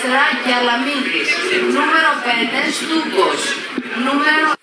Νούμερο 4 Γιαλαμίδης. Νούμερο 5 Στούκος. Νούμερο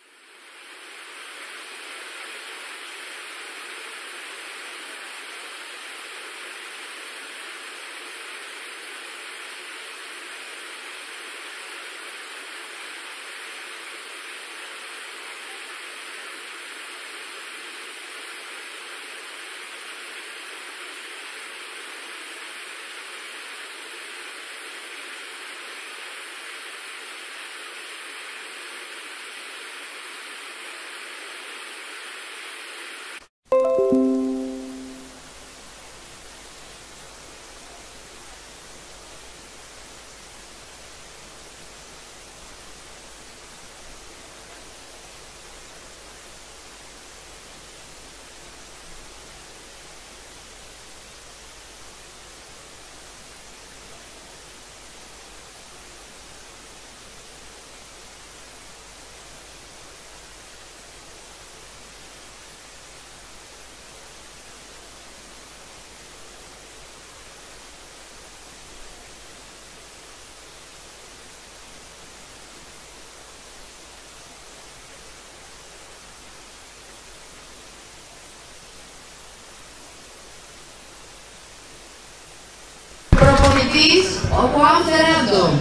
Προπονητής ο Χουάν Φεράντο.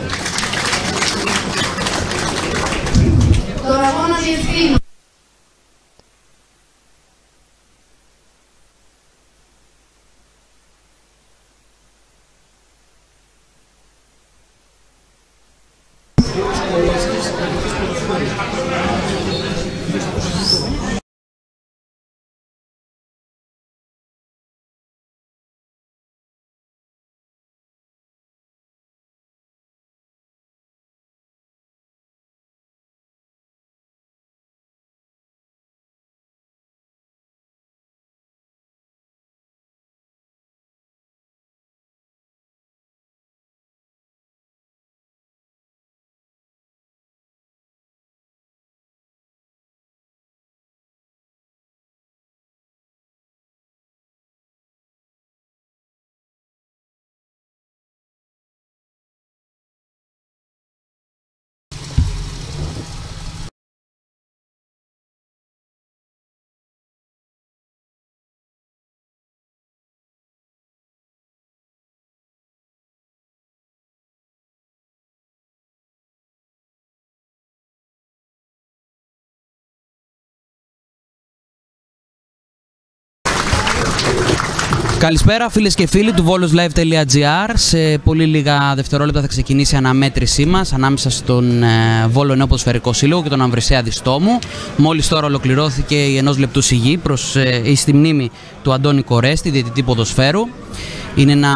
Τον αγώνα διευθύνουν. Καλησπέρα φίλες και φίλοι του voloslive.gr Σε πολύ λίγα δευτερόλεπτα θα ξεκινήσει η αναμέτρησή μας ανάμεσα στον ε, Βόλο Νέο Ποδοσφαιρικό Σύλλογο και τον Αμβρισέα Διστόμου. Μόλις τώρα ολοκληρώθηκε η ενός λεπτού σιγή προς, ε, ή στη μνήμη του Αντώνη Κορέστη, διαιτητή ποδοσφαίρου. Είναι ένα,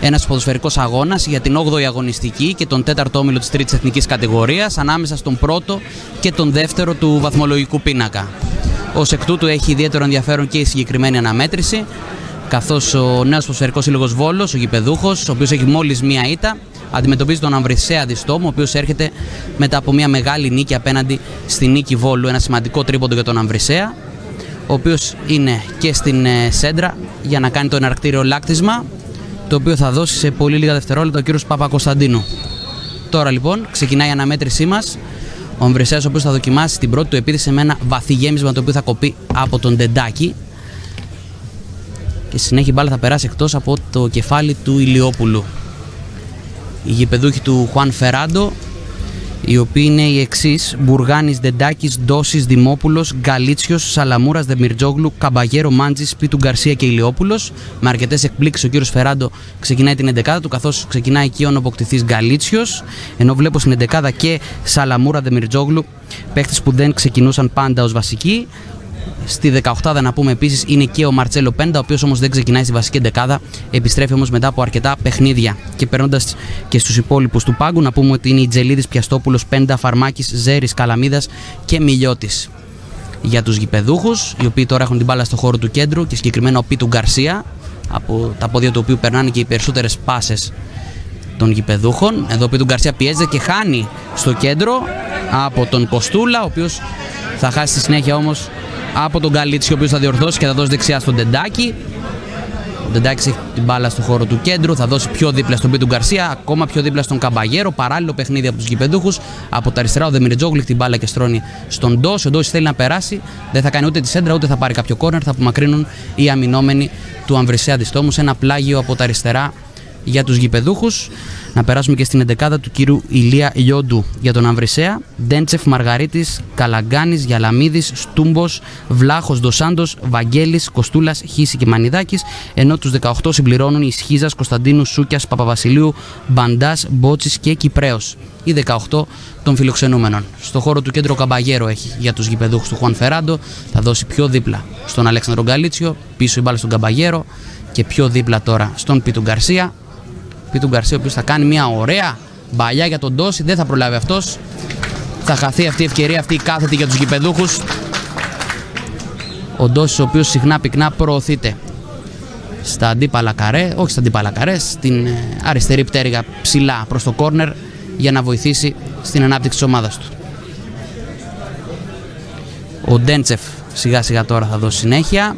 ένας ποδοσφαιρικός αγώνας για την 8η αγωνιστική και τον 4ο όμιλο της τρίτης εθνικής κατηγορίας ανάμεσα στον πρώτο και τον δεύτερο του βαθμολογικού πίνακα. Ως εκ τούτου έχει ιδιαίτερο ενδιαφέρον και η συγκεκριμένη αναμέτρηση καθώς ο νέος Ποδοσφαιρικό Σύλλογος Βόλος, ο γηπεδούχος, ο οποίος έχει μόλις μία ήττα, αντιμετωπίζει τον Αμβρισέα Διστόμο, ο οποίος έρχεται μετά από μία μεγάλη νίκη απέναντι στη νίκη Βόλου, ένα σημαντικό τρίποντο για τον Αμβρισέα, ο οποίος είναι και στην ε, σέντρα για να κάνει το εναρκτήριο λάκτισμα, το οποίο θα δώσει σε πολύ λίγα δευτερόλεπτα ο κύριος Παπα-Κωνσταντίνου. Τώρα λοιπόν ξεκινάει η αναμέτρησή μας. Ο Ο Αμβρισέας, ο οποίος θα δοκιμάσει την πρώτη του επίθεση με ένα βαθύ γέμισμα το οποίο θα κοπεί από τον Ντεντάκη. Και συνέχεια η μπάλα θα περάσει εκτός από το κεφάλι του Ηλιόπουλου. Οι γηπεδούχοι του Χουάν Φεράντο οι οποίοι είναι οι εξής: Μπουργάνης, Δεντάκης, Ντόσης, Δημόπουλος, Γκαλίτσιος, Σαλαμούρας, Δεμιρτζόγλου, Καμπαγέρο, Μάντζης, Πίτου Γκαρσία και Ηλιόπουλος. Με αρκετές εκπλήξεις ο κύριος Φεράντο ξεκινάει την 11 του, καθώς ξεκινάει εκεί ο αποκτηθή Γκαλίτσιος. Ενώ βλέπω στην 11 και Σαλαμούρα, Δεμιρτζόγλου, παίχτες που δεν ξεκινούσαν πάντα ως βασικοί. Στη 18 να πούμε επίσης είναι και ο Μαρτσέλο Πέντα, ο οποίος όμως δεν ξεκινάει στη βασική δεκάδα. Επιστρέφει όμως μετά από αρκετά παιχνίδια. Και περνώντας και στους υπόλοιπους του πάγκου, να πούμε ότι είναι η Τζελίδης Πιαστόπουλος, Πέντα, Φαρμάκης, Ζέρης, Καλαμίδας και Μιλιώτης. Για τους γηπεδούχους, οι οποίοι τώρα έχουν την μπάλα στο χώρο του κέντρου και συγκεκριμένα ο Πίτου Γκαρσία, από τα πόδια του οποίου περνάνε και οι περισσότερες πάσες των γηπεδούχων. Εδώ ο Πίτου Γκαρσία πιέζεται και χάνει στο κέντρο από τον Κοστούλα, ο οποίος θα χάσει στη συνέχεια όμως από τον Καλίτσι, ο οποίος θα διορθώσει και θα δώσει δεξιά στον Τεντάκη. Ο Τεντάκης έχει την μπάλα στο χώρο του κέντρου, θα δώσει πιο δίπλα στον Πίτου Γκαρσία, ακόμα πιο δίπλα στον Καμπαγέρο. Παράλληλο παιχνίδι από τους γηπεδούχους. Από τα αριστερά ο Δεμιριτζόγλου την μπάλα και στρώνει στον Ντόση. Ο Ντόση θέλει να περάσει, δεν θα κάνει ούτε τη σέντρα ούτε θα πάρει κάποιο κόρνερ. Θα απομακρύνουν οι αμυνόμενοι του Αμβρισέα Διστόμου. Ένα πλάγιο από τα αριστερά για τους γηπεδούχους. Να περάσουμε και στην εντεκάδα του κύριου Ηλία Λιόντου για τον Αμβρισέα. Ντέντσεφ, Μαργαρίτης, Καλαγκάνης, Γιαλαμίδης, Στούμπος, Βλάχος, Ντοσάντος, Βαγγέλης, Κοστούλας, Χίση και Μανιδάκης. Ενώ τους 18 συμπληρώνουν η Σχίζας, Κωνσταντίνου, Σούκιας, Παπαβασιλείου, Μπαντάς, Μπότσης και Κυπρέος. Οι 18 των φιλοξενούμενων. Στο χώρο του κέντρο Καμπαγέρο έχει για τους γηπεδούχους του Χουάν Φεράντο. Θα δώσει πιο δίπλα στον Αλέξανδρο Γκαλίτσιο, πίσω η μπάλα στον Καμπαγέρο και πιο δίπλα τώρα στον Πίτου Γκαρσία. Πίτου Γκαρσία, ο οποίος θα κάνει μια ωραία μπαλιά για τον Ντόση. Δεν θα προλάβει αυτός. Θα χαθεί αυτή η ευκαιρία, αυτή η κάθετη για τους γηπεδούχους. Ο Ντόση, ο οποίος συχνά πυκνά προωθείται στα αντίπαλα καρέ, όχι στα αντίπαλα καρέ, στην ε, αριστερή πτέρυγα ψηλά προς το κόρνερ για να βοηθήσει στην ανάπτυξη της ομάδας του. Ο Ντέντσεφ σιγά σιγά τώρα θα δώσει συνέχεια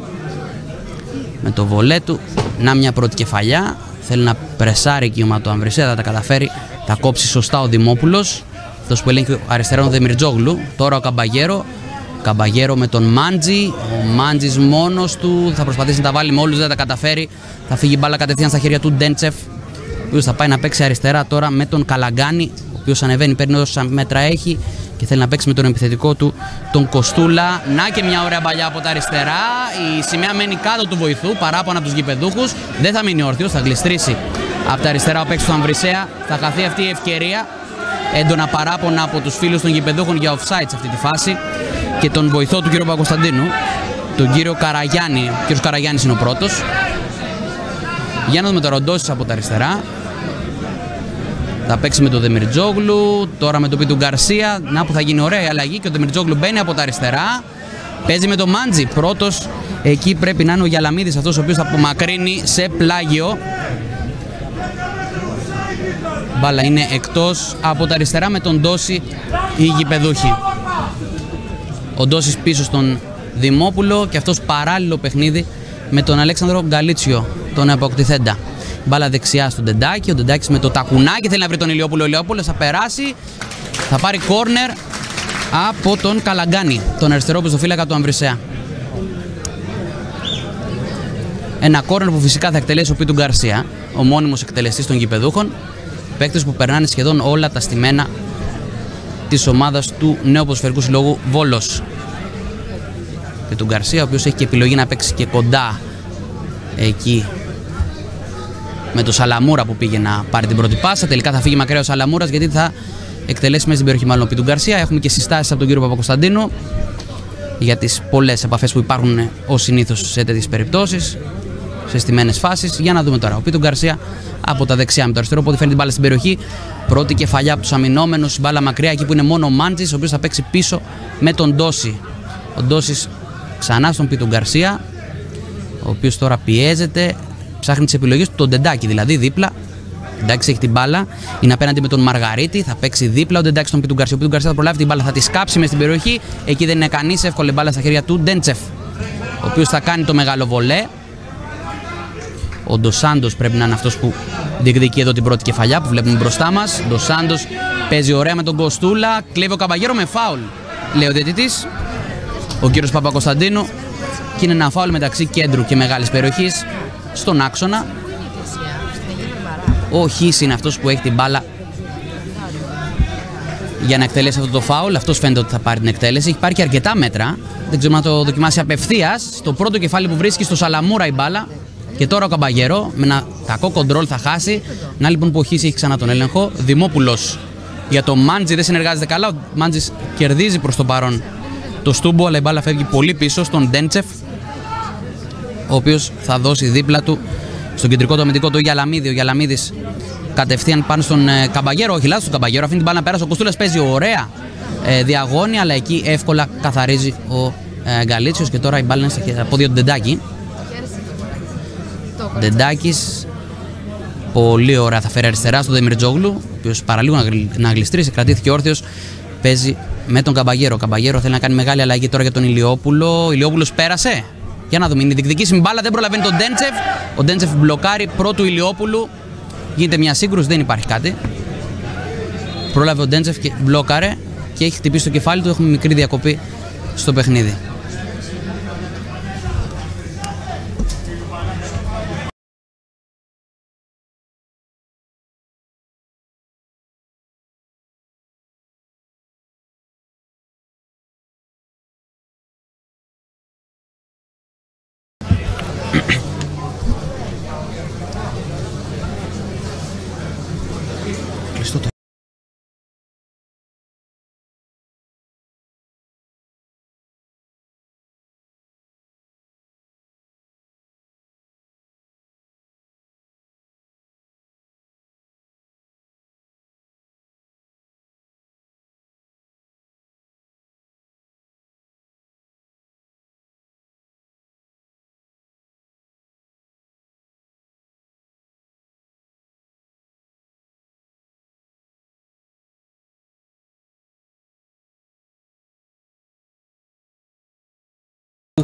με το βολέ του. Να μια πρώτη κεφαλιά. Θέλει να πρεσάρει εκεί ο Αμβρισέα, θα τα καταφέρει. Θα κόψει σωστά ο Δημόπουλος. Αυτός που έλεγχε αριστερά ο Δεμιρτζόγλου. Τώρα ο Καμπαγέρο. Καμπαγέρο με τον Μάντζι. Ο Μάντζης μόνος του θα προσπαθήσει να τα βάλει με όλους, δεν τα καταφέρει. Θα φύγει μπάλα κατευθείαν στα χέρια του Ντέντσεφ. Ο οποίος θα πάει να παίξει αριστερά τώρα με τον Καλαγκάνη. Ο οποίος ανεβαίνει, παίρνει όσα μέτρα έχει και θέλει να παίξει με τον επιθετικό του τον Κοστούλα. Να και μια ωραία παλιά από τα αριστερά. Η σημαία μένει κάτω του βοηθού, παράπονα από τους γηπεδούχους. Δεν θα μείνει όρθιος, θα γλιστρήσει από τα αριστερά ο παίκτης του Αμβρισέα. Θα χαθεί αυτή η ευκαιρία. Έντονα παράπονα από τους φίλους των γηπεδούχων για offside σε αυτή τη φάση και τον βοηθό του κύριο Παγκοσταντίνου, τον κύριο Καραγιάννη. Ο κύριος Καραγιάννης είναι ο πρώτος. Για να δούμε το ροντώσει από τα αριστερά. Θα παίξει με τον Δεμιρτζόγλου, τώρα με τον Πίτου Γκαρσία. Να που θα γίνει ωραία η αλλαγή και ο Δεμιρτζόγλου μπαίνει από τα αριστερά. Παίζει με τον Μάντζι. Πρώτος εκεί πρέπει να είναι ο Γιαλαμίδης, αυτός ο οποίος θα απομακρύνει σε πλάγιο. Μπάλα είναι εκτός από τα αριστερά με τον Ντόση η γηπεδούχη. Ο Ντόσης πίσω στον Δημόπουλο και αυτός παράλληλο παιχνίδι με τον Αλέξανδρο Γκαλίτσιο, τον αποκτηθέντα. Μπάλα δεξιά στον Τεντάκη. Ο Τεντάκης με το τακουνάκι θέλει να βρει τον Ηλιόπουλο. Ο Ηλιόπουλος θα περάσει. Θα πάρει κόρνερ από τον Καλαγκάνη, τον αριστερό φύλακα του Αμβρισέα. Ένα κόρνερ που φυσικά θα εκτελέσει ο Πίτου Γκαρσία, ο μόνιμος εκτελεστής των γηπεδούχων. Παίκτες που περνάνε σχεδόν όλα τα στημένα της ομάδας του νέου ποσφαιρικού συλλόγου Βόλος. Και του Γκαρσία, ο οποίος έχει και επιλογή να παίξει και κοντά εκεί με το Σαλαμούρα που πήγε να πάρει την πρώτη πάσα. Τελικά θα φύγει μακριά ο Σαλαμούρας γιατί θα εκτελέσει μέσα στην περιοχή μάλλον του Γκαρσία. Έχουμε και συστάσεις από τον κύριο Παπακοσταντίνο για τις πολλές επαφές που υπάρχουν ως συνήθως σε τέτοιες περιπτώσεις, σε στιμένες φάσεις. Για να δούμε τώρα. Ο Πίτου Γκαρσία από τα δεξιά με το αριστερό, οπότε φέρνει την μπάλα στην περιοχή. Πρώτη κεφαλιά από τους αμυνόμενους, μπάλα μακριά εκεί που είναι μόνο ο Μάντζης, ο οποίος θα παίξει πίσω με τον Ντόση. Ο Ντόσης ξανά στον Πίτου Γκαρσία, ο οποίος τώρα πιέζεται, ψάχνει τις επιλογές του τον Ντεντάκη, δηλαδή δίπλα. Εντάξει, έχει την μπάλα, είναι απέναντι με τον Μαργαρίτη, θα παίξει δίπλα ο Ντεντάκης στον Πιτου Γκαρσία. Ο Πιτου Γκαρσία θα προλάβει την μπάλα, θα τη σκάψει μες στην περιοχή. Εκεί δεν είναι κανείς, εύκολη μπάλα στα χέρια του Ντέντσεφ, ο οποίος θα κάνει το μεγάλο βολέ. Ο Ντοσάντο πρέπει να είναι αυτός που διεκδικεί εδώ την πρώτη κεφαλιά που βλέπουμε μπροστά μας. Το Σάντος παίζει ωραία με τον Κοστούλα. Κλέβει ο Καμπαγέρο με φάουλ, λέει ο διαιτητής. Ο κύριος Παπακοσταντίνου. Και είναι ένα φάουλ μεταξύ κέντρου και μεγάλης περιοχής στον άξονα. Ο Χίση είναι αυτός που έχει την μπάλα για να εκτελέσει αυτό το φάουλ. Αυτός φαίνεται ότι θα πάρει την εκτέλεση. Έχει πάρει και αρκετά μέτρα. Δεν ξέρω αν το δοκιμάσει απευθείας. Στο πρώτο κεφάλι που βρίσκει στο Σαλαμούρα η μπάλα. Και τώρα ο Καμπαγερό με ένα κακό κοντρόλ θα χάσει. Να λοιπόν που ο Χίση έχει ξανά τον έλεγχο. Δημόπουλος για το Μάντζι δεν συνεργάζεται καλά. Ο Μάντζη κερδίζει προς το παρόν το Στούμπο, αλλά η μπάλα φεύγει πολύ πίσω στον Ντέντσεφ. Ο οποίος θα δώσει δίπλα του στον κεντρικό το αμυντικό του Γιαλαμίδη. Ο Γιαλαμίδης κατευθείαν πάνω στον ε, Καμπαγέρο. Όχι, λάθος τον Καμπαγέρο. Αφήνει την μπάλα να πέρασε. Ο Κοστούλας παίζει ωραία ε, διαγώνια, αλλά εκεί εύκολα καθαρίζει ο ε, Γκαλίτσιος. Και τώρα η μπάλα είναι στα πόδια του Ντεντάκη. Ντεντάκης. Πολύ ωραία θα φέρει αριστερά στον Δεμιρτζόγλου, ο οποίος παραλίγο να, να γλιστρήσει, κρατήθηκε όρθιος. Παίζει με τον Καμπαγέρο. Ο Καμπαγέρο θέλει να κάνει μεγάλη αλλαγή τώρα για τον Ηλιόπουλο. Ο Ηλιόπουλος πέρασε. Για να δούμε. Είναι διεκδικήσιμη μπάλα, δεν προλαβαίνει τον Ντέντσεφ. Ο Ντέντσεφ μπλοκάρει πρώτου Ηλιόπουλου. Γίνεται μια σύγκρουση, δεν υπάρχει κάτι. Πρόλαβε ο Ντέντσεφ και μπλόκαρε και έχει χτυπήσει το κεφάλι του. Έχουμε μικρή διακοπή στο παιχνίδι. Ο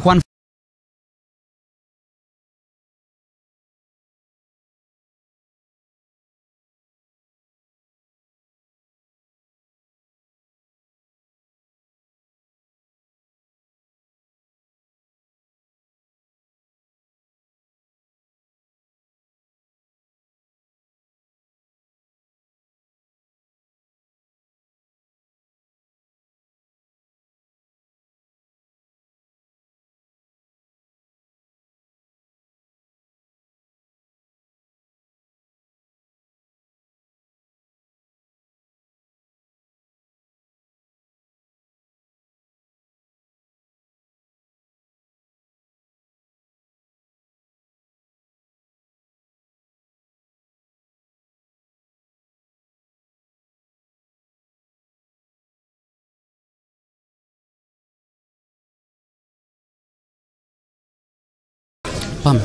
Πάμε.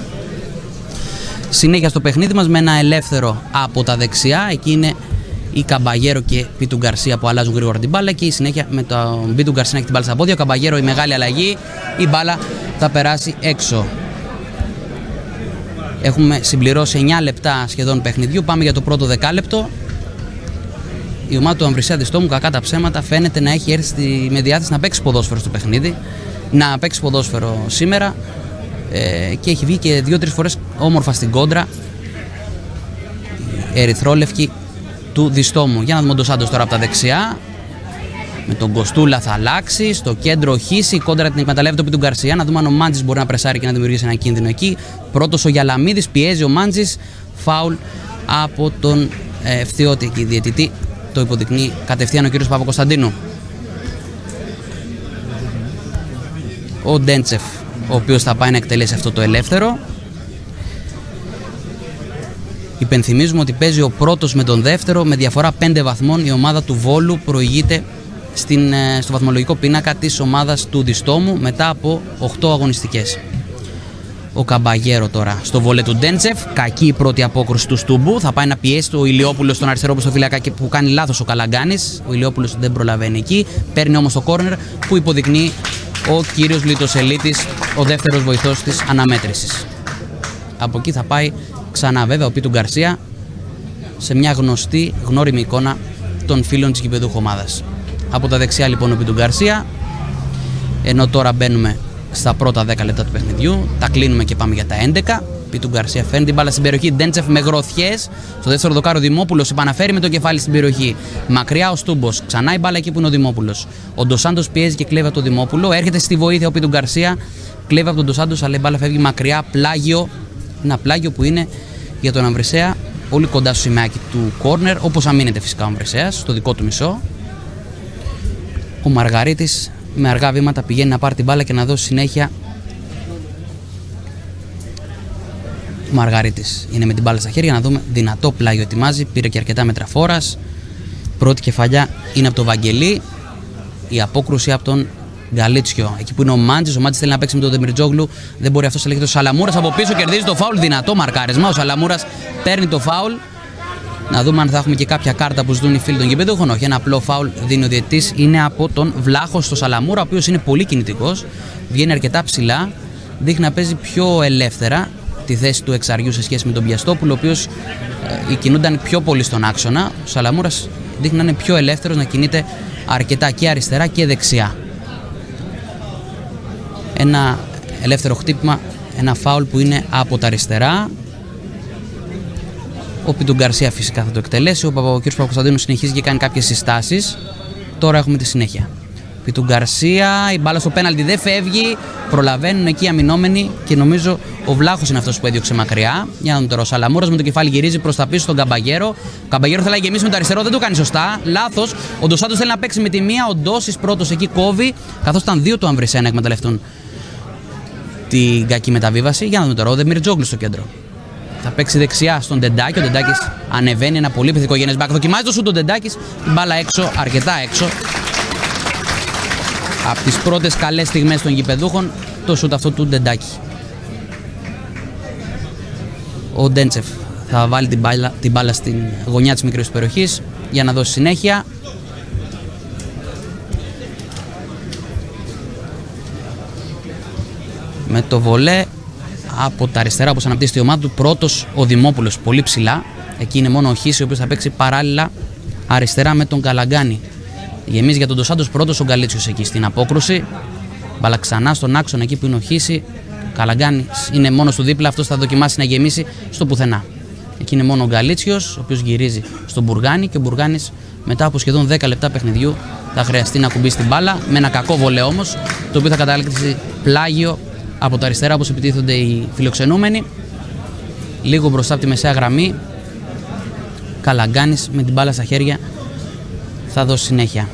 Συνέχεια στο παιχνίδι μας με ένα ελεύθερο από τα δεξιά. Εκεί είναι η Καμπαγέρο και Πίτου Γκαρσία που αλλάζουν γρήγορα την μπάλα. Και η συνέχεια με τον Πίτου Γκαρσία να έχει την μπάλα στα πόδια. Ο Καμπαγέρο η μεγάλη αλλαγή. Η μπάλα θα περάσει έξω. Έχουμε συμπληρώσει 9 λεπτά σχεδόν παιχνιδιού. Πάμε για το πρώτο δεκάλεπτο. Η ομάδα του Αμβρισέα Διστόμου, κακά τα ψέματα, φαίνεται να έχει έρθει στη, με διάθεση να παίξει ποδόσφαιρο στο παιχνίδι. Να παίξει ποδόσφαιρο σήμερα ε, και έχει βγει και δύο-τρεις φορές όμορφα στην κόντρα. Ερυθρόλευκη του Διστόμου. Για να δούμε τον Σάντος τώρα από τα δεξιά. Με τον Κοστούλα θα αλλάξει. Στο κέντρο χύσει. Η κόντρα την εκμεταλλεύεται από τον Γκαρσιά. Να δούμε αν ο Μάντζης μπορεί να πρεσάρει και να δημιουργήσει ένα κίνδυνο εκεί. Πρώτος ο Γιαλαμίδης. Πιέζει ο Μάντζης. Φάουλ από τον ε, Ευθιώτη εκεί διαιτητή. Το υποδεικνύει κατευθείαν ο κύριος Παπακοσταντίνου. Ο Ντέντσεφ ο οποίος θα πάει να εκτελέσει αυτό το ελεύθερο. Υπενθυμίζουμε ότι παίζει ο πρώτος με τον δεύτερο με διαφορά 5 βαθμών. Η ομάδα του Βόλου προηγείται στην, ε, στο βαθμολογικό πίνακα της ομάδας του Διστόμου μετά από 8 αγωνιστικές. Ο Καμπαγέρο τώρα στο βολέ του Ντέντσεφ. Κακή η πρώτη απόκρουση του Στούμπου. Θα πάει να πιέσει το Ηλιόπουλο στον αριστερό που στο φυλακάκι που κάνει λάθος ο Καλαγκάνης. Ο Ηλιόπουλος δεν προλαβαίνει εκεί. Παίρνει όμως το κόρνερ που υποδεικνύει ο κύριος Λιτοσελίτης, ο δεύτερος βοηθός της αναμέτρησης. Από εκεί θα πάει ξανά βέβαια ο Πίτου Γκαρσία σε μια γνωστή, γνώριμη εικόνα των φίλων της γηπεδούχου ομάδας. Από τα δεξιά λοιπόν ο Πιτου Γκαρσία, ενώ τώρα μπαίνουμε στα πρώτα 10 λεπτά του παιχνιδιού, τα κλείνουμε και πάμε για τα 11. Πιτου Γκαρσία φέρνει την μπάλα στην περιοχή. Ντέντσεφ με γροθιές. Στο δεύτερο δοκάρο Δημόπουλος επαναφέρει με το κεφάλι στην περιοχή. Μακριά ο Στούμπος. Ξανά η μπάλα εκεί που είναι ο Δημόπουλος. Ο Ντοσάντο πιέζει και κλέβει από τον Δημόπουλο. Έρχεται στη βοήθεια ο Πιτου Γκαρσία. Κλέβει από τον Ντοσάντο, αλλά η μπάλα φεύγει μακριά. Πλάγιο. Ένα πλάγιο που είναι για τον Αμβρεσέα πολύ κοντά στο σημαίακι του κόρνερ. Όπως αμήνεται φυσικά ο Αμβρεσέας στο δικό του μισό. Ο Μαργαρίτης με αργά βήματα πηγαίνει να πάρει την μπάλα και να δώσει συνέχεια Ο Μαργαρίτης είναι με την μπάλα στα χέρια. Να δούμε δυνατό πλάγιο ετοιμάζει. Πήρε και αρκετά μέτρα φόρας. Πρώτη κεφαλιά είναι από τον Βαγγελί. Η απόκρουση από τον Γκαλίτσιο. Εκεί που είναι ο Μάντζης. Ο Μάντζης θέλει να παίξει με τον Δεμιρτζόγλου. Δεν μπορεί αυτός. Λέγεται ο Σαλαμούρας από πίσω. Κερδίζει το φάουλ. Δυνατό μαρκάρισμα. Ο Σαλαμούρας παίρνει το φάουλ. Να δούμε αν θα έχουμε και κάποια κάρτα που ζητούν οι φίλοι των γηπέδων. Όχι, ένα απλό φάουλ δίνει ο διαιτή. Είναι από τον Βλάχος στο Σαλαμούρα, ο οποίος είναι πολύ κινητικός. Βγαίνει αρκετά ψηλά. Δείχνει να παίζει πιο ελεύθερα τη θέση του εξαριού σε σχέση με τον Πιαστόπουλο, ο οποίος ε, κινούνταν πιο πολύ στον άξονα. Ο Σαλαμούρας δείχνει να είναι πιο ελεύθερος, να κινείται αρκετά και αριστερά και δεξιά. Ένα ελεύθερο χτύπημα, ένα φάουλ που είναι από τα αριστερά. Ο Πιτου Γκαρσία φυσικά θα το εκτελέσει. Ο κ. Παπακοσταντίνου συνεχίζει και κάνει κάποιες συστάσεις. Τώρα έχουμε τη συνέχεια του Γκαρσία. Η μπάλα στο πέναλτι δεν φεύγει. Προλαβαίνουν εκεί οι αμυνόμενοι και νομίζω ο Βλάχος είναι αυτός που έδιωξε μακριά. Για να δούμε τώρα. Ο Σαλαμούρας με το κεφάλι γυρίζει προς τα πίσω στον Καμπαγέρο. Ο Καμπαγέρο θέλει να γεμίσει με το αριστερό, δεν το κάνει σωστά. Λάθος. Ο Ντοσάντος θέλει να παίξει με τη μία. Ο Ντόσης πρώτος εκεί κόβει. Καθώς ήταν δύο του Αμβρισέ να εκμεταλλευτούν την κακή μεταβίβαση. Για να δούμε τώρα. Ο Δεμιρτζόγλου στο κέντρο. Θα παίξει δεξιά στον Τεντάκη. Ο Τεντάκη ανεβαίνει ένα πολύ επιθετικό γενές μπακ. Δοκιμάζει το σου τον Τεντάκη. Την μπάλα έξω, αρκετά έξω από τις πρώτες καλές στιγμές των γηπεδούχων το σούτ αυτό του Ντεντάκη. Ο Ντέντσεφ θα βάλει την μπάλα, την μπάλα στην γωνιά της μικρής περιοχής για να δώσει συνέχεια. Με το βολέ από τα αριστερά όπως αναπτύσσεται η ομάδα του πρώτος ο Δημόπουλος πολύ ψηλά. Εκεί είναι μόνο ο Χίσης ο οποίος θα παίξει παράλληλα αριστερά με τον Καλαγκάνη. Γεμίζει για τον Ντοσάντος πρώτος ο Γκαλίτσιος εκεί στην απόκρουση. Μπαλα ξανά στον άξονα εκεί που είναι ο Χίση. Καλαγκάνης είναι μόνος του δίπλα, αυτός θα δοκιμάσει να γεμίσει στο πουθενά. Εκεί είναι μόνο ο Γκαλίτσιος, ο οποίος γυρίζει στον Μπουργάνη και ο Μπουργάνης μετά από σχεδόν 10 λεπτά παιχνιδιού θα χρειαστεί να κουμπίσει την μπάλα με ένα κακό βολέ όμως, το οποίο θα καταλήξει πλάγιο από τα αριστερά όπως επιτίθονται οι φιλοξενούμενοι. Λίγο μπροστά από τη μεσαία γραμμή. Καλαγκάνης με την μπάλα στα χέρια θα δώσει συνέχεια.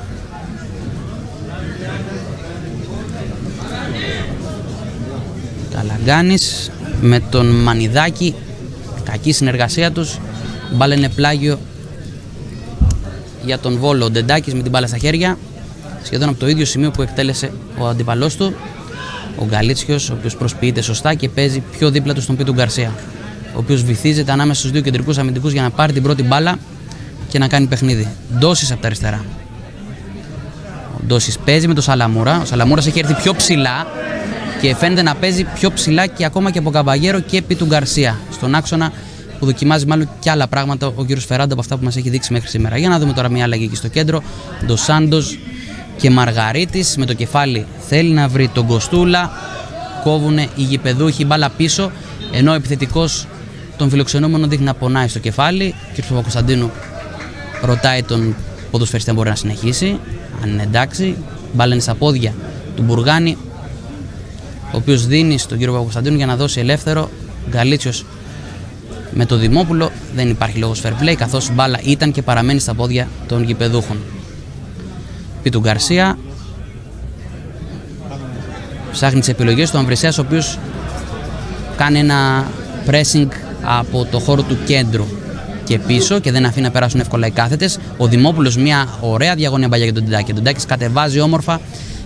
Καλαγκάνης με τον Μανιδάκη κακή συνεργασία τους μπάλα είναι πλάγιο για τον Βόλο ο Ντεντάκης με την μπάλα στα χέρια σχεδόν από το ίδιο σημείο που εκτέλεσε ο αντιπαλός του ο Γκαλίτσιος ο οποίος προσποιείται σωστά και παίζει πιο δίπλα του στον Πίτου Γκαρσία ο οποίος βυθίζεται ανάμεσα στους δύο κεντρικούς αμυντικούς για να πάρει την πρώτη μπάλα και να κάνει παιχνίδι. Ντόση από τα αριστερά. Ο Ντόση παίζει με τον Σαλαμούρα. Ο Σαλαμούρας έχει έρθει πιο ψηλά και φαίνεται να παίζει πιο ψηλά και ακόμα και από Καμπαγέρο και επί του Γκαρσία. Στον άξονα που δοκιμάζει μάλλον και άλλα πράγματα ο κύριος Φεράντα από αυτά που μας έχει δείξει μέχρι σήμερα. Για να δούμε τώρα μια αλλαγή εκεί στο κέντρο. Ντο Σάντος και Μαργαρίτης με το κεφάλι θέλει να βρει τον Κοστούλα. Κόβουν οι γηπεδούχοι μπάλα πίσω. Ενώ ο επιθετικός τον φιλοξενούμενο δείχνει να πονάει στο κεφάλι. Ο κ. Παπακοσταντίνου ρωτάει τον ποδοσφαιριστή αν μπορεί να συνεχίσει, αν είναι εντάξει. Μπάλα στα πόδια του Μπουργάνη, ο οποίος δίνει στον κύριο Παπακοσταντίνου για να δώσει ελεύθερο. Γκαλίτσιος με το Δημόπουλο δεν υπάρχει λόγος fair play, καθώς μπάλα ήταν και παραμένει στα πόδια των γηπεδούχων. Πίτου Γκαρσία ψάχνει τις επιλογές του Αμβρισέα, ο οποίος κάνει ένα pressing από το χώρο του κέντρου και πίσω και δεν αφήνει να περάσουν εύκολα οι κάθετες. Ο Δημόπουλος μια ωραία διαγωνία μπαλιά για τον Τιντάκη. Ο Τιντάκη κατεβάζει όμορφα,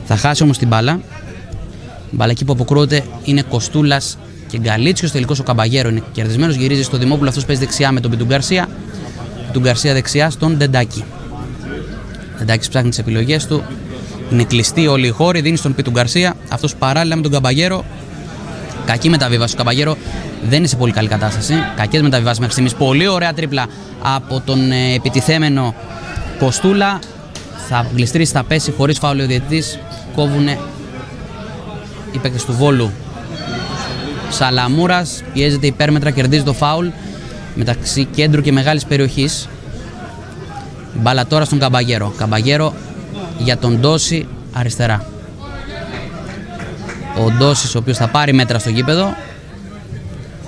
θα χάσει όμως την μπάλα. Η μπάλα εκεί που αποκρούεται είναι Κοστούλας και Γκαλίτσιος. Τελικώ ο Καμπαγέρο είναι κερδισμένος. Γυρίζει στο Δημόπουλο, αυτός παίζει δεξιά με τον Πιτου Γκαρσία. Του Γκαρσία δεξιά στον Ντεντάκη. Ντεντάκης ψάχνει τις επιλογές του. Είναι κλειστή όλη η χώρη, δίνει στον Πιτου Γκαρσία. Αυτός παράλληλα με τον Καμπαγέρο Κακή μεταβίβαση. Ο Καμπαγέρο δεν είναι σε πολύ καλή κατάσταση. Κακές μεταβιβάσεις μέχρι στιγμής. Πολύ ωραία τρίπλα από τον ε, επιτιθέμενο Κοστούλα. Θα γλιστρήσει, θα πέσει χωρίς φάουλ ο διαιτητής. Κόβουν οι παίκτες του Βόλου. Σαλαμούρας πιέζεται υπέρμετρα, κερδίζει το φάουλ μεταξύ κέντρου και μεγάλης περιοχής. Μπάλα τώρα στον Καμπαγέρο. Καμπαγέρο για τον Ντόση αριστερά. Ο Ντόσης, ο οποίος θα πάρει μέτρα στο γήπεδο,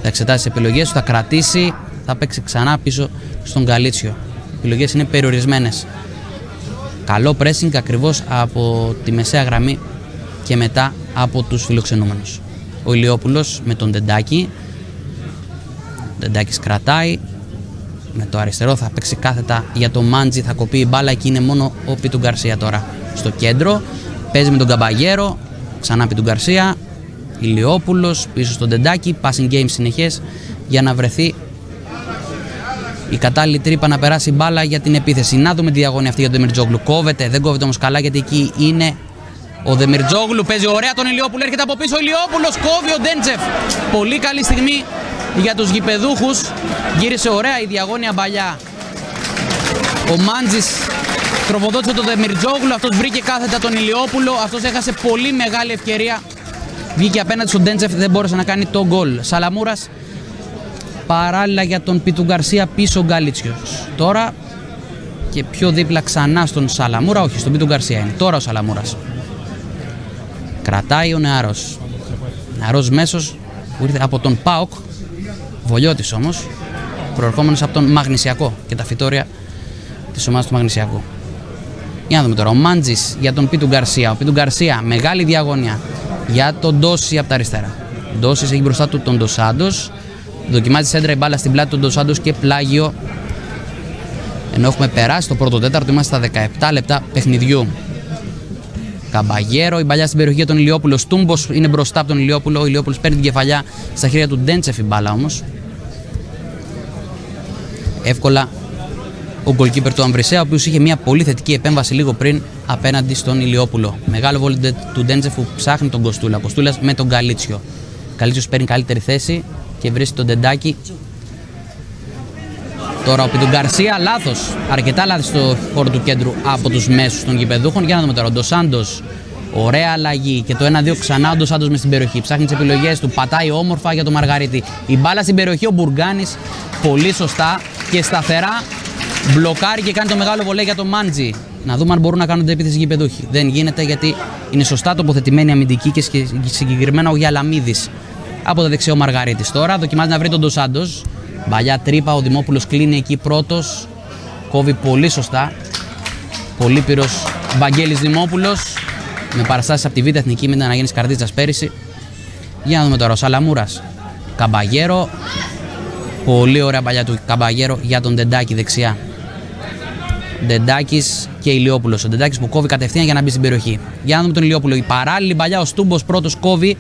θα εξετάσει τις επιλογές του, θα κρατήσει, θα παίξει ξανά πίσω στον Καλίτσιο. Οι επιλογές είναι περιορισμένες. Καλό pressing ακριβώς από τη μεσαία γραμμή και μετά από τους φιλοξενούμενους. Ο Ηλιόπουλος με τον Ντεντάκη. Ο Ντεντάκης κρατάει. Με το αριστερό θα παίξει κάθετα για το Μάντζι. Θα κοπεί η μπάλα. Εκεί είναι μόνο ο Πιτου Γκαρσία τώρα στο κέντρο. Παίζει με τον Καμπαγέρο. Ξανά Πιτου Γκαρσία. Ηλιόπουλος πίσω στον Ντεντάκη. Passing game συνεχές για να βρεθεί η κατάλληλη τρύπα να περάσει μπάλα για την επίθεση. Να δούμε τη διαγώνια αυτή για τον Δεμιρτζόγλου. Κόβεται, δεν κόβεται όμως καλά γιατί εκεί είναι ο Δεμιρτζόγλου. Παίζει ωραία τον Ηλιόπουλο. Έρχεται από πίσω ο Ηλιόπουλος. Κόβει ο Ντέντσεφ. Πολύ καλή στιγμή για τους γηπεδούχους. Γύρισε ωραία η διαγώνια παλιά. Ο Μάντζης τροφοδότησε τον Δεμιρτζόγλου. Αυτός βρήκε κάθετα τον Ηλιόπουλο. Αυτός έχασε πολύ μεγάλη ευκαιρία. Βγήκε απέναντι στον Ντέντσεφ. Δεν μπόρεσε να κάνει το γκολ. Σαλαμούρας παράλληλα για τον Πιτου Γκαρσία πίσω ο Γκάλιτσιο. Τώρα και πιο δίπλα ξανά στον Σαλαμούρα, όχι στον Πιτου Γκαρσία είναι. Τώρα ο Σαλαμούρας. Κρατάει ο νεαρός. Νεαρός μέσος που ήρθε από τον Πάοκ, βολιώτης όμως, προερχόμενος από τον Μαγνησιακό και τα φυτόρια της ομάδας του Μαγνησιακού. Για να δούμε τώρα. Ο Μάντζης για τον Πίτου Γκαρσία. Ο Πίτου Γκαρσία, μεγάλη διαγωνία για τον Ντόση από τα αριστερά. Ντόση έχει μπροστά του τον Ντοσάντος. Δοκιμάζει σέντρα η μπάλα στην πλάτη του Ντοσάντος και πλάγιο. Ενώ έχουμε περάσει το πρώτο τέταρτο, είμαστε στα 17 λεπτά παιχνιδιού. Καμπαγέρο, η παλιά στην περιοχή για τον Ηλιόπουλος. Στούμπο είναι μπροστά από τον Ηλιόπουλο. Ο Ηλιόπουλος παίρνει την κεφαλιά στα χέρια του Ντέντσεφ η μπάλα όμως. Εύκολα ο γκολκίπερ του Αμβρισέα, ο οποίος είχε μια πολύ θετική επέμβαση λίγο πριν απέναντι στον Ηλιόπουλο. Μεγάλο βόλιο του Ντέντσεφ που ψάχνει τον Κοστούλα. Κοστούλας με τον Καλίτσιο. Καλίτσιος παίρνει καλύτερη θέση και βρίσκει τον Ντεντάκι. Τώρα ο Πιτουγκαρσία λάθος. Αρκετά λάθη στο χώρο του κέντρου από τους μέσους των γηπεδούχων. Για να δούμε τώρα. Ο Ντοσάντο. Ωραία αλλαγή. Και το 1-2 ξανά ο Ντοσάντο μες στην περιοχή. Ψάχνει τις επιλογές του. Πατάει όμορφα για τον Μαργαρίτη. Η μπάλα στην περιοχή. Ο Μπουργκάνης πολύ σωστά και σταθερά μπλοκάρει και κάνει το μεγάλο βολέ για τον Μάντζι. Να δούμε αν μπορούν να κάνουν την επίθεση γηπεδούχοι. Δεν γίνεται γιατί είναι σωστά τοποθετημένη αμυντική και συγκεκριμένα ο Γιαλαμίδης από το δεξιό Μαργαρίτης τώρα. Δοκιμάζει να βρει τον Ντοσάντο. Μπαλιά τρύπα, ο Δημόπουλος κλείνει εκεί πρώτος. Κόβει πολύ σωστά. Πολύ πυρός Βαγγέλης Δημόπουλος. Με παραστάσεις από τη Β' Εθνική μετά να γίνει καρτίτσα πέρυσι. Για να δούμε τώρα. Ο Σαλαμούρας. Καμπαγέρο. Πολύ ωραία παλιά του Καμπαγέρο για τον Ντεντάκη δεξιά. Ντεντάκης και Ηλιόπουλος. Ο Ντεντάκης που κόβει κατευθείαν για να μπει στην περιοχή. Για να δούμε τον Ηλιόπουλο. Η παράλληλη παλιά, ο Στούμπος πρώτος κόβει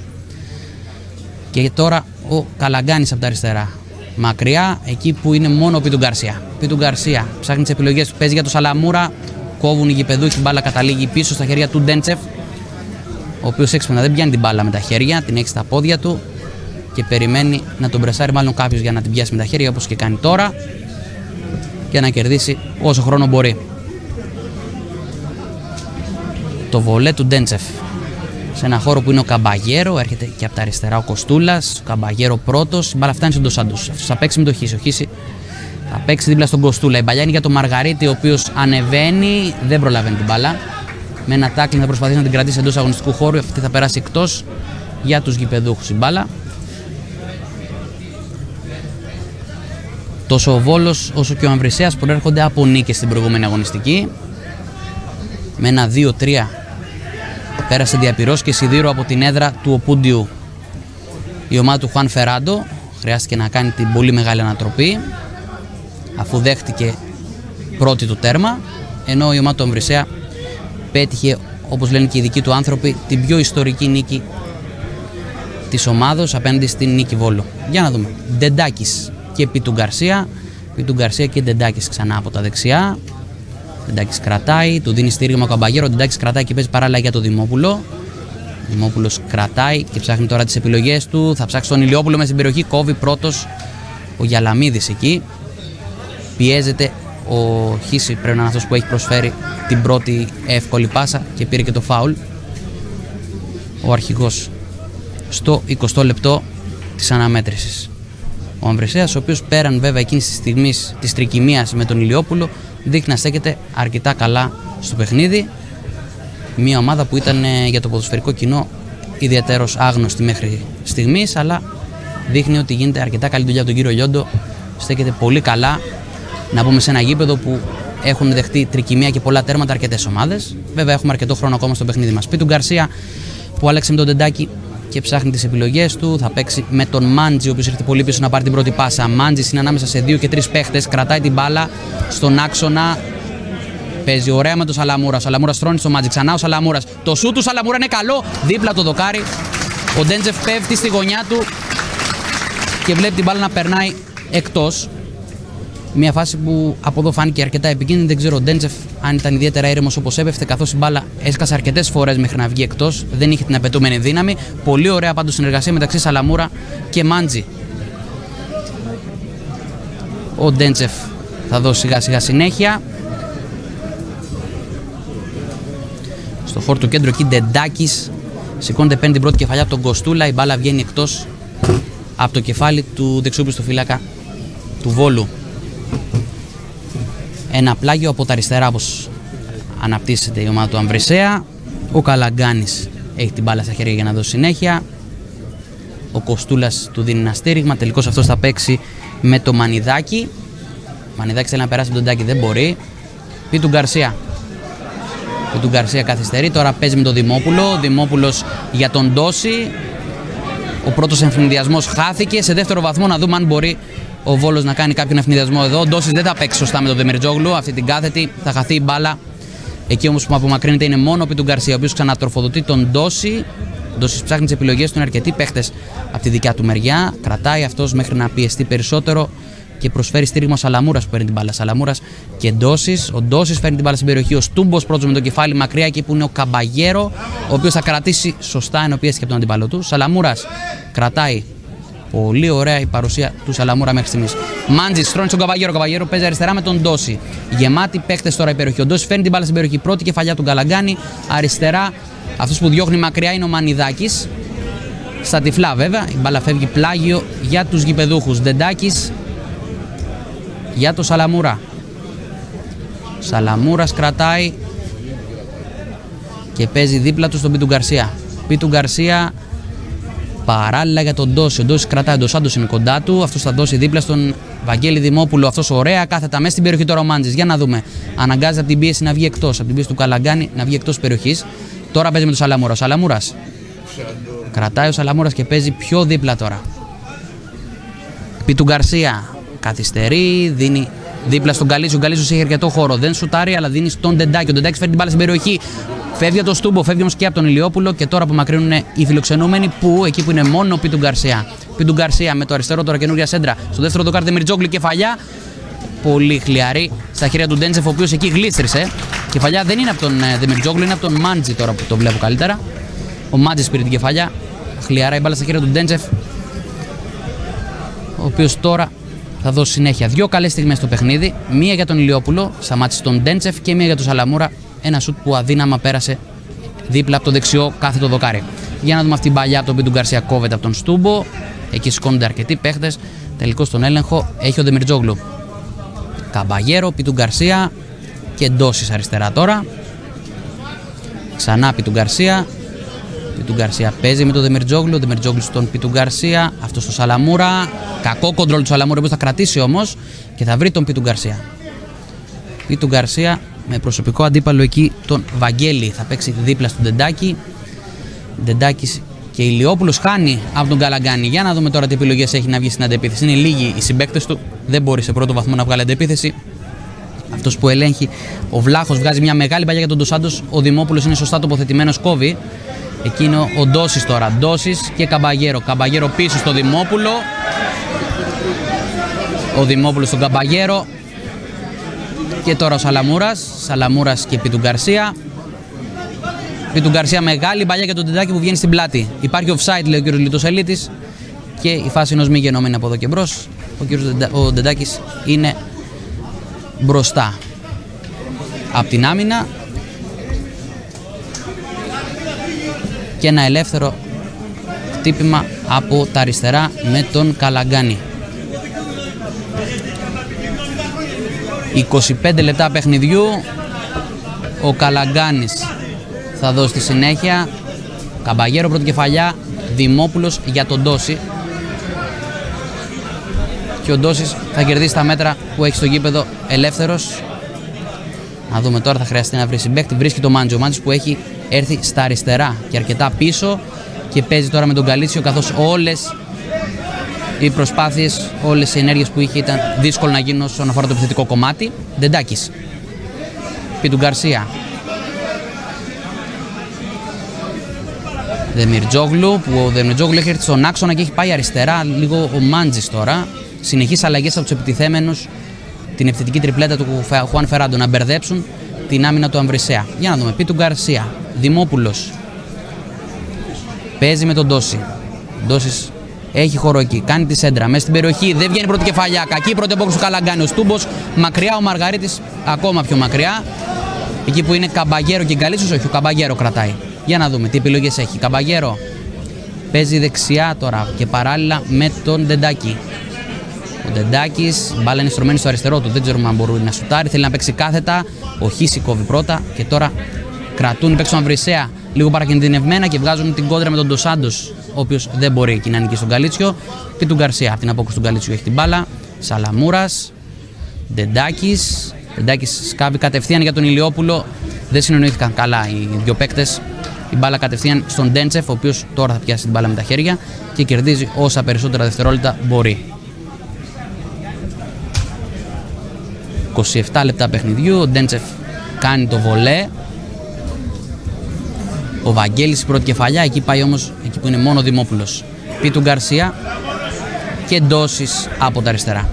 και τώρα ο Καλαγκάνης από τα αριστερά. Μακριά, εκεί που είναι μόνο ο Πίτου Γκαρσία. Πίτου Γκαρσία ψάχνει τις επιλογές του. Παίζει για το Σαλαμούρα. Κόβουν οι γηπεδούχοι. Η μπάλα καταλήγει πίσω στα χέρια του Ντέντσεφ. Ο οποίος έξυπνα δεν πιάνει την μπάλα με τα χέρια, την έχει στα πόδια του και περιμένει να τον πρεσάρει μάλλον κάποιος για να την πιάσει με τα χέρια όπως και κάνει τώρα και να κερδίσει όσο χρόνο μπορεί. Το βολέ του Ντέντσεφ σε ένα χώρο που είναι ο Καμπαγέρο, έρχεται και από τα αριστερά ο Κοστούλας. Ο Καμπαγέρο πρώτος. Η μπάλα φτάνει στον Ντοσάντο. Αυτός θα παίξει με το Χίση. Ο Χίση θα παίξει δίπλα στον Κοστούλα. Η μπαλιά είναι για τον Μαργαρίτη, ο οποίος ανεβαίνει, δεν προλαβαίνει την μπάλα. Με ένα τάκλι θα προσπαθήσει να την κρατήσει εντός αγωνιστικού χώρου. Αυτή θα περάσει εκτός για τους γηπεδούχους η μπάλα. Τόσο ο Βόλος όσο και ο Αμβρισέας προέρχονται από νίκες στην προηγούμενη αγωνιστική. Με ένα 2-3 Πέρασε διαπυρός και σιδήρο από την έδρα του Οπούντιου. Η ομάδα του Χουάν Φεράντο χρειάστηκε να κάνει την πολύ μεγάλη ανατροπή αφού δέχτηκε πρώτη του τέρμα ενώ η ομάδα του Αμβρισέα πέτυχε όπως λένε και οι δικοί του άνθρωποι την πιο ιστορική νίκη της ομάδος απέναντι στην νίκη Βόλου. Για να δούμε. Ντεντάκης και Πιτου Γκαρσία. Πιτου Γκαρσία και Ντεντάκης ξανά από τα δεξιά. Ντεντάκη κρατάει, του δίνει στήριγμα ο Καμπαγέρο. Ο Ντεντάκη κρατάει και παίζει παράλληλα για το Δημόπουλο. Δημόπουλος κρατάει και ψάχνει τώρα τις επιλογές του. Θα ψάξει τον Ηλιόπουλο με στην περιοχή. Κόβει πρώτος ο Γιαλαμίδης εκεί. Πιέζεται ο Χίση, πρέπει να είναι αυτός που έχει προσφέρει την πρώτη εύκολη πάσα και πήρε και το φάουλ. Ο αρχηγός στο 20 λεπτό της αναμέτρησης. Ο Αμβρεσέα, ο οποίος πέραν βέβαια εκείνης της στιγμής της τρικυμίας με τον Ηλιόπουλο, δείχνει να στέκεται αρκετά καλά στο παιχνίδι. Μια ομάδα που ήταν ε, για το ποδοσφαιρικό κοινό ιδιαίτερος άγνωστη μέχρι στιγμής, αλλά δείχνει ότι γίνεται αρκετά καλή δουλειά από τον κύριο Λιόντο. Στέκεται πολύ καλά. Να πούμε σε ένα γήπεδο που έχουν δεχτεί τρικυμία και πολλά τέρματα αρκετές ομάδες. Βέβαια, έχουμε αρκετό χρόνο ακόμα στο παιχνίδι μας. Πίτου Γκαρσία που άλλαξε με τον Τεντάκι και ψάχνει τις επιλογές του. Θα παίξει με τον Μάντζι, ο οποίος ήρθε πολύ πίσω να πάρει την πρώτη πάσα. Μάντζι είναι ανάμεσα σε δύο και τρεις παίχτες. Κρατάει την μπάλα στον άξονα. Παίζει ωραία με τον Σαλαμούρας. Ο Σαλαμούρας τρώνει στο Μάντζι. Ξανά ο Σαλαμούρας. Το σου του Σαλαμούρα είναι καλό. Δίπλα το δοκάρι. Ο Ντέντζεφ πέφτει στη γωνιά του και βλέπει την μπάλα να περνάει εκτός. Μια φάση που από εδώ φάνηκε αρκετά επικίνδυνη. Δεν ξέρω ο Ντέντζεφ αν ήταν ιδιαίτερα ήρεμο όπως έπεφτε, καθώς η μπάλα έσκασε αρκετές φορές μέχρι να βγει εκτός. Δεν είχε την απαιτούμενη δύναμη. Πολύ ωραία πάντως συνεργασία μεταξύ Σαλαμούρα και Μάντζη. Ο Ντέντζεφ θα δώσει σιγά σιγά συνέχεια. Στο χώρο του κέντρου εκεί Ντεντάκης σηκώνεται πέντε την πρώτη κεφαλιά από τον Κοστούλα. Η μπάλα βγαίνει εκτός από το κεφάλι του δεξιού φύλακα του Βόλου. Ένα πλάγιο από τα αριστερά όπως αναπτύσσεται η ομάδα του Αμβρισέα. Ο Καλαγκάνης έχει την μπάλα στα χέρια για να δώσει συνέχεια. Ο Κοστούλας του δίνει ένα στήριγμα. Τελικώς αυτός θα παίξει με το Μανιδάκι. Μανιδάκι θέλει να περάσει τον Τάκι, δεν μπορεί. Πει του Γκαρσία. Πει του Γκαρσία καθυστερεί. Τώρα παίζει με τον Δημόπουλο. Ο Δημόπουλος για τον Τόση. Ο πρώτος εμφυνδιασμός χάθηκε. Σε δεύτερο βαθμό να δούμε αν μπορεί ο Βόλος να κάνει κάποιον ευνηδιασμό εδώ. Ο Ντόση δεν θα παίξει σωστά με τον Δεμερτζόγλου. Αυτή την κάθετη θα χαθεί η μπάλα. Εκεί όμως που απομακρύνεται είναι μόνο ο Πιτου Γκαρσία, ο οποίος ξανατροφοδοτεί τον Ντόση. Ο Ντόση ψάχνει τις επιλογές του, είναι αρκετοί παίχτες από τη δικιά του μεριά. Κρατάει αυτός μέχρι να πιεστεί περισσότερο και προσφέρει στήριγμα ο Σαλαμούρας που παίρνει την μπάλα. Σαλαμούρας και Ντόση. Ο Ντόση φέρνει την μπάλα στην περιοχή. Ο Στούμπος πρώτος με το κεφάλι μακριά εκεί που είναι ο Καμπαγέρο, ο οποίος θα κρατήσει σωστά ενώ πιέστηκε από τον αντίπαλο του. Σαλαμούρας κρατάει Πολύ ωραία η παρουσία του Σαλαμούρα μέχρι στιγμής. Μάντζης στρώνει στον Καβαγέρο. Καβαγέρο παίζει αριστερά με τον Ντόση. Γεμάτη παίχτε τώρα η περιοχή. Ο Ντόση φέρνει την μπάλα στην περιοχή. Πρώτη κεφαλιά του Γκαλαγκάνη. Αριστερά αυτός που διώχνει μακριά είναι ο Μανιδάκης. Στα τυφλά βέβαια. Η μπάλα φεύγει πλάγιο για τους γηπεδούχους. Ντεντάκης για το Σαλαμούρα. Σαλαμούρας κρατάει και παίζει δίπλα του στον Πίτου Γκαρσία. Πίτου Γκαρσία παράλληλα για τον Ντόση. Ο Ντόση κρατάει τον Σάντο είναι κοντά του. Αυτός θα δώσει δίπλα στον Βαγγέλη Δημόπουλο. Αυτός ωραία κάθετα μέσα στην περιοχή του Ρομάντζη. Για να δούμε. Αναγκάζει από την πίεση να βγει εκτός. Από την πίεση του Καλαγκάνη να βγει εκτός περιοχής. Τώρα παίζει με τον Σαλαμούρα. Ο Σαλαμούρας. Κρατάει ο Σαλαμούρας και παίζει πιο δίπλα τώρα. Πι του Γκαρσία. Καθυστερεί, δίνει δίπλα στον Καλίσιο. Ο Καλίσιος έχει αρκετό χώρο. Δεν σουτάρει, αλλά δίνει στον Ντεντάκη. Ο Ντεντάκης φέρνει την μπάλα στην περιοχή. Φεύγει από το Στούμπο, φεύγει όμως και από τον Ηλιόπουλο και τώρα απομακρύνουν οι φιλοξενούμενοι που εκεί που είναι μόνο ο Πίτου Γκαρσία. Πίτου Γκαρσία με το αριστερό τώρα καινούργια σέντρα. Στο δεύτερο το κάρτε Μυρτζόγλου κεφαλιά. Πολύ χλιαρή στα χέρια του Ντέντζεφ, ο οποίος εκεί γλίστρισε. Κεφαλιά δεν είναι από τον ε, Δεμιρτζόγλου, είναι από τον Μάντζι τώρα που το βλέπω καλύτερα. Ο Μάντζι πήρε την κεφαλιά. Χλιαρά η μπάλα στα χέρια του Ντέντζεφ. Ο οποίος τώρα θα δώσει συνέχεια δύο καλές στιγμές στο παιχνίδι. Μία για τον Ηλιόπουλο, σταμάτησε τον Ντέντσεφ και μία για τον Σαλαμούρα. Ένα σουτ που αδύναμα πέρασε δίπλα από το δεξιό κάθετο δοκάρι. Για να δούμε αυτή την παλιά από τον Πίντου Γκαρσία κόβεται από τον Στούμπο. Εκεί σηκώνονται αρκετοί παίχτες. Τελικός στον έλεγχο έχει ο Δεμιρτζόγλου. Καμπαγέρο, Πίτου Γκαρσία και Ντόση αριστερά τώρα. Ξανά Πίτου Γκαρσία. Πίτου Γκαρσία παίζει με τον Δεμιρτζόγλου. Ο Δεμιρτζόγλου στον Πίτου Γκαρσία. Αυτό στο Σαλαμούρα. Κακό κοντρόλ του Σαλαμούρα που θα κρατήσει όμως και θα βρει τον Πίτου Γκαρσία. Πίτου Γκαρσία με προσωπικό αντίπαλο εκεί τον Βαγγέλη θα παίξει δίπλα στον Ντεντάκη. Ντεντάκης και Ηλιόπουλος χάνει από τον Καλαγκάνη. Για να δούμε τώρα τι επιλογές έχει να βγει στην αντεπίθεση. Είναι λίγοι οι συμπαίκτες του. Δεν μπορεί σε πρώτο βαθμό να βγάλει αντεπίθεση. Αυτός που ελέγχει, ο Βλάχος βγάζει μια μεγάλη παλιά για τον Ντοσάντος. Ο Δημόπουλος είναι σωστά τοποθετημένος, κόβει. Εκείνο ο Ντόσης τώρα. Ντόσης και Καμπαγέρο. Καμπαγέρο πίσω στο Δημόπουλο. Ο Δημόπουλος στον Καμπαγέρο. Και τώρα ο Σαλαμούρας. Σαλαμούρας και επί του Γκαρσία. Επί του Γκαρσία μεγάλη μπαλιά για τον Τεντάκη που βγαίνει στην πλάτη. Υπάρχει offside, λέει ο κ. Λιτοσελίτης. Και η φάση ενός μη γενόμενη από εδώ και μπρος. Ο κ. ο Ντεντάκης είναι μπροστά. Απ' την άμυνα και ένα ελεύθερο χτύπημα από τα αριστερά με τον Καλαγκάνη. 25 λεπτά παιχνιδιού. Ο Καλαγκάνης θα δώσει τη συνέχεια. Καμπαγέρο πρώτη κεφαλιά. Δημόπουλος για τον Τόση. Και ο Ντόσης θα κερδίσει τα μέτρα που έχει στο γήπεδο. Ελεύθερος. Να δούμε τώρα θα χρειαστεί να βρει συμπέκτη. Βρίσκει το Μάντζο, ο Μάντζος που έχει έρθει στα αριστερά και αρκετά πίσω. Και παίζει τώρα με τον Καλίτσιο καθώς όλες οι προσπάθειες, όλες οι ενέργειες που είχε ήταν δύσκολο να γίνουν όσον αφορά το επιθετικό κομμάτι. Ντεντάκης. Πιτου Γκαρσία. Δεμιρτζόγλου που ο Δεμιρτζόγλου έχει έρθει στον άξονα και έχει πάει αριστερά λίγο ο Μάντζης τώρα. Συνεχείς αλλαγές από τους επιτιθέμενους την επιθετική τριπλέτα του Χουάν Φεράντο να μπερδέψουν την άμυνα του Αμβρισέα. Για να δούμε. Πίτου Γκαρσία. Δημόπουλος. Παίζει με τον Ντόση. Ντόσης έχει χώρο εκεί. Κάνει τη σέντρα μέσα στην περιοχή. Δεν βγαίνει πρώτη κεφαλιά. Κακή πρώτη απόκριση του Καλαγκάνη. Ο Στούμπος μακριά. Ο Μαργαρίτης ακόμα πιο μακριά. Εκεί που είναι Καμπαγέρο και Γκαλίσιος. Όχι, ο Καμπαγέρο κρατάει. Για να δούμε τι επιλογές έχει. Καμπαγέρο παίζει δεξιά τώρα και παράλληλα με τον Ντεντάκη. Ο Ντεντάκης, μπάλα είναι στρωμένη στο αριστερό του. Δεν ξέρουμε αν μπορεί να σουτάρει. Θέλει να παίξει κάθετα. Ο Χίση κόβει πρώτα και τώρα κρατούν παίξουν Αμβρισέα λίγο παρακινδυνευμένα και βγάζουν την κόντρα με τον Ντοσάντο, ο οποίος δεν μπορεί εκεί να νικήσει στον Καλίτσιο. Και του Γκαρσία. Από την απόκριση του Καλίτσιο έχει την μπάλα. Σαλαμούρας. Ντεντάκης. Ντεντάκης σκάβει κατευθείαν για τον Ηλιόπουλο. Δεν συνεννοήθηκαν καλά οι δύο παίκτες. Η μπάλα κατευθείαν στον Ντέντσεφ, ο οποίος τώρα θα πιάσει την μπάλα με τα χέρια και κερδίζει όσα περισσότερα δευτερόλεπτα μπορεί. 27 λεπτά παιχνιδιού, ο Ντέντσεφ κάνει το βολέ, ο Βαγγέλης η πρώτη κεφαλιά, εκεί πάει όμως εκεί που είναι μόνο ο Δημόπουλος. Πίτου Γκαρσία και Ντόσης από τα αριστερά.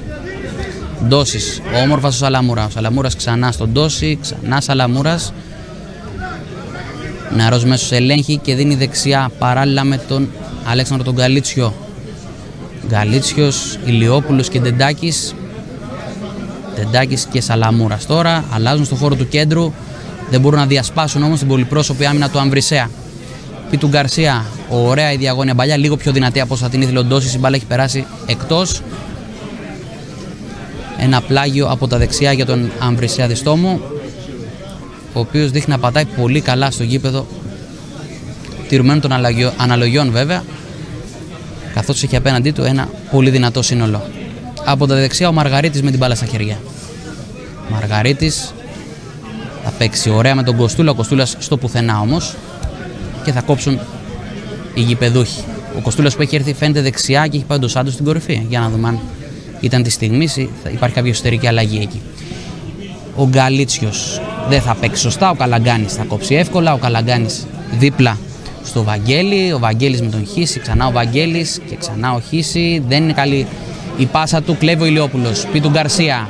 Ντόσης, ο όμορφας ο Σαλαμούρας. Ο Σαλαμούρας ξανά στον Ντόση, ξανά Σαλαμούρας. Νεαρός μέσος ελέγχει και δίνει δεξιά παράλληλα με τον Αλέξανδρο τον Γκαλίτσιο. Γκαλίτσιος, Ηλιόπουλος και Ντεντάκης. Ντεντάκης και Σαλαμούρας τώρα αλλάζουν στο χώρο του κέντρου. Δεν μπορούν να διασπάσουν όμως την πολυπρόσωπη άμυνα του Αμβρισέα. Πι του Γκαρσία, ωραία η διαγώνια παλιά, λίγο πιο δυνατή από όσο θα την ήθελε ο Ντόση. Η μπάλα έχει περάσει εκτός. Ένα πλάγιο από τα δεξιά για τον Αμβρισέα Διστόμου, ο οποίος δείχνει να πατάει πολύ καλά στο γήπεδο. Τηρουμένου των αναλογιών βέβαια, καθώς έχει απέναντί του ένα πολύ δυνατό σύνολο. Από τα δεξιά ο Μαργαρίτης με την μπάλα στα χέρια. Μαργαρίτης θα παίξει ωραία με τον Κοστούλα. Ο Κοστούλας στο πουθενά όμως. Και θα κόψουν οι γηπεδούχοι. Ο Κοστούλας που έχει έρθει φαίνεται δεξιά και έχει πάει τον Σάντος στην κορυφή. Για να δούμε αν ήταν τη στιγμή ή υπάρχει κάποια εσωτερική αλλαγή εκεί. Ο Γκαλίτσιος δεν θα παίξει σωστά. Ο Καλαγκάνης θα κόψει εύκολα. Ο Καλαγκάνης δίπλα στο Βαγγέλη. Ο Βαγγέλης με τον Χίση. Ξανά ο Βαγγέλης και ξανά ο Χίση. Δεν είναι καλή η πάσα του. Κλέβει ο Ηλιόπουλος. Πίτου Γκαρσία.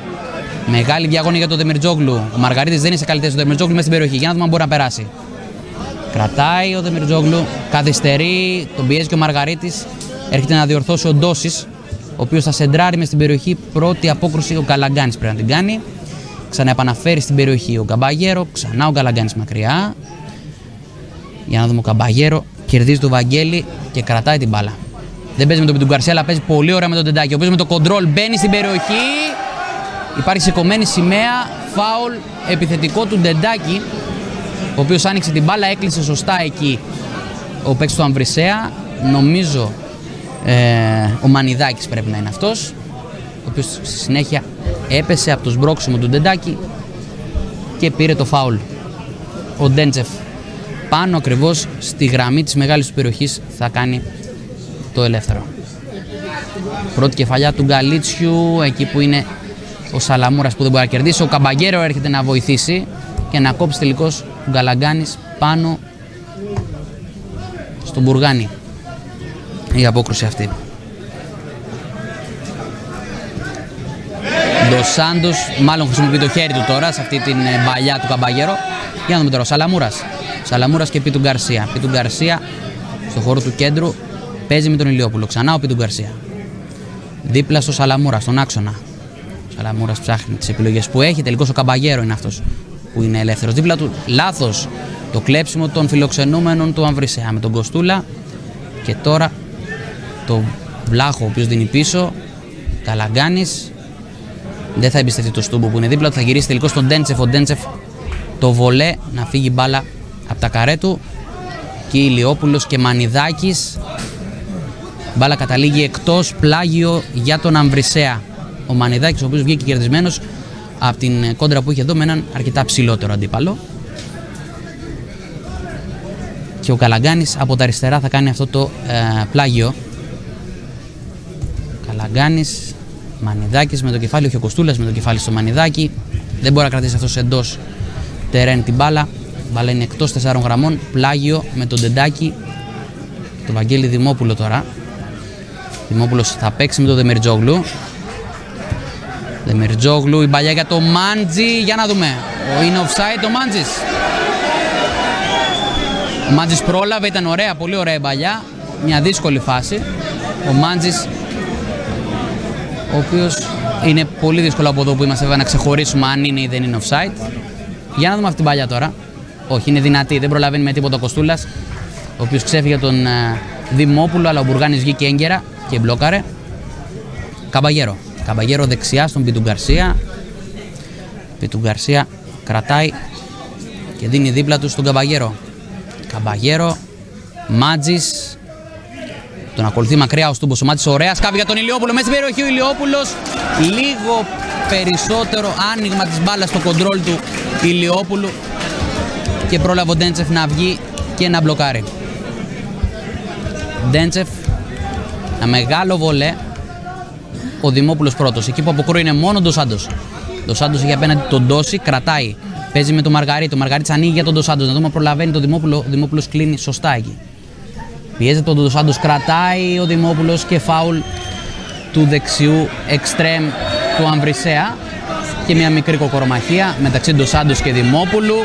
Μεγάλη διαγώνια για τον Δεμιρτζόγλου. Ο Μαργαρίτης δεν είναι σε καλή θέση. Ο Δεμιρτζόγλου μέσα στην περιοχή. Για να δούμε αν μπορεί να περάσει. Κρατάει ο Δεμιρτζόγλου. Καθυστερεί. Τον πιέζει και ο Μαργαρίτης. Έρχεται να διορθώσει ο Ντόσης. Ο οποίος θα σεντράρει με στην περιοχή. Πρώτη απόκρουση ο Καλαγκάνης πρέπει να την κάνει. Ξαναεπαναφέρει στην περιοχή ο Καμπαγέρο. Ξανά ο Καλαγκάνης μακριά. Για να δούμε ο Καμπαγέρο. Κερδίζει το Βαγγέλη και κρατάει την μπάλα. Δεν παίζει με τον Πιντουγκαρσία, αλλά παίζει πολύ ωραία με τον Τεντάκη. Ο οποίος με το κοντρόλ μπαίνει στην περιοχή. Υπάρχει σηκωμένη σημαία, φάουλ επιθετικό του Ντεντάκη, ο οποίος άνοιξε την μπάλα, έκλεισε σωστά εκεί ο παίκτης του Αμβρισέα. Νομίζω ε, ο Μανιδάκης πρέπει να είναι αυτός, ο οποίος στη συνέχεια έπεσε από το σμπρόξιμο του Ντεντάκη και πήρε το φάουλ. Ο Ντέντσεφ πάνω ακριβώς στη γραμμή της μεγάλης του περιοχής θα κάνει το ελεύθερο. Πρώτη κεφαλιά του Γκαλίτσιου, εκεί που είναι ο Σαλαμούρας που δεν μπορεί να κερδίσει. Ο Καμπαγκέρο έρχεται να βοηθήσει και να κόψει τελικώς ο Γκαλαγκάνης πάνω στον Μπουργάνη. Η απόκρουση αυτή. Ο Σάντος μάλλον χρησιμοποιεί το χέρι του τώρα σε αυτή την ε, παλιά του Καμπαγέρο. Για να δούμε τώρα. Ο Σαλαμούρας. Σαλαμούρας και Πίτου Γκαρσία. Πίτου Γκαρσία στο χώρο του κέντρου παίζει με τον Ηλιόπουλο. Ξανά ο Πίτου Γκαρσία. Δίπλα στο Σαλαμούρα, στον άξονα. Ο Σαλαμούρα ψάχνει τις επιλογές που έχει. Τελικώς ο Καμπαγέρο είναι αυτός που είναι ελεύθερος. Δίπλα του λάθος το κλέψιμο των φιλοξενούμενων του Αμβρισέα με τον Κοστούλα. Και τώρα το Βλάχο, ο οποίος δίνει πίσω. Καλαγκάνης. Δεν θα εμπιστευτεί το Στούμπο που είναι δίπλα του. Θα γυρίσει τελικώς στον Ντέντσεφ. Ο Ντέντσεφ το βολέ να φύγει μπάλα από τα καρέ του. Και Ηλιόπουλος και Μανιδάκης. Μπάλα καταλήγει εκτός πλάγιο για τον Αμβρισέα. Ο Μανιδάκης ο οποίος βγήκε κερδισμένος από την κόντρα που είχε εδώ με έναν αρκετά ψηλότερο αντίπαλο. Και ο Καλαγκάνης από τα αριστερά θα κάνει αυτό το ε, πλάγιο. Καλαγκάνης, Μανιδάκης με το κεφάλι, όχι ο Κοστούλας με το κεφάλι στο Μανιδάκη. Δεν μπορεί να κρατήσει αυτός εντός τερέν την μπάλα. Μπάλα είναι εκτός 4 γραμμών. Πλάγιο με τον Ντεντάκη. Το Βαγγέλη Δημόπουλο τώρα. Δημόπουλος θα παίξει με τον Δεμερτζόγλου. Δεμερτζόγλου, η παλιά για το Μάντζι. Για να δούμε. Είναι offside ο Μάντζης. Ο Μάντζης πρόλαβε, ήταν ωραία, πολύ ωραία η παλιά. Μια δύσκολη φάση. Ο Μάντζης, ο οποίος είναι πολύ δύσκολο από εδώ που είμαστε να ξεχωρίσουμε αν είναι ή δεν είναι offside. Για να δούμε αυτή την παλιά τώρα. Όχι, είναι δυνατή, δεν προλαβαίνει με τίποτα ο Κοστούλας. Ο οποίος ξέφυγε τον ε, Δημόπουλο, αλλά ο Μπουργάνης βγήκε έγκαιρα και μπλόκαρε. Καμπαγέρο. Καμπαγέρο δεξιά στον Πιτου Γκαρσία. Πιτου Γκαρσία κρατάει και δίνει δίπλα του στον Καμπαγέρο. Καμπαγέρο, Μάτζης. Τον ακολουθεί μακριά ο Στούμπος. Ο Μάτζης ωραία. Σκάβει για τον Ηλιόπουλο. Μέσα στην περιοχή ο Ηλιόπουλος. Λίγο περισσότερο άνοιγμα της μπάλας στο κοντρόλ του Ηλιόπουλου και πρόλαβε ο Ντέντσεφ να βγει και να μπλοκάρει. Ντέντσεφ, ένα μεγάλο βολέ. Ο Δημόπουλος πρώτος. Εκεί που αποκρούει είναι μόνο ο Ντοσάντος. Ο Σάντος έχει απέναντι τον Ντόση, κρατάει. Παίζει με τον Μαργαρίτη. Ο Μαργαρίτης ανοίγει για τον Ντοσάντο. Να δούμε αν προλαβαίνει τον Δημόπουλο. Ο Δημόπουλος κλείνει σωστά εκεί. Πιέζεται τον Ντοσάντο, κρατάει ο Δημόπουλος και φάουλ του δεξιού εξτρέμ του Αμβρισέα και μια μικρή κοκορομαχία μεταξύ Ντοσάντο και Δημόπουλου.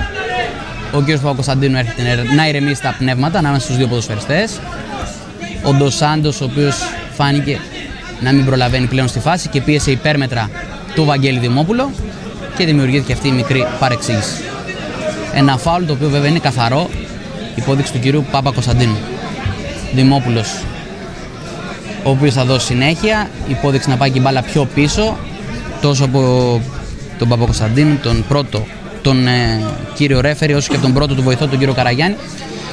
Ο κ. Παπα-Κωνσταντίνου έρχεται να ηρεμήσει τα πνεύματα ανάμεσα στους δύο ποδοσφαιριστές. Ο Ντοσάντο, ο οποίος φάνηκε να μην προλαβαίνει πλέον στη φάση και πίεσε υπέρμετρα του Βαγγέλη Δημόπουλο και δημιουργήθηκε αυτή η μικρή παρεξήγηση. Ένα φάουλ το οποίο βέβαια είναι καθαρό υπόδειξη του κυρίου Πάπα Κωνσταντίνου. Δημόπουλος, ο οποίος θα δώσει συνέχεια, υπόδειξη να πάει και η μπάλα πιο πίσω, τόσο από τον Πάπα Κωνσταντίνου, τον πρώτο τον ε, κύριο Ρέφερη, όσο και τον πρώτο του βοηθό, τον κύριο Καραγιάννη.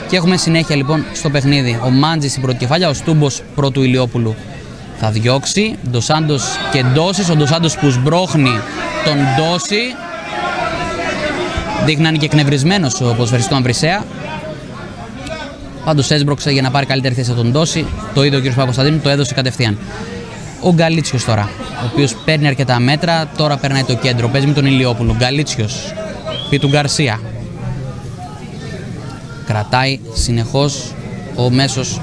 Και έχουμε συνέχεια λοιπόν στο παιχνίδι. Ο Μάντζης στην πρώτη κεφάλια, ο Στούμπος πρώτου Ηλιόπουλου θα διώξει. Ντοσάντο και Ντόσης. Ο Ντοσάντο που σμπρώχνει τον Ντόση. Δείχνει να είναι και εκνευρισμένος ο ποδοσφαιριστής του Αμβρισέα. Πάντως έσπρωξε για να πάρει καλύτερη θέση από τον Ντόση. Το είδε ο κ. Παπασταδίνου, το έδωσε κατευθείαν. Ο Γκαλίτσιος τώρα, ο οποίος παίρνει αρκετά μέτρα, τώρα περνάει το κέντρο. Παίζει με τον Ηλιόπουλο. Γκαλίτσιος του Γκαρσία. Κρατάει συνεχώς ο μέσος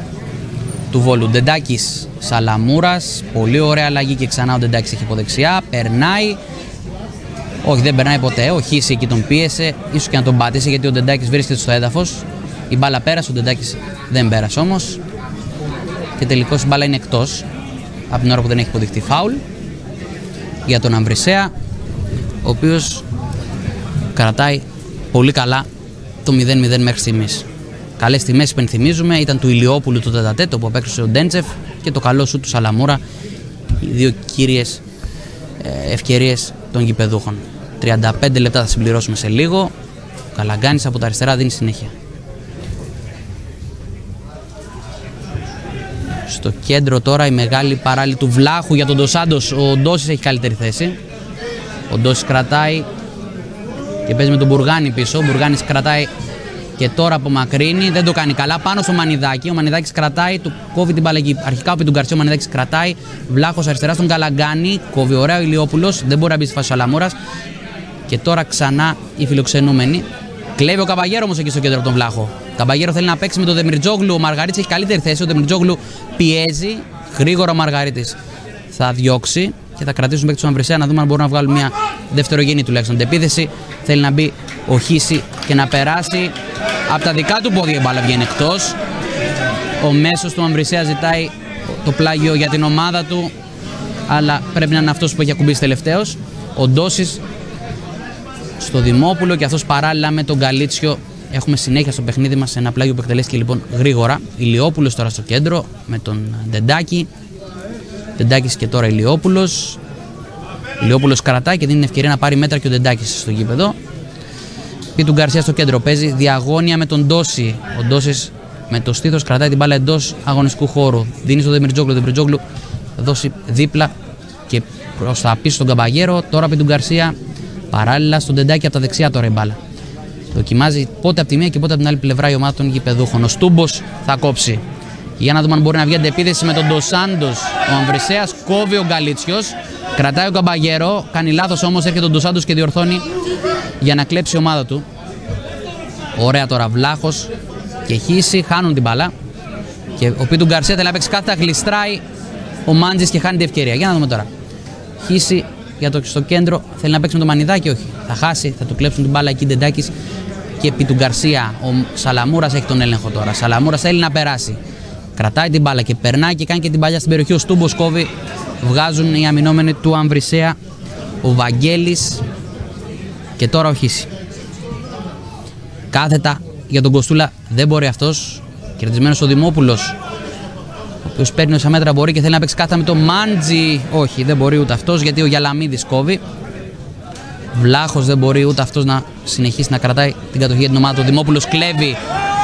του Βόλου. Ντεντάκης Σαλαμούρας, πολύ ωραία αλλαγή και ξανά ο Ντεντάκης έχει υποδεξιά, περνάει. Όχι δεν περνάει ποτέ, ο Χίση εκεί τον πίεσε, ίσως και να τον πάτησε γιατί ο Ντεντάκης βρίσκεται στο έδαφος. Η μπάλα πέρασε, ο Ντεντάκης δεν πέρασε όμως. Και τελικώς η μπάλα είναι εκτός, από την ώρα που δεν έχει υποδειχτεί φάουλ. Για τον Αμβρισέα, ο οποίος κρατάει πολύ καλά το 0-0 μέχρι στιγμής. Καλές τιμέ υπενθυμίζουμε ήταν του Ηλιόπουλου του Τετατέτο που απέκτησε ο Ντέντσεφ και το καλό σου του Σαλαμούρα. Οι δύο κύριες ευκαιρίες των γηπεδούχων. 35 λεπτά θα συμπληρώσουμε σε λίγο. Ο Καλαγκάνης από τα αριστερά δίνει συνέχεια. Στο κέντρο τώρα η μεγάλη παράλληλη του Βλάχου για τον Ντοσάντος. Ο Ντόσης έχει καλύτερη θέση. Ο Ντόσης κρατάει και παίζει με τον Μπουργάνη πίσω. Ο Μπουργάνης κρατάει και τώρα απομακρύνει. Δεν το κάνει καλά. Πάνω στο Μανιδάκι. Ο Μανιδάκης κρατάει, του κόβει την παλαγή. Αρχικά ο Γκαρσία, ο Μανιδάκης κρατάει. Βλάχος αριστερά στον Καλαγκάνη. Κόβει ωραίο Ηλιόπουλος. Δεν μπορεί να μπει στη φάση Αλαμούρα. Και τώρα ξανά οι φιλοξενούμενοι. Κλέβει ο Καμπαγέρο όμως εκεί στο κέντρο από τον Βλάχο. Καμπαγέρο θέλει να παίξει με τον Δεμιρτζόγλου. Ο Μαργαρίτης έχει καλύτερη θέση. Ο Δεμιρτζόγλου πιέζει. Γρήγορα ο Μαργαρίτης θα διώξει και θα κρατήσουν παίκτη του Αμβρισέα να δούμε αν μπορούν να βγάλουν μια δευτερογενή τουλάχιστον επίθεση. Θέλει να μπει ο Χίση και να περάσει. Από τα δικά του πόδια η μπάλα βγαίνει εκτός. Ο μέσος του Αμβρισέα ζητάει το πλάγιο για την ομάδα του. Αλλά πρέπει να είναι αυτός που έχει ακουμπήσει τελευταίος. Ο Ντόσης στο Δημόπουλο και αυτός παράλληλα με τον Καλίτσιο. Έχουμε συνέχεια στο παιχνίδι μας ένα πλάγιο που εκτελέστηκε λοιπόν γρήγορα. Ηλιόπουλος τώρα στο κέντρο με τον Ντεντάκη. Ντεντάκη και τώρα Ηλιόπουλο. Ηλιόπουλο κρατάει και δίνει ευκαιρία να πάρει μέτρα και ο Ντεντάκη στο γήπεδο. Πίτου Γκαρσία στο κέντρο παίζει διαγώνια με τον Ντόση. Ο Ντόση με το στήθος κρατάει την μπάλα εντός αγωνιστικού χώρου. Δίνει στο Δεμιρτζόγλου. Ο Δεμιρτζόγλου θα δώσει δίπλα και προς τα πίσω στον Καμπαγέρο. Τώρα Πίτου Γκαρσία παράλληλα στον Ντεντάκη από τα δεξιά τώρα η μπάλα. Δοκιμάζει πότε από τη μία και πότε από την άλλη πλευρά η ομάδα των γηπεδούχων. Ο Στούμπος θα κόψει. Για να δούμε αν μπορεί να βγει αντεπίδεση με τον Ντοσάντο. Ο Αμβρισέας κόβει ο Γκαλίτσιος. Κρατάει ο Καμπαγέρο. Κάνει λάθος όμως. Έρχεται ο Ντοσάντο και διορθώνει για να κλέψει η ομάδα του. Ωραία τώρα Βλάχος και Χίση χάνουν την μπαλά. Και ο Πίτου Γκαρσία θέλει να παίξει κάθετα, γλιστράει ο Μάντζης και χάνει την ευκαιρία. Για να δούμε τώρα. Χίση για το, στο κέντρο θέλει να παίξει με το μανιδάκι, όχι. Θα χάσει, θα του κλέψουν την μπάλα εκεί Ντεντάκης και επί του Γκαρσία. Ο Σαλαμούρας έχει τον έλεγχο τώρα. Σαλαμούρας θέλει να περάσει. Κρατάει την μπάλα και περνάει και κάνει και την παλιά στην περιοχή. Ο Στούμπος κόβει. Βγάζουν οι αμυνόμενοι του Αμβρισέα. Ο Βαγγέλης και τώρα ο Χίση. Κάθετα για τον Κοστούλα δεν μπορεί αυτός. Κερδισμένος ο Δημόπουλος. Ο οποίος παίρνει όσα μέτρα μπορεί και θέλει να παίξει κάθετα με το Μάντζι. Όχι, δεν μπορεί ούτε αυτός γιατί ο Γιαλαμίδης κόβει. Βλάχος δεν μπορεί ούτε αυτός να συνεχίσει να κρατάει την κατοχή για την ομάδα του. Ο Δημόπουλος κλέβει.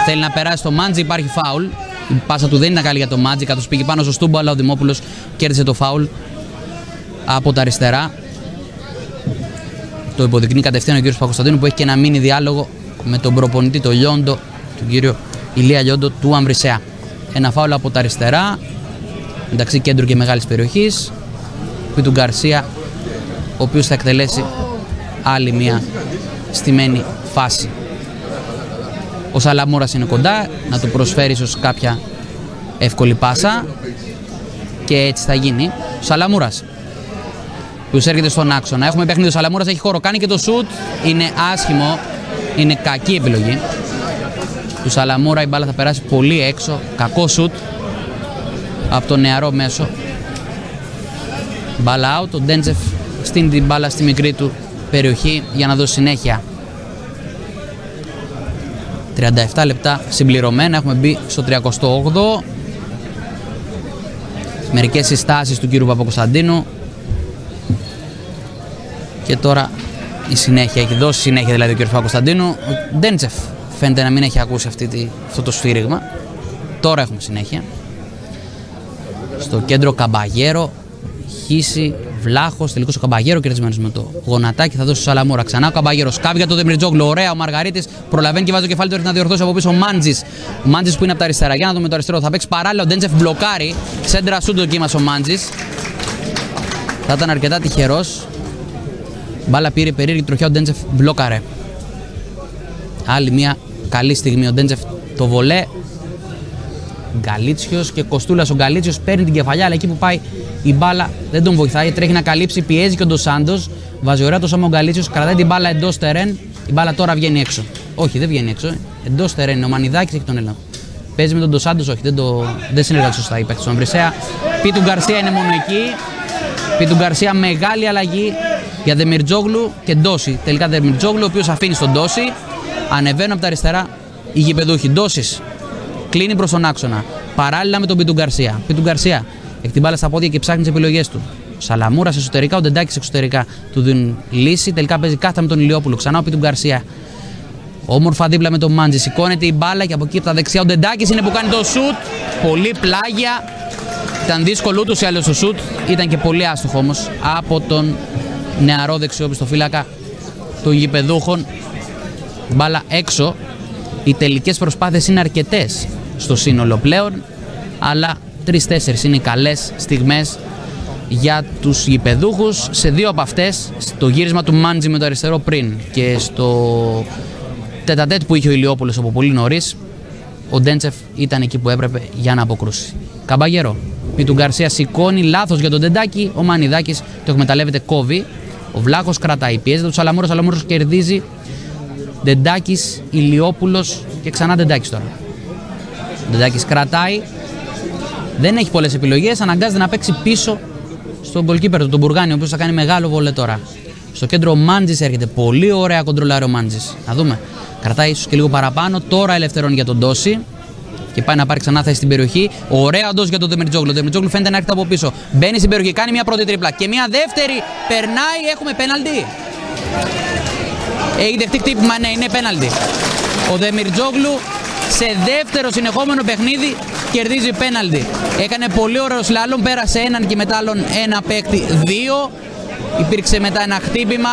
Θέλει να περάσει το Μάντζι, υπάρχει φάουλ. Η πάσα του δεν ήταν καλή για το Μάντζι, καθώ πήγε πάνω στο στούμπο, αλλά ο Δημόπουλος κέρδισε το φάουλ από τα αριστερά. Το υποδεικνύει κατευθείαν ο κύριος Πακοσταντίνου που έχει και ένα μήνυ διάλογο με τον προπονητή, τον Λιόντο, τον κύριο Ηλία Λιόντο του Αμβρισέα. Ένα φάουλ από τα αριστερά, μεταξύ κέντρου και μεγάλης περιοχής. Του Γκαρσία, ο οποίος θα εκτελέσει άλλη μια στημένη φάση. Ο Σαλαμούρας είναι κοντά να του προσφέρεις ίσως κάποια εύκολη πάσα και έτσι θα γίνει. Ο Σαλαμούρας που έρχεται στον άξονα. Έχουμε παιχνίδι. Ο Σαλαμούρας έχει χώρο. Κάνει και το σουτ. Είναι άσχημο. Είναι κακή επιλογή. Του Σαλαμούρα η μπάλα θα περάσει πολύ έξω. Κακό σουτ από το νεαρό μέσο. Μπάλα out. Ο Ντέντζεφ στείνει την μπάλα στη μικρή του περιοχή για να δώσει συνέχεια. 37 λεπτά συμπληρωμένα, έχουμε μπει στο 38ο. Μερικές συστάσεις του κύριου Παπακοσταντίνου. Και τώρα η συνέχεια, έχει δώσει συνέχεια δηλαδή ο κύριος Παπακοσταντίνου. Ο Ντέντσεφ φαίνεται να μην έχει ακούσει αυτή αυτό το σφύριγμα. Τώρα έχουμε συνέχεια. Στο κέντρο Καμπαγέρο, Χίση, Βλάχος, τελικός ο Καμπαγέρο κερδισμένος με το γονατάκι. Θα δώσει στο Σαλαμούρα ξανά. Ο Καμπαγέρος σκάβει για το Δεμριτζόγλου. Ωραία, ο Μαργαρίτης προλαβαίνει και βάζει το κεφάλι του. Έχει να διορθώσει από πίσω ο Μάντζης. Ο Μάντζης που είναι από τα αριστερά. Για να δούμε το αριστερό. Θα παίξει παράλληλα. Ο Ντέντζεφ μπλοκάρει. Σέντρα σου το κύμα ο Μάντζης. Θα ήταν αρκετά τυχερός. Μπάλα πήρε περίεργη τροχιά. Ο Ντέντζεφ μπλόκαρε. Άλλη μια καλή στιγμή. Ο Ντέντζεφ το βολέ Γκαλίτσιος και Κοστούλας. Ο Γκαλίτσιος παίρνει την κεφαλιά, αλλά εκεί που πάει η μπάλα δεν τον βοηθάει. Τρέχει να καλύψει, πιέζει και ο Ντοσάντο. Βάζει ωραία το σώμα ο Γκαλίτσιος, κρατάει την μπάλα εντός τερέν. Η μπάλα τώρα βγαίνει έξω. Όχι, δεν βγαίνει έξω. Εντός τερέν. Ο Μανιδάκης έχει τον έλεγχο. Παίζει με τον Ντοσάντο, όχι, δεν, το... δεν συνεργάζεται σωστά η παίκτη του Αμπρισέα. Πίτου Γκαρσία είναι μόνο εκεί. Πίτου Γκαρσία μεγάλη αλλαγή για Δεμιρτζόγλου και Ντόση. Τελικά Δεμιρτζόγλου, ο οποίος αφήνει στον Ντόση. Ανεβαίνουν από τα αριστερά οι γηπεδούχοι. Ντόσης κλείνει προς τον άξονα. Παράλληλα με τον Πιτου Γκαρσία. Πιτου Γκαρσία έχει την μπάλα στα πόδια και ψάχνει τις επιλογές του. Ο Σαλαμούρα εσωτερικά, ο Ντεντάκης εξωτερικά του δίνουν λύση. Τελικά παίζει κάθτα με τον Ηλιόπουλο. Ξανά ο Πιτου Γκαρσία. Όμορφα δίπλα με τον Μάντζη. Σηκώνεται η μπάλα και από εκεί από τα δεξιά ο Ντεντάκης είναι που κάνει το σουτ. Πολύ πλάγια. Ήταν δύσκολο ούτως ή άλλως το σουτ. Ήταν και πολύ άστοχο όμως από τον νεαρό δεξιό πιστοφύλακα των γηπεδούχων. Μπάλα έξω οι τελικές προσπάθειες είναι αρκετές στο σύνολο πλέον, αλλά τρεις-τέσσερις είναι οι καλές στιγμές για τους γηπεδούχους. Σε δύο από αυτές, στο γύρισμα του Μάντζη με το αριστερό πριν και στο τετατέτ που είχε ο Ηλιόπουλος από πολύ νωρίς, ο Ντέντσεφ ήταν εκεί που έπρεπε για να αποκρούσει. Καμπαγερό. Η του Γκαρσία σηκώνει λάθος για τον Ντεντάκη, ο Μανιδάκης το εκμεταλλεύεται κόβει. Ο Βλάχος κρατάει, πιέζεται του Σαλαμούρο, ο Σαλαμούρο κερδίζει Ντεντάκη, Ηλιόπουλος και ξανά Ντεντάκη τώρα. Ντεντάκη κρατάει. Δεν έχει πολλές επιλογές. Αναγκάζεται να παίξει πίσω στον goalkeeper του, τον Μπουργάνη, ο οποίος θα κάνει μεγάλο βολέ τώρα. Στο κέντρο ο Μάντζης έρχεται. Πολύ ωραία κοντρολάρει ο Μάντζης. Να δούμε. Κρατάει ίσως και λίγο παραπάνω. Τώρα ελευθερώνει για τον Τόση. Και πάει να πάρει ξανά θέση στην περιοχή. Ωραία ντό για τον Δεμιτζόγλου. Ο Δεμιτζόγλου φαίνεται να έρχεται από πίσω. Μπαίνει στην περιοχή, κάνει μια πρώτη τρίπλα. Και μια δεύτερη. Περνάει, έχουμε πέναλτι. Έχει δεχτεί χτύπημα, ναι, είναι πέναλτι. Ο Δεμιρτζόγλου σε δεύτερο συνεχόμενο παιχνίδι κερδίζει πέναλτι. Έκανε πολύ ωραίο σλάλον, πέρασε έναν και μετά άλλον ένα παίκτη, δύο. Υπήρξε μετά ένα χτύπημα.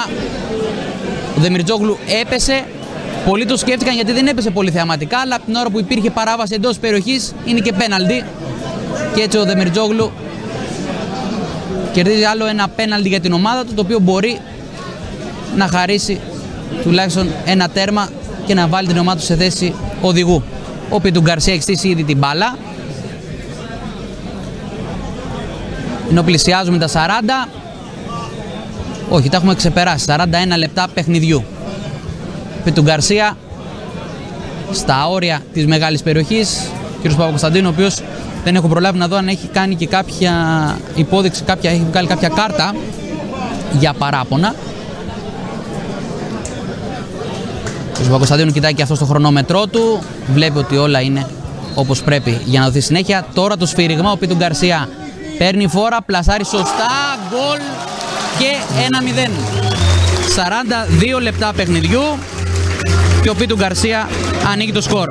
Ο Δεμιρτζόγλου έπεσε. Πολλοί το σκέφτηκαν γιατί δεν έπεσε πολύ θεαματικά, αλλά από την ώρα που υπήρχε παράβαση εντός περιοχής είναι και πέναλτι. Και έτσι ο Δεμιρτζόγλου κερδίζει άλλο ένα πέναλτι για την ομάδα του, το οποίο μπορεί να χαρίσει τουλάχιστον ένα τέρμα και να βάλει την ομάδα του σε θέση οδηγού. Ο Πιτου Γκαρσία έχει στήσει ήδη την μπάλα. Ενώ πλησιάζουμε τα 40. Όχι, τα έχουμε ξεπεράσει. 41 λεπτά παιχνιδιού. Πιτου Γκαρσία στα όρια της μεγάλης περιοχής. Ο κ. Παπακοσταντίνο, ο οποίος δεν έχω προλάβει να δω αν έχει κάνει και κάποια υπόδειξη, κάποια, έχει βγάλει κάποια κάρτα για παράπονα. Ο Παπακοσταντίνου κοιτάει και αυτό στο χρονόμετρό του. Βλέπει ότι όλα είναι όπως πρέπει για να δοθεί συνέχεια. Τώρα το σφυριγμό ο Πίτου Γκαρσία παίρνει φόρα, πλασάρει σωστά, γκολ και 1-0. 42 λεπτά παιχνιδιού και ο Πίτου Γκαρσία ανοίγει το σκορ.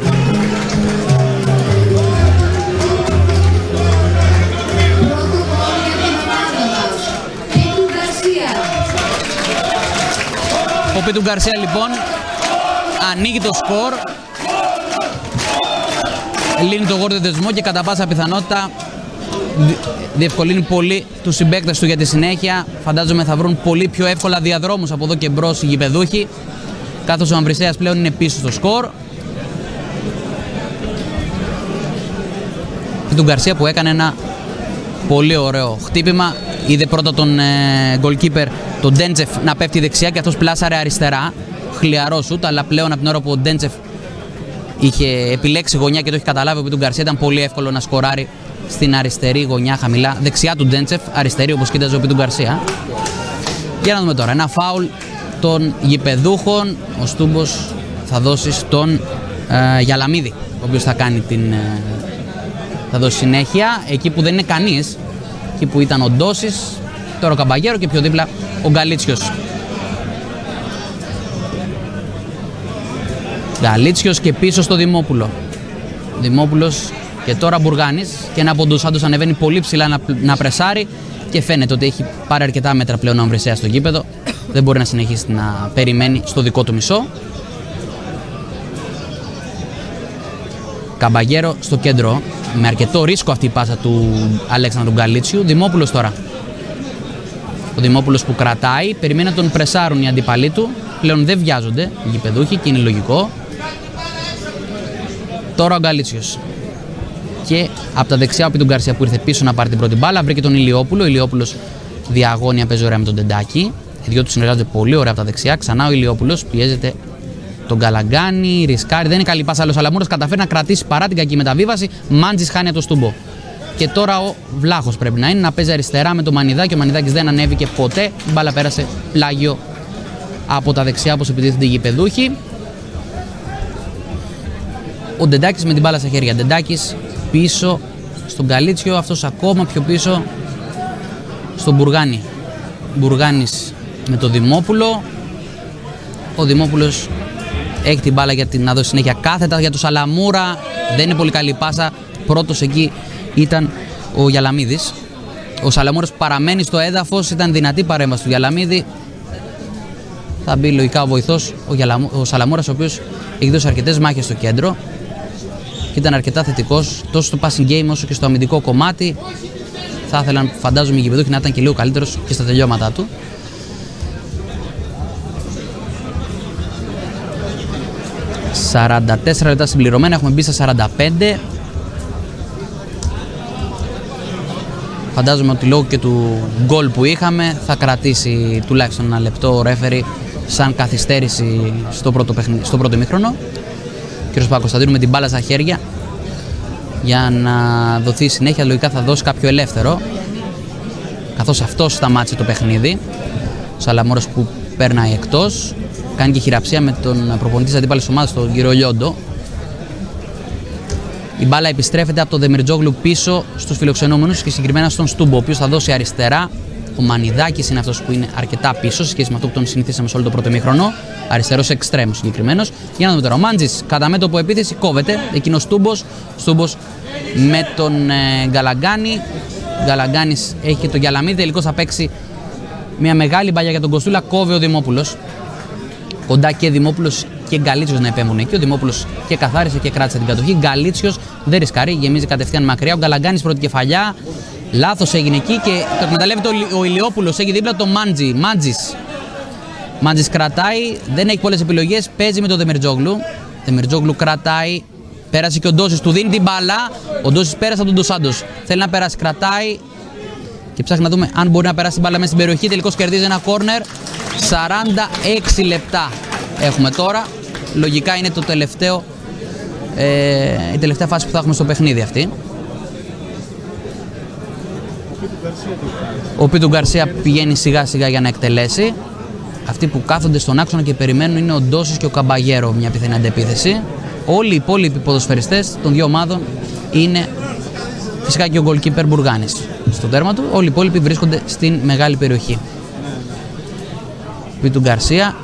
Ο Πίτου Γκαρσία λοιπόν ανοίγει το σκορ λύνει το γόρδιο δεσμό και κατά πάσα πιθανότητα διευκολύνει πολύ τους συμπαίκτες του για τη συνέχεια. Φαντάζομαι θα βρουν πολύ πιο εύκολα διαδρόμους από εδώ και μπρος οι γηπεδούχοι καθώς ο Αμβρισέας πλέον είναι πίσω στο σκορ. Και τον Γκαρσία που έκανε ένα πολύ ωραίο χτύπημα. Είδε πρώτα τον ε, goalkeeper, τον Ντέντζεφ, να πέφτει δεξιά και αυτός πλάσαρε αριστερά χλιαρό σουτ, αλλά πλέον από την ώρα που ο Ντέντσεφ είχε επιλέξει γωνιά και το έχει καταλάβει ότι τον Γκαρσία ήταν πολύ εύκολο να σκοράρει στην αριστερή γωνιά χαμηλά, δεξιά του Ντέντσεφ, αριστερή όπως κοίταζε ο του Γκαρσία. Για να δούμε τώρα. Ένα φάουλ των γηπεδούχων. Ο Στούμπος θα δώσει στον ε, Γιαλαμίδη, ο οποίος θα κάνει την. Ε, θα δώσει συνέχεια εκεί που δεν είναι κανείς. Εκεί που ήταν ο Ντόσης, τώρα ο Καμπαγέρο και πιο δίπλα ο Γκαλίτσιος. Γαλίτσιος και πίσω στο Δημόπουλο. Δημόπουλος και τώρα Μπουργάνης και ένα από τους ανεβαίνει πολύ ψηλά να, να πρεσάρει και φαίνεται ότι έχει πάρει αρκετά μέτρα πλέον ο Αμβρεσέας στο γήπεδο. Δεν μπορεί να συνεχίσει να περιμένει στο δικό του μισό. Καμπαγέρο στο κέντρο με αρκετό ρίσκο αυτή η πάσα του Αλέξανδρου Γκαλίτσιου. Δημόπουλος τώρα. Ο Δημόπουλος που κρατάει, περιμένει να τον πρεσάρουν οι αντιπαλοί του. Πλέον δεν βιάζονται οι γηπεδούχοι και είναι λογικό. Τώρα ο Γκαλίτσιο. Και από τα δεξιά ο Πιτου Γκαρσία που ήρθε πίσω να πάρει την πρώτη μπάλα βρήκε τον Ηλιόπουλο. Ο Ηλιόπουλος διαγώνια παίζει ωραία με τον Τεντάκη. Οι δυο τους συνεργάζονται πολύ ωραία από τα δεξιά. Ξανά ο Ηλιόπουλος πιέζεται τον Καλαγκάνη, ρισκάρει. Δεν είναι καλή πάσα, αλλά ο Σαλαμούρα καταφέρει να κρατήσει παρά την κακή μεταβίβαση. Μάντζης χάνει από το στούμπο. Και τώρα ο Βλάχος πρέπει να είναι να παίζει αριστερά με τον Μανιδάκη. Ο Μανιδάκης δεν ανέβηκε ποτέ. Η μπάλα πέρασε πλάγιο από τα δεξιά όπως επιτίθενται οι γηπεδούχοι. Ο Ντεντάκης με την μπάλα στα χέρια. Ντεντάκης πίσω στον Καλίτσιο, αυτός ακόμα πιο πίσω στον Μπουργάνη. Μπουργάνης με το Δημόπουλο. Ο Δημόπουλος έχει την μπάλα για να δώσει συνέχεια κάθετα για το Σαλαμούρα. Δεν είναι πολύ καλή πάσα. Πρώτος εκεί ήταν ο Γιαλαμίδης. Ο Σαλαμούρας παραμένει στο έδαφος, ήταν δυνατή παρέμβαση του Γιαλαμίδη. Θα μπει λογικά ο βοηθός, ο, Γιαλαμ... ο Σαλαμούρας, ο οποίος έχει δώσει αρκετές μάχες στο κέντρο και ήταν αρκετά θετικός τόσο στο passing game όσο και στο αμυντικό κομμάτι. Θα ήθελαν, φαντάζομαι, οι Γηπεδούχοι να ήταν και λίγο καλύτερος και στα τελειώματά του. «44 λεπτά συμπληρωμένα, έχουμε μπει στα 45. Φαντάζομαι ότι λόγω και του γκολ που είχαμε θα κρατήσει τουλάχιστον ένα λεπτό ο ρέφερη σαν καθυστέρηση στο πρώτο, παιχνι... στο πρώτο ημίχρονο. Ο κ. Παπακοσταντίνου με την μπάλα στα χέρια για να δοθεί συνέχεια. Λογικά θα δώσει κάποιο ελεύθερο. Καθώς αυτό σταμάτησε το παιχνίδι. Ο Σαλαμόρο που παίρνει εκτός. Κάνει και χειραψία με τον προπονητής της αντίπαλης ομάδας, τον κύριο Λιόντο. Η μπάλα επιστρέφεται από τον Δεμιρτζόγλου πίσω στους φιλοξενούμενους και συγκεκριμένα στον Στούμπο, ο οποίος θα δώσει αριστερά. Ο Μανιδάκης είναι αυτός που είναι αρκετά πίσω σε σχέση με αυτό που τον συνηθίσαμε σε όλο το πρώτο μήχρονο. Αριστερός εξτρέμο συγκεκριμένος. Για να δούμε τώρα. Ο Μάντζης κατά μέτωπο επίθεση κόβεται. Εκείνος Στούμπος. Στούμπος με τον ε, Γκαλαγκάνη. Γκαλαγκάνης έχει και τον Γιαλαμίδη. Τελικώς θα παίξει μια μεγάλη μπαλιά για τον Κοστούλα. Κόβει ο Δημόπουλος. Κοντά και Δημόπουλος και Γκαλίτσιος να επέμβουν εκεί. Ο Δημόπουλος και καθάρισε και κράτησε την κατοχή. Γκαλίτσιος δεν ρισκαρεί, γεμίζει κατευθείαν μακριά. Ο Γκαλαγκάνης πρώτη κεφαλιά. Λάθος έγινε εκεί και το εκμεταλλεύεται ο Ηλιόπουλος. Έχει δίπλα το Μάντζι. Μάντζης. Μάντζης κρατάει, δεν έχει πολλές επιλογές. Παίζει με τον Δεμερτζόγλου. Δεμερτζόγλου κρατάει. Πέρασε και ο Ντόσης, του δίνει την μπάλα. Ο Ντόσης πέρασε από τον Ντοσάντος. Θέλει να περάσει, κρατάει. Και ψάχνει να δούμε αν μπορεί να περάσει την μπάλα μέσα στην περιοχή. Τελικώς κερδίζει ένα κόρνερ. 46 λεπτά έχουμε τώρα. Λογικά είναι το τελευταίο, ε, η τελευταία φάση που θα έχουμε στο παιχνίδι αυτή. Ο Πίτου Γκαρσία πηγαίνει σιγά σιγά για να εκτελέσει. Αυτοί που κάθονται στον άξονα και περιμένουν είναι ο Ντόσος και ο Καμπαγέρο, μια πιθανή αντεπίθεση. Όλοι οι υπόλοιποι ποδοσφαιριστές των δύο ομάδων είναι φυσικά και ο goalkeeper Μπουργάνης στο τέρμα του. Όλοι οι υπόλοιποι βρίσκονται στην μεγάλη περιοχή. Πίτου Γκαρσία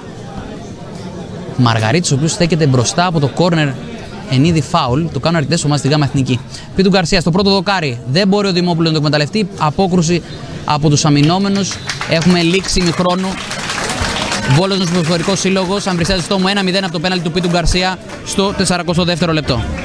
Μαργαρίτη, ο οποίος στέκεται μπροστά από το corner εν είδη φάουλ. Το κάνουν αρκετές ομάδες στη ΓΑΜΑ Εθνική. Πίτου Γκαρσία στο πρώτο δοκάρι. Δεν μπορεί ο Δημόπουλος να το εκμεταλλευτεί. Απόκρουση από τους αμυνόμενους. Έχουμε λήξη ημιχρόνου. Βόλος Νοσοκοφορικό Σύλλογο. Αμπρισιάζει στο μου 1-0 από το πέναλτι του Πίτου Γκαρσία στο 42ο λεπτό.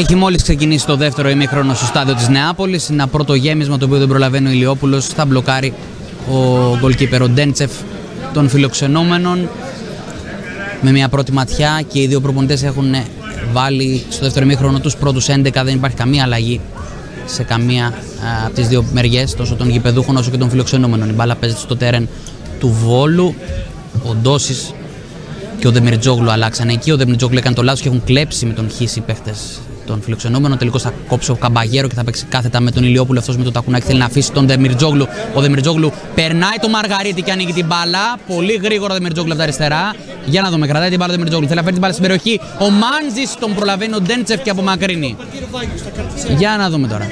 Έχει μόλις ξεκινήσει το δεύτερο ημίχρονο στο στάδιο της Νεάπολης. Ένα πρώτο γέμισμα το οποίο δεν προλαβαίνει ο Ηλιόπουλος. Θα μπλοκάρει ο γκολκίπερ ο Ντέντσεφ των φιλοξενούμενων. Με μια πρώτη ματιά και οι δύο προπονητές έχουν βάλει στο δεύτερο ημίχρονο τους πρώτους 11. Δεν υπάρχει καμία αλλαγή σε καμία από τις δύο μεριές, τόσο των γηπεδούχων όσο και των φιλοξενούμενων. Η μπάλα παίζεται στο τέρεν του Βόλου. Ο Ντόσης και ο Δεμιρτζόγλου αλλάξανε εκεί. Ο Δεμιρτζόγλου έκανε το λάθος και έχουν κλέψει με τον Χίση οι παίχτες των φιλοξενούμενων. Τελικώς θα κόψει ο Καμπαγέρο και θα παίξει κάθετα με τον Ηλιόπουλο. Αυτός με το τακουνάκι θέλει να αφήσει τον Δεμιρτζόγλου. Ο Δεμιρτζόγλου περνάει το Μαργαρίτη και ανοίγει την μπάλα. Πολύ γρήγορα ο Δεμιρτζόγλου από τα αριστερά. Για να δούμε, κρατάει την μπάλα ο Δεμιρτζόγλου. Θέλει να φέρει την μπάλα στην περιοχή. Ο Μάντζη τον προλαβαίνει ο Ντέντσεφ και απομακρύνει. Για να δούμε τώρα.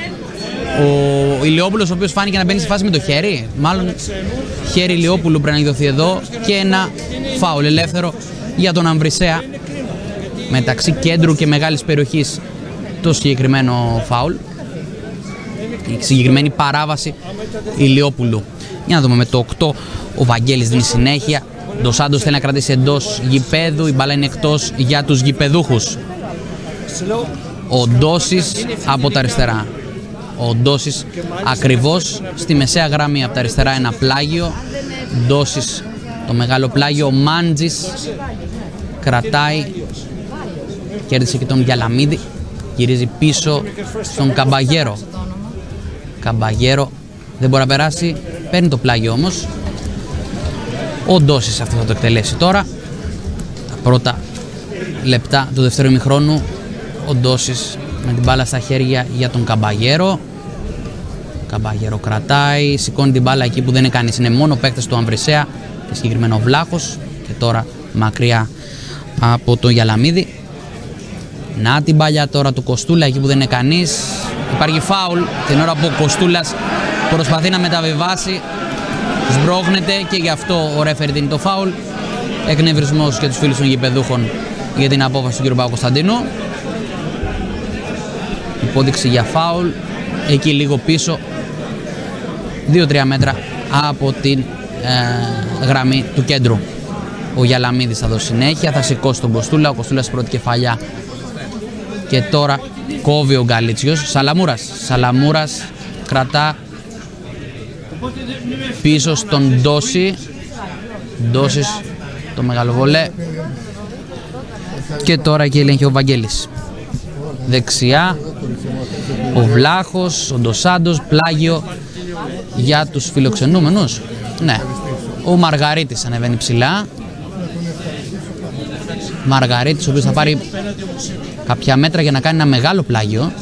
Ο Ηλιόπουλος, ο οποίος φάνηκε να μπαίνει σε φάση με το χέρι. Μάλλον χέρι Ηλιόπουλου πρέπει να εκδοθεί εδώ. Και ένα φάουλ ελεύθερο για τον Αμβρισέα μεταξύ κέντρου και μεγάλης περιοχής το συγκεκριμένο φάουλ. Η συγκεκριμένη παράβαση Ηλιόπουλου. Για να δούμε με το 8 ο Βαγγέλης δίνει συνέχεια. Το Σάντος θέλει να κρατήσει εντός γηπέδου. Η μπάλα είναι εκτός για τους γηπεδούχους. Ο Ντόσης από τα αριστερά. Ο Ντόσης ακριβώς στη μεσαία γραμμή από τα αριστερά ένα πλάγιο. Ντόσης το μεγάλο πλάγιο. Ο Μάντζης κρατάει. Κέρδισε και τον Γιαλαμίδη γυρίζει πίσω στον Καμπαγέρο. Καμπαγέρο δεν μπορεί να περάσει παίρνει το πλάγιο όμως. Ο Ντόσης αυτό θα το εκτελέσει τώρα. Τα πρώτα λεπτά του δεύτερου ημιχρόνου ο Ντόσης με την μπάλα στα χέρια για τον Καμπαγέρο. Καμπαγέρο κρατάει, σηκώνει την μπάλα εκεί που δεν είναι κανείς, είναι μόνο παίκτες του Αμβρισέα και συγκεκριμένο ο Βλάχος. Και τώρα μακριά από τον Γιαλαμίδη. Να την παλιά τώρα του Κοστούλα εκεί που δεν είναι κανείς. Υπάρχει φάουλ την ώρα που ο Κοστούλας προσπαθεί να μεταβιβάσει. Σμπρώχνεται και γι' αυτό ο ρέφερ δίνει το φάουλ. Εκνευρισμός και τους φίλους των γηπεδούχων για την απόφαση του κ. Παπακοσταντίνου. Υπόδειξη για φάουλ. Εκεί λίγο πίσω. 2-3 μέτρα από την ε, γραμμή του κέντρου. Ο Γιαλαμίδης θα δώσει συνέχεια, θα σηκώσει τον Κοστούλα. Ο Κοστούλας πρώτη κεφαλιά. Και τώρα κόβει ο Γκαλίτσιος. Σαλαμούρας. Σαλαμούρας κρατά πίσω στον Ντόση. Ντόσης το μεγάλο βολέ. Και τώρα εκεί ελέγχει ο Βαγγέλης. Δεξιά ο Βλάχος, ο Ντοσάντος, πλάγιο για τους φιλοξενούμενους. Ναι, ο Μαργαρίτης ανεβαίνει ψηλά. Μαργαρίτης ο οποίος θα πάρει κάποια μέτρα για να κάνει ένα μεγάλο πλάγιο.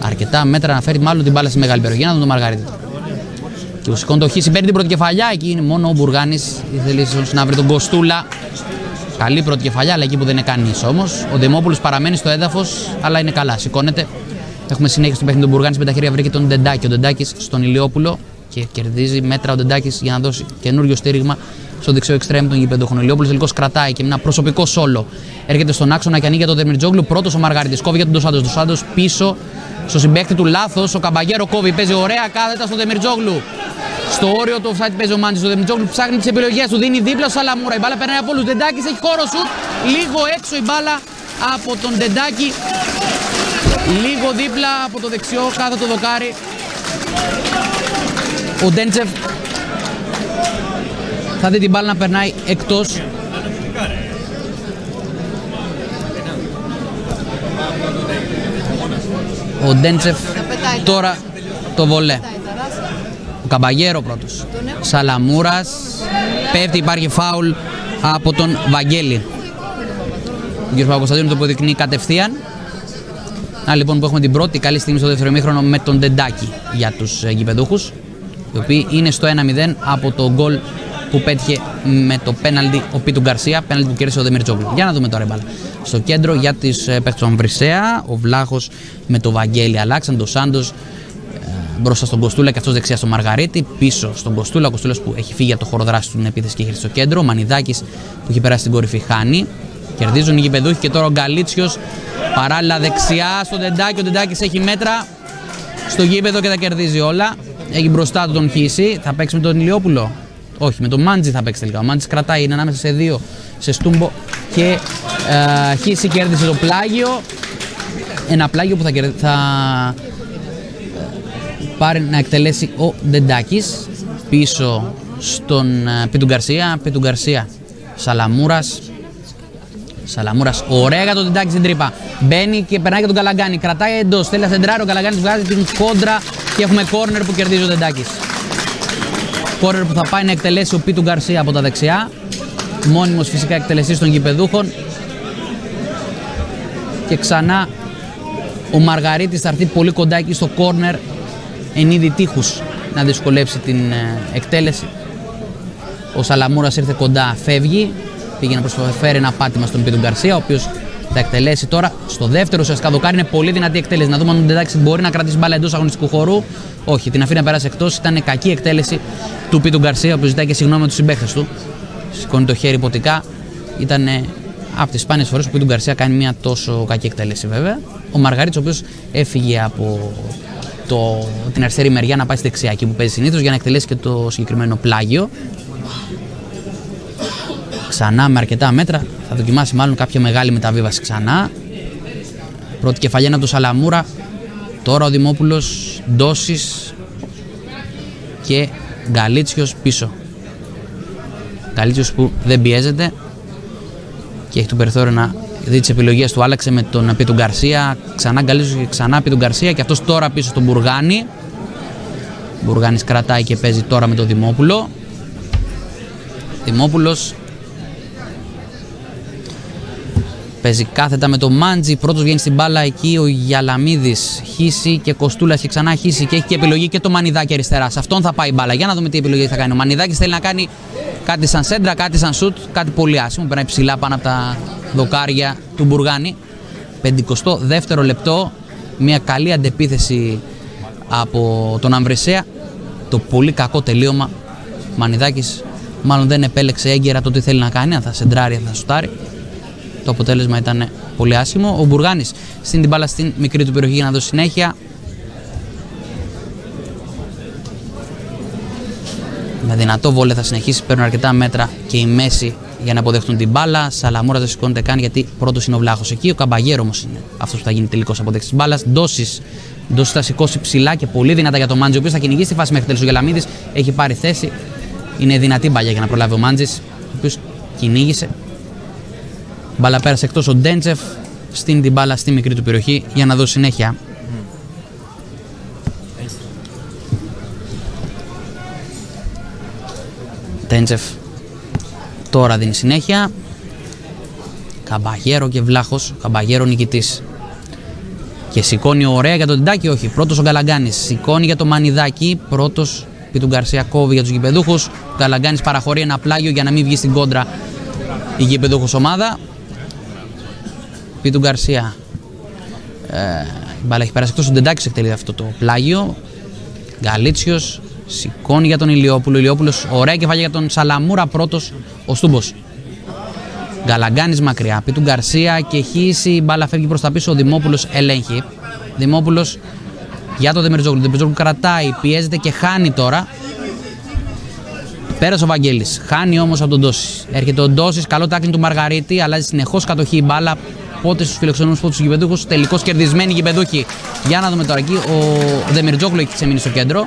Αρκετά μέτρα να φέρει μάλλον την μπάλα στη μεγάλη περιοχή. Να δούμε τον Μαργαρίτη. Και ο Σικόν το χύσει, παίρνει την πρώτη κεφαλιά. Εκεί είναι μόνο ο Μπουργάνης. Ήθελε να βρει τον Κοστούλα. Καλή πρώτη κεφαλιά, αλλά εκεί που δεν είναι κανείς όμως. Ο Δεμόπουλο παραμένει στο έδαφος, αλλά είναι καλά. Σηκώνεται. Έχουμε συνέχεια στο παιχνίδι του Μπουργάνης με τα χέρια βρήκε τον Ντεντάκη. Ο Ντεντάκης στον Ηλιόπουλο και κερδίζει μέτρα ο Ντεντάκης για να δώσει καινούριο στήριγμα στο δεξιό εξτρέμ των γηπέδων. Ο Ηλιόπουλο τελικώς κρατάει και με ένα προσωπικό σόλο έρχεται στον άξονα και ανοίγει για τον Δερμιτζόγλου. Πρώτος ο Μαργαρίτης κόβει για τον Ντοσάντος. Ντοσάντος πίσω στο συμπέκτη του λάθος. Ο Καμπαγέρο κόβει, παίζει ωραία κάθετα στον Δερμιτζόγλου. Στο όριο του offside παίζει ο Μάντη. Ο Δερμιτζόγλου ψάχνει τις επιλογές του, δίνει δίπλα στο Σαλαμούρα. Η μπάλα περνάει από όλους. Ντεντάκης έχει χώρο σου. Λίγο έξω η μπάλα από τον Ντεντάκη. Λίγο δίπλα από το δεξιό κάτω το δοκάρι. Ο Ντέντσεφ θα δει την μπάλα να περνάει εκτός. Ο Ντέντσεφ τώρα το βολέ. Ο Καμπαγέρο πρώτος. Σαλαμούρας. Πέφτει, υπάρχει φάουλ από τον Βαγγέλη. Ο κ. Παπακοσταντίνου το αποδεικνύει κατευθείαν. Να λοιπόν που έχουμε την πρώτη καλή στιγμή στο δεύτερο ημίχρονο με τον Ντεντάκη για τους ε, γηπεδούχους οι οποίοι είναι στο 1-0 από το γκολ που πέτυχε με το πέναλτι ο Πίτου Γκαρσία, πέναλτι που κέρδισε ο Δεμιρτσόγλου. Για να δούμε τώρα η μπάλα. Στο κέντρο για τις ε, παίχτες του Βρυσέα, ο Βλάχος με το Βαγγέλη Αλάξαν, το Σάντος ε, μπροστά στον Κοστούλα και αυτός δεξιά στον Μαργαρίτη. Πίσω στον Κοστούλα, ο Κοστούλας που έχει φύγει από το χώρο δράσης του την επίθεση και έχει στο κέντρο. Ο Μανιδάκης που έχει περάσει στην κορυφή χάνει. Κερδίζουν οι γηπεδούχοι και τώρα ο Γκαλίτσιος παράλληλα δεξιά στον Τεντάκη. Ο Τεντάκης έχει μέτρα στο γήπεδο και τα κερδίζει όλα. Έχει μπροστά του τον Χίση. Θα παίξει με τον Ηλιόπουλο. Όχι, με τον Μάντζι θα παίξει τελικά. Ο Μάντζι κρατάει, είναι ανάμεσα σε δύο, σε στούμπο και ε, Χίση κέρδισε το πλάγιο. Ένα πλάγιο που θα, κερδι- θα ε, πάρει να εκτελέσει ο Ντεντάκης πίσω στον ε, Πίτου Γκαρσία. Πίτου Γκαρσία, Σαλαμούρας, Σαλαμούρας, ωραία για τον Τεντάκη στην τρύπα. Μπαίνει και περνάει για τον Καλαγκάνη. Κρατάει εντός. Θέλει να σεντράρει. Ο Καλαγκάνης βγάζει την κόντρα και έχουμε κόρνερ που κερδίζει ο Τεντάκη. Κόρνερ που θα πάει να εκτελέσει ο Πίτου Γκαρσία από τα δεξιά. Μόνιμος φυσικά εκτελεστής των γηπεδούχων. Και ξανά ο Μαργαρίτης θα έρθει πολύ κοντά εκεί στο κόρνερ εν είδη τείχους να δυσκολέψει την ε, εκτέλεση. Ο Σαλαμούρας ήρθε κοντά, φεύγει. Πήγε να προσφέρει ένα πάτημα στον Πίτου Γκαρσία, ο οποίος θα εκτελέσει τώρα. Στο δεύτερο ουσιαστικά δοκάρι είναι πολύ δυνατή εκτέλεση. Να δούμε αν ο Ντεντάκη μπορεί να κρατήσει μπάλα εντός αγωνιστικού χώρου. Όχι, την αφήνει να περάσει εκτός. Ήταν κακή εκτέλεση του Πίτου Γκαρσία, ο οποίος ζητάει και συγγνώμη με τους συμπαίχτες του. Σηκώνει το χέρι υποτικά. Ήταν από τις σπάνιες φορές που ο Πίτου Γκαρσία κάνει μια τόσο κακή εκτέλεση βέβαια. Ο Μαργαρίτης, ο οποίος έφυγε από το, την αριστερή μεριά να πάει στη δεξιά, εκεί που παίζει συνήθως, για να εκτελέσει και το συγκεκριμένο πλάγιο ξανά με αρκετά μέτρα. Θα δοκιμάσει μάλλον κάποια μεγάλη μεταβίβαση ξανά. Πρώτη κεφαλιά από το Σαλαμούρα. Τώρα ο Δημόπουλος, Ντόσης και Γκαλίτσιος πίσω. Γκαλίτσιος που δεν πιέζεται και έχει το περιθώριο να δει τις επιλογές του. Άλλαξε με τον Πίτου Γκαρσία. Ξανά Γκαλίτσιος και ξανά Πίτου Γκαρσία και αυτός τώρα πίσω στον Μπουργάνη. Μπουργάνης κρατάει και παίζει τώρα με τον Δημόπουλο. Δημόπουλος Παίζει κάθετα με το Μάντζι. Πρώτος βγαίνει στην μπάλα εκεί ο Γιαλαμίδης. Χύση και Κοστούλας και ξανά χύση και έχει και επιλογή και το Μανιδάκι αριστεράς. Σε αυτόν θα πάει η μπάλα. Για να δούμε τι επιλογή θα κάνει. Ο Μανιδάκης θέλει να κάνει κάτι σαν σέντρα, κάτι σαν σουτ, κάτι πολύ άσχημο. Περνάει ψηλά πάνω από τα δοκάρια του Μπουργάνη. 52ο λεπτό. Μια καλή αντεπίθεση από τον Αμβρεσέα. Το πολύ κακό τελείωμα. Μανιδάκης μάλλον δεν επέλεξε έγκαιρα το τι θέλει να κάνει. Αν θα σεντράρει, αν θα σουτάρει. Το αποτέλεσμα ήταν πολύ άσχημο. Ο Μπουργάνης στην την μπάλα στην μικρή του περιοχή για να δώσει συνέχεια. Με δυνατό βόλε θα συνεχίσει. Παίρνουν αρκετά μέτρα και η μέση για να αποδεχτούν την μπάλα. Σαλαμούρα δεν σηκώνεται καν γιατί πρώτος είναι ο Βλάχος εκεί. Ο Καμπαγέρο όμως είναι αυτός που θα γίνει τελικός αποδέκτης της μπάλας. Ντόση. Ντόση θα σηκώσει ψηλά και πολύ δυνατά για τον Μάντζη, ο οποίος θα κυνηγήσει τη φάση μέχρι τέλου. Ο Γελαμίδης έχει πάρει θέση. Είναι δυνατή μπαλιά για να προλάβει ο Μάντζη, ο οποίος κυνήγησε Μπάλα πέρασε εκτός ο Ντέντσεφ, στην την μπάλα στη μικρή του περιοχή για να δώσει συνέχεια. Ντέντσεφ τώρα δίνει συνέχεια. Καμπαγέρο και Βλάχος, Καμπαγέρο νικητής. Και σηκώνει ωραία για τον Τεντάκη, όχι. Πρώτος ο Γκαλαγκάνης. Σηκώνει για το Μανιδάκι. Πρώτος Πίτου Γκαρσία κόβει για τους γηπεδούχους. Ο Γκαλαγκάνης παραχωρεί ένα πλάγιο για να μην βγει στην κόντρα η γηπεδούχος ομάδα. Πίτου Γκαρσία. Ε, η μπάλα έχει περάσει εκτός. Ο Ντεντάκης εκτελεί αυτό το πλάγιο. Γκαλίτσιο σηκώνει για τον Ηλιόπουλο. Ηλιόπουλος ωραία κεφάλια για τον Σαλαμούρα πρώτος. Ο Στούμπος. Γκαλαγκάνη μακριά. Πίτου Γκαρσία και χύση. Η μπάλα φεύγει προς τα πίσω. Ο Δημόπουλος ελέγχει. Δημόπουλος για τον Δεμερτζόγλου. Ο Δεμερτζόγλου κρατάει, πιέζεται και χάνει τώρα. Πέρασε ο Βαγγέλης. Χάνει όμως από τον Ντόσης. Έρχεται ο Ντόσης, καλό τάκλιν του Μαργαρίτη, αλλάζει συνεχώς κατοχή η μπάλα. Πότε στους φιλοξενούμενους, πότε στους γηπεδούχους. Τελικώ κερδισμένοι γηπεδούχοι. Για να δούμε τώρα εκεί. Ο Δεμιρτζόγλου έχει ξεμείνει στο κέντρο.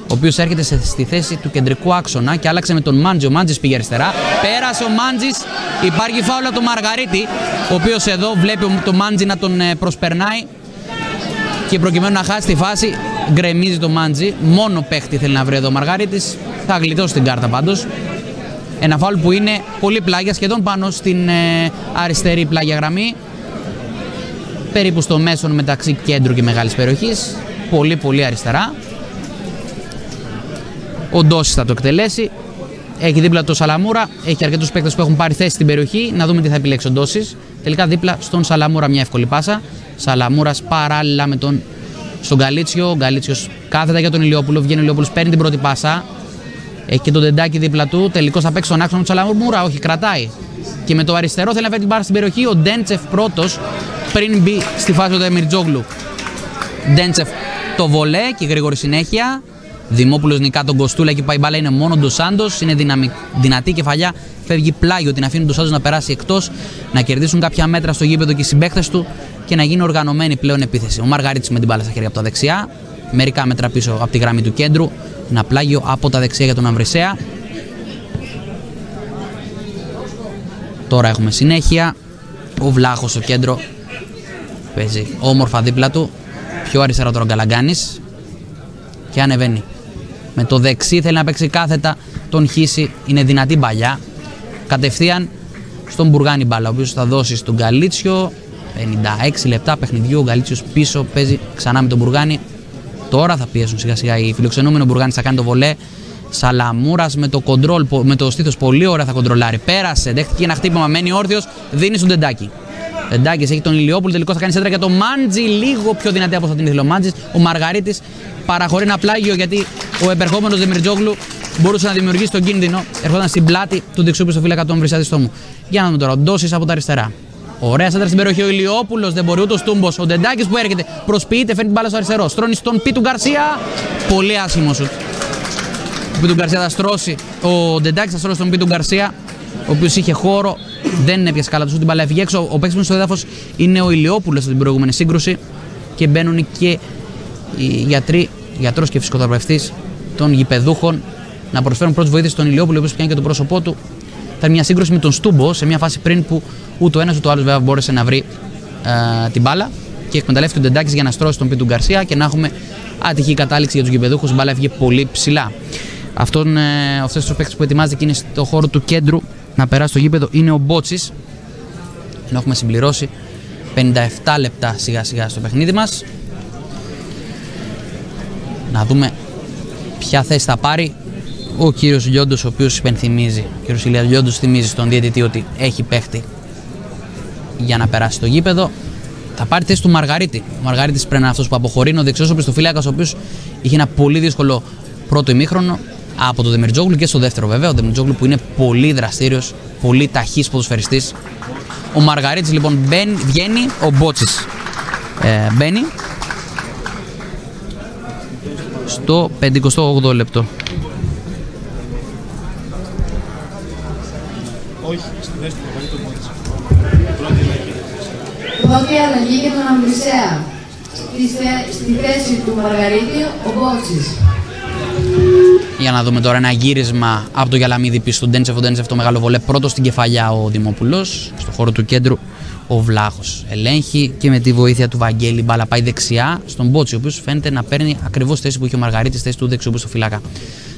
Ο οποίος έρχεται σε- στη θέση του κεντρικού άξονα και άλλαξε με τον Μάντζη. Ο Μάντζης πήγε αριστερά. Πέρασε ο Μάντζης. Υπάρχει φάουλα του Μαργαρίτη. Ο οποίος εδώ βλέπει τον Μάντζη να τον ε, προσπερνάει. Και προκειμένου να χάσει τη φάση, γκρεμίζει το Μάντζι. Μόνο παίχτη θέλει να βρει εδώ ο Μαργαρίτης. Θα γλιτώσει την κάρτα πάντως. Ένα φάουλ που είναι πολύ πλάγια, σχεδόν πάνω στην ε, αριστερή πλάγια γραμμή. Περίπου στο μέσον μεταξύ κέντρου και μεγάλης περιοχής. Πολύ πολύ αριστερά. Ο Ντόσης θα το εκτελέσει. Έχει δίπλα το Σαλαμούρα. Έχει αρκετούς παίκτες που έχουν πάρει θέση στην περιοχή. Να δούμε τι θα επιλέξει ο Ντόσης. Τελικά δίπλα στον Σαλαμούρα μια εύκολη πάσα. Σαλαμούρας παράλληλα με τον στον Γκαλίτσιο. Ο Γκαλίτσιος κάθετα για τον Ηλιόπουλο. Βγαίνει ο Ηλιόπουλος, παίρνει την πρώτη πάσα. Έχει και τον Ντεντάκι δίπλα του. Τελικώ θα παίξει τον άξονα του Σαλαμούρα. Όχι, κρατάει. Και με το αριστερό θέλει να φέρει την μπάρα στην περιοχή. Ο Ντέντσεφ πρώτος πριν μπει στη φάση του Εμιρτζόγλου. Ντέντσεφ το βολέ και γρήγορη συνέχεια. Δημόπουλος νικά τον Κοστούλα, εκεί πάει η μπάλα είναι μόνο ο Σάντος. Είναι δυναμι... δυνατή κεφαλιά, φεύγει πλάγιο, την αφήνει τον Σάντος να περάσει εκτός, να κερδίσουν κάποια μέτρα στο γήπεδο και οι συμπαίχτε του και να γίνει οργανωμένη πλέον επίθεση. Ο Μαργαρίτης με την μπάλα στα χέρια από τα δεξιά, μερικά μέτρα πίσω από τη γραμμή του κέντρου. Ένα πλάγιο από τα δεξιά για τον Αμβρισέα. Τώρα έχουμε συνέχεια. Ο Βλάχος στο κέντρο παίζει όμορφα δίπλα του. Πιο αριστερά τώρα ο Γκαλαγκάνης και ανεβαίνει. Με το δεξί θέλει να παίξει κάθετα τον χύσει. Είναι δυνατή μπαλιά. Κατευθείαν στον Μπουργάνη μπάλα, ο οποίος θα δώσει στον Γκαλίτσιο. 56 λεπτά παιχνιδιού. Ο Γκαλίτσιος πίσω παίζει ξανά με τον Μπουργάνη. Τώρα θα πιέσουν σιγά σιγά οι φιλοξενούμενοι. Ο Μπουργάνης θα κάνει το βολέ. Σαλαμούρας με το κοντρόλ, με το στήθος πολύ ωραία θα κοντρολάρει. Πέρασε, δέχτηκε ένα χτύπημα, μένει όρθιος, δίνει στον Τεντάκι. Τεντάκι έχει τον Ηλιόπουλο, τελικώ θα κάνει σέντρα για το Μάντζι, λίγο πιο δυνατή από θα την ήθελε ο Μάντζης. Ο Μαργαρίτης παραχωρεί ένα πλάγιο γιατί ο επερχόμενος Δημητριτζόγλου μπορούσε να δημιουργήσει τον κίνδυνο. Ερχόταν στην πλάτη του δεξιού στο φύλακα του στο μου. Για να δούμε τώρα, ντόσει από τα αριστερά. Ωραία σέντρα στην περιοχή. Ο Ηλιόπουλος δεν μπορεί ούτε ο Στούμπο. Ο Ντεντάκης που έρχεται προσποιείται, φέρνει την μπάλα στο αριστερό. Στρώνει στον Πίτου Γκαρσία. Πολύ άσχημο σουτ. Ο Πίτου Γκαρσία θα στρώσει. Ο Ντεντάκης θα στρώσει τον Πίτου Γκαρσία, ο οποίος είχε χώρο. Δεν έπιασε καλά του την μπάλα. Έφυγε έξω. Ο παίκτης στο έδαφος είναι ο Ηλιόπουλος στην προηγούμενη σύγκρουση. Και μπαίνουν και οι γιατροί, γιατρός και φυσικοθεραπευτής των γηπεδούχων να προσφέρουν πρώτη βοήθεια στον Ηλιόπουλο, ο οποίος πιάνει και το πρόσωπό του. Ήταν μια σύγκρουση με τον Στούμπο σε μια φάση πριν που ούτε ο ένας ούτε ο άλλος βέβαια μπόρεσε να βρει ε, την μπάλα και εκμεταλλεύτηκε τον Τεντάκη για να στρώσει τον Πίτου Γκαρσία και να έχουμε άτυχη κατάληξη για τους γηπεδούχους. Η μπάλα έφυγε πολύ ψηλά. Αυτόν, ε, αυτός ο παίκτης που ετοιμάζεται και είναι στο χώρο του κέντρου να περάσει στο γήπεδο είναι ο Μπότσης. Ενώ έχουμε συμπληρώσει 57 λεπτά σιγά σιγά στο παιχνίδι μας. Να δούμε ποια θέση θα πάρει ο κύριος Λιόντος, ο οποίος υπενθυμίζει, ο κύριος Ηλία Λιόντος θυμίζει στον διαιτητή ότι έχει παίχτη για να περάσει το γήπεδο. Θα πάρει θέση του Μαργαρίτη. Ο Μαργαρίτης πρέπει να είναι αυτός που αποχωρεί. Είναι ο δεξιός οπισθοφύλακας, ο οποίος είχε ένα πολύ δύσκολο πρώτο ημίχρονο από τον Δεμιρτζόγλου και στο δεύτερο βέβαια. Ο Δεμιρτζόγλου που είναι πολύ δραστήριος, πολύ ταχύς ποδοσφαιριστής. Ο Μαργαρίτης λοιπόν μπαίνει, βγαίνει, ο Μπότσης ε, μπαίνει στο 58 λεπτό. Όχι, στη θέση του Πρώτη αλλαγή για τον Αμπρισέα. Στη θέση του Μαργαρίτη, ο Μπότσης. Για να δούμε τώρα ένα γύρισμα από το Γιαλαμίδη πίσω στον Ντέντσεφ. Ο Ντέντσεφ το μεγάλο βολέ. Πρώτο στην κεφαλιά ο Δημόπουλος. Στο χώρο του κέντρου ο Βλάχος ελέγχει και με τη βοήθεια του Βαγγέλη μπάλα πάει δεξιά στον Μπότσι, ο οποίος φαίνεται να παίρνει ακριβώς θέση που είχε ο Μαργαρίτης, θέση του δεξιού στο φυλάκα.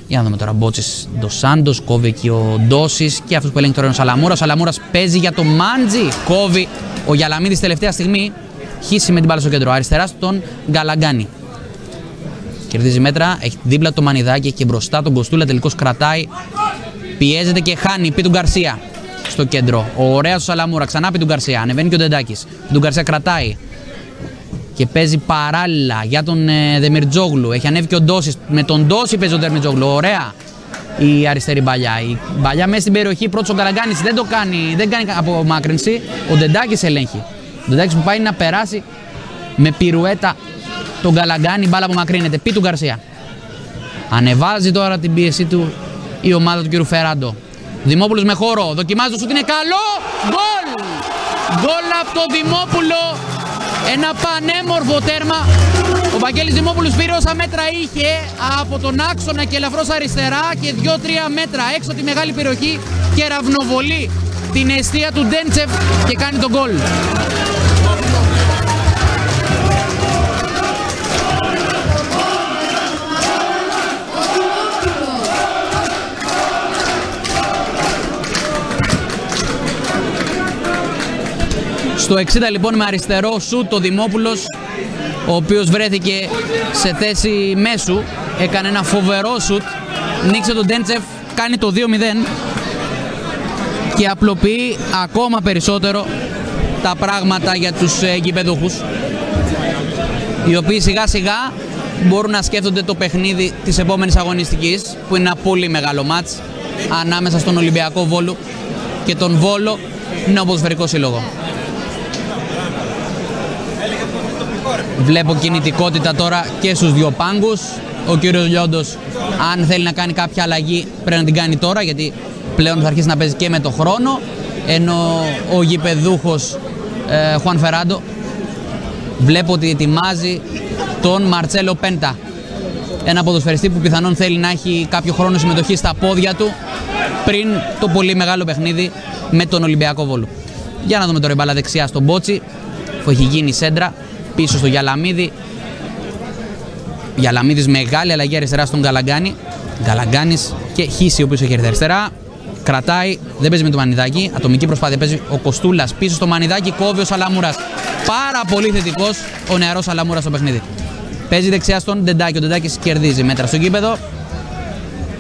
Για να δούμε τώρα. Μπότσης Ντοσάντο, κόβει εκεί ο Ντόσης και αυτός που έλεγε τώρα είναι ο Σαλαμούρας. Ο Σαλαμούρας παίζει για το Μάντζι. Κόβει ο Γιαλαμίδης τελευταία στιγμή. Χύσει με την μπάλα στο κέντρο. Αριστεράς στον Γκαλαγκάνη. Κερδίζει μέτρα, έχει δίπλα το μανιδάκι και μπροστά τον Κοστούλα. Τελικώς κρατάει. Πιέζεται και χάνει. Πει του Γκαρσία στο κέντρο. Ο ωραίο Σαλαμούρα. Ξανά πει του Γκαρσία. Ανεβαίνει και ο Ντεντάκης. Του Γκαρσία κρατάει και παίζει παράλληλα για τον ε, Δεμιρτζόγλου. Έχει ανέβει και ο Ντόσης. Με τον Ντόση παίζει ο Δεμιρτζόγλου. Ωραία η αριστερή μπαλιά. Η μπαλιά μέσα στην περιοχή. Πρώτος ο Καραγκάνης δεν το κάνει, δεν κάνει απομάκρυνση. Ο Ντεντάκης ελέγχει. Ο Ντεντάκης που πάει να περάσει με πυρουέτα τον Καλαγκάνη. Μπάλα απομακρύνεται. Πί του Γκαρσία. Ανεβάζει τώρα την πίεση του η ομάδα του κ. Φεράντο. Δημόπουλος με χώρο. Δοκιμάζει το σουτ. Είναι καλό. Γκολ! Γκολ από τον Δημόπουλο. Ένα πανέμορφο τέρμα. Ο Βαγγέλης Δημόπουλος πήρε όσα μέτρα είχε από τον άξονα και ελαφρώς αριστερά και 2-3 μέτρα έξω τη μεγάλη περιοχή και ραυνοβολεί την αιστεία του Ντέντσεφ και κάνει τον γκολ. Στο 60 λοιπόν με αριστερό σουτ ο Δημόπουλος ο οποίος βρέθηκε σε θέση μέσου έκανε ένα φοβερό σουτ νίξε τον Ντέντσεφ κάνει το 2-0 και απλοποιεί ακόμα περισσότερο τα πράγματα για τους ε, οι οποίοι σιγά σιγά μπορούν να σκέφτονται το παιχνίδι της επόμενης αγωνιστικής που είναι ένα πολύ μεγάλο μάτς ανάμεσα στον Ολυμπιακό Βόλο και τον Βόλο Νεοποδοσφαιρικό Σύλλογος. Βλέπω κινητικότητα τώρα και στους δύο πάγκους. Ο κύριος Λιόντος, αν θέλει να κάνει κάποια αλλαγή, πρέπει να την κάνει τώρα, γιατί πλέον θα αρχίσει να παίζει και με το χρόνο. Ενώ ο γηπεδούχος ε, Χουάν Φεράντο βλέπω ότι ετοιμάζει τον Μαρτσέλο Πέντα. Ένα ποδοσφαιριστή που πιθανόν θέλει να έχει κάποιο χρόνο συμμετοχή στα πόδια του πριν το πολύ μεγάλο παιχνίδι με τον Ολυμπιακό Βόλο. Για να δούμε τώρα η μπάλα δεξιά στον Μπότσι που έχει γίνει σέντρα πίσω στο Γιαλαμίδη. Γιαλαμίδης μεγάλη αλλαγή αριστερά στον Γκαλαγκάνη. Γκαλαγκάνη και Χίση ο οποίος έχει έρθει αριστερά. Κρατάει, δεν παίζει με το μανιδάκι. Ατομική προσπάθεια παίζει ο Κοστούλας πίσω στο μανιδάκι. Κόβει ο Σαλαμούρας. Πάρα πολύ θετικός ο νεαρός Σαλαμούρας στο παιχνίδι. Παίζει δεξιά στον Ντεντάκη. Ο Ντεντάκης κερδίζει μέτρα στο γήπεδο.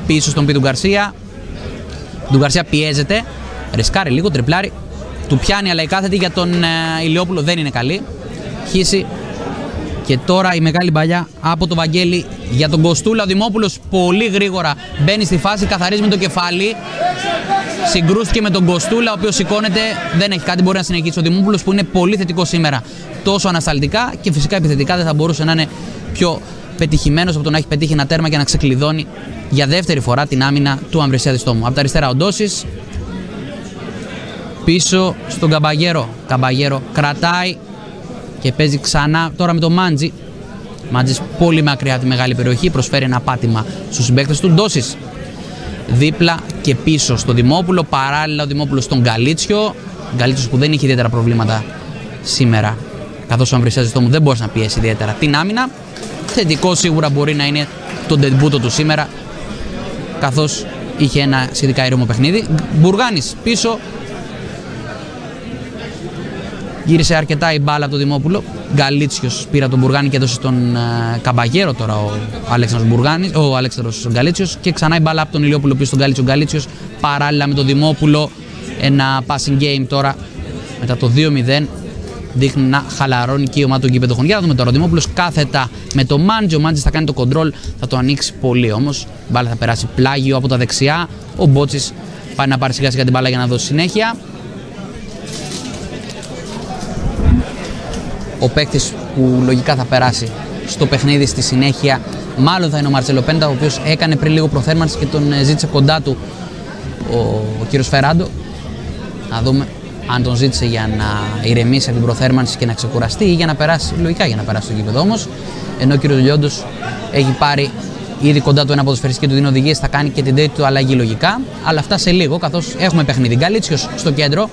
Πίσω στον Πίτου Γκαρσία. Του Γκαρσία πιέζεται. Ρισκάρει λίγο, τριπλάρει. Του πιάνει, αλλά η κάθετη για τον ε, Ηλιόπουλο δεν είναι καλή. Χύσει. Και τώρα η μεγάλη παλιά από το Βαγγέλη για τον Κοστούλα. Ο Δημόπουλος πολύ γρήγορα μπαίνει στη φάση, καθαρίζει με το κεφάλι. Συγκρούστηκε με τον Κοστούλα, ο οποίος σηκώνεται, δεν έχει κάτι, μπορεί να συνεχίσει. Ο Δημόπουλος που είναι πολύ θετικό σήμερα, τόσο ανασταλτικά και φυσικά επιθετικά δεν θα μπορούσε να είναι πιο πετυχημένος από το να έχει πετύχει ένα τέρμα και να ξεκλειδώνει για δεύτερη φορά την άμυνα του Αμβρεσιάδη Στόμου. Από τα αριστερά ο Ντόσης, πίσω στον Καμπαγέρο. Καμπαγέρο κρατάει και παίζει ξανά τώρα με τον Μάντζι. Μάντζη πολύ μακριά από τη μεγάλη περιοχή, προσφέρει ένα πάτημα στους συμπαίκτες του. Ντόση δίπλα και πίσω στον Δημόπουλο. Παράλληλα ο Δημόπουλος στον Γκαλίτσιο. Γκαλίτσιος που δεν είχε ιδιαίτερα προβλήματα σήμερα. Καθώς ο Αμβρισιάζης μου δεν μπορείς να πιέσει ιδιαίτερα την άμυνα. Θετικό σίγουρα μπορεί να είναι το ντεμπούτο του σήμερα. Καθώς είχε ένα σχετικά ήρεμο παιχνίδι. Μπουργάνης πίσω, Γύρισε αρκετά η μπάλα από τον Δημόπουλο. Γκαλίτσιος πήρα τον Μπουργάνη και έδωσε στον uh, Καμπαγέρο τώρα ο Αλέξανδρος Μπουργάνης, ο Αλέξανδρος Γκαλίτσιος. Και ξανά η μπάλα από τον Ηλιόπουλο πίσω στον Γκαλίτσιο. Γκαλίτσιος παράλληλα με τον Δημόπουλο. Ένα passing game τώρα μετά το 2-0 δείχνει να χαλαρώνει και η ομάδα του γήπεδου Για να δούμε τώρα. Ο Δημόπουλος κάθετα με το Μάντζι. Ο Μάντζι θα κάνει το κοντρόλ, θα το ανοίξει πολύ όμως. Η μπάλα θα περάσει πλάγιο από τα δεξιά. Ο Μπότσης πάει να πάρει σιγά σιγά την μπάλα για να δώσει συνέχεια. Ο παίκτης που λογικά θα περάσει στο παιχνίδι στη συνέχεια μάλλον θα είναι ο Μαρτσέλο Πέντα, ο οποίος έκανε πριν λίγο προθέρμανση και τον ε, ζήτησε κοντά του ο, ο κύριος Φεράντο. Να δούμε αν τον ζήτησε για να ηρεμήσει από την προθέρμανση και να ξεκουραστεί ή για να περάσει, λογικά για να περάσει το γήπεδο όμως. Ενώ ο κύριος Λιόντος έχει πάρει ήδη κοντά του ένα ποδοσφαιριστή και του δίνει οδηγίες, θα κάνει και την τέτοια του αλλαγή λογικά. Αλλά αυτά σε λίγο, καθώς έχουμε παιχνίδι. Γκαλίτσιος στο κέντρο,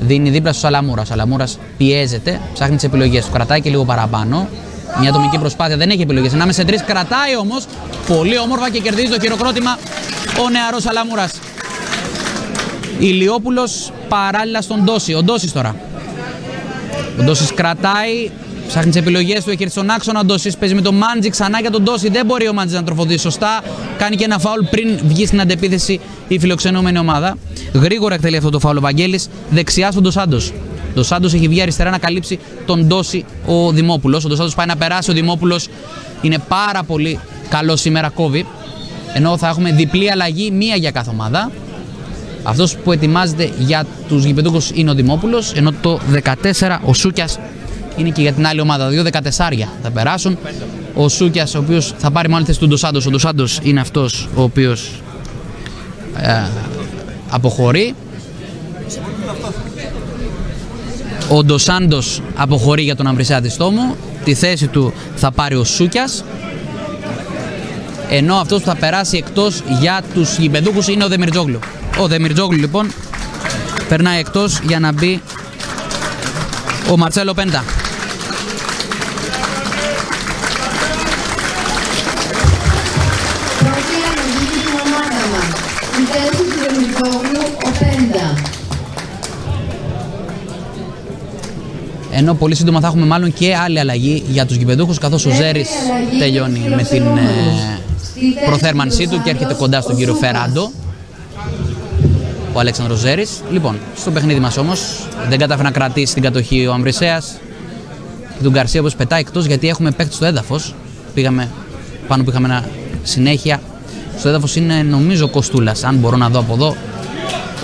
δίνει δίπλα στο Σαλαμούρα. Ο Σαλαμούρας πιέζεται, ψάχνει τις επιλογές του, κρατάει και λίγο παραπάνω. Μια ατομική προσπάθεια δεν έχει επιλογές. Ανάμεσα σε τρεις κρατάει όμως πολύ όμορφα και κερδίζει το χειροκρότημα ο νεαρός Σαλαμούρας. Ηλιόπουλος παράλληλα στον Ντόση. Ο Ντόσης τώρα. Ο Ντόσης κρατάει, ψάχνει τις επιλογές του, έχει έρθει στον άξονα. Ο Ντόσης παίζει με τον Μάντζι ξανά για τον Ντόση. Δεν μπορεί ο Μάντζι να τροφοδοτήσει σωστά. Κάνει και ένα φάουλ πριν βγει στην αντεπίθεση η φιλοξενούμενη ομάδα. Γρήγορα εκτελεί αυτό το φάουλο Βαγγέλης. Δεξιά στον Ντοσάντος. Ο Ντοσάντος έχει βγει αριστερά να καλύψει τον Ντόση ο Δημόπουλος. Ο Ντοσάντος πάει να περάσει. Ο Δημόπουλος είναι πάρα πολύ καλός σήμερα, κόβει. Ενώ θα έχουμε διπλή αλλαγή, μία για κάθε ομάδα. Αυτός που ετοιμάζεται για τους γηπεδούχους είναι ο Δημόπουλος. Ενώ το 14 ο Σούκιας είναι και για την άλλη ομάδα. Δύο 14 θα περάσουν. Ο Σούκιας, ο οποίος θα πάρει μάλλον θέση του Ντοσάντο. Ο Ντοσάντο είναι αυτός ο οποίος ε, αποχωρεί. Ο Ντοσάντος αποχωρεί για τον Αμπρισάτη Στόμο. Τη θέση του θα πάρει ο Σούκιας. Ενώ αυτός που θα περάσει εκτός για τους γηπεδούχους είναι ο Δεμιρτζόγλου. Ο Δεμιρτζόγλου λοιπόν περνάει εκτός για να μπει ο Μαρτσέλο Πέντα. Ενώ πολύ σύντομα θα έχουμε μάλλον και άλλη αλλαγή για τους γηπεδούχους καθώς ο Ζέρης τελειώνει με την ε, προθέρμανσή του και έρχεται κοντά στον κύριο Φεράντο ο Αλέξανδρος Ζέρης. Λοιπόν, στο παιχνίδι μας όμως δεν κατάφερε να κρατήσει την κατοχή ο Αμπρισέας και τον Γκαρσία όπως πετάει εκτός γιατί έχουμε παίκτη στο έδαφος. Πήγαμε πάνω που είχαμε ένα συνέχεια. Στο έδαφος είναι νομίζω ο Κοστούλας, αν μπορώ να δω από εδώ.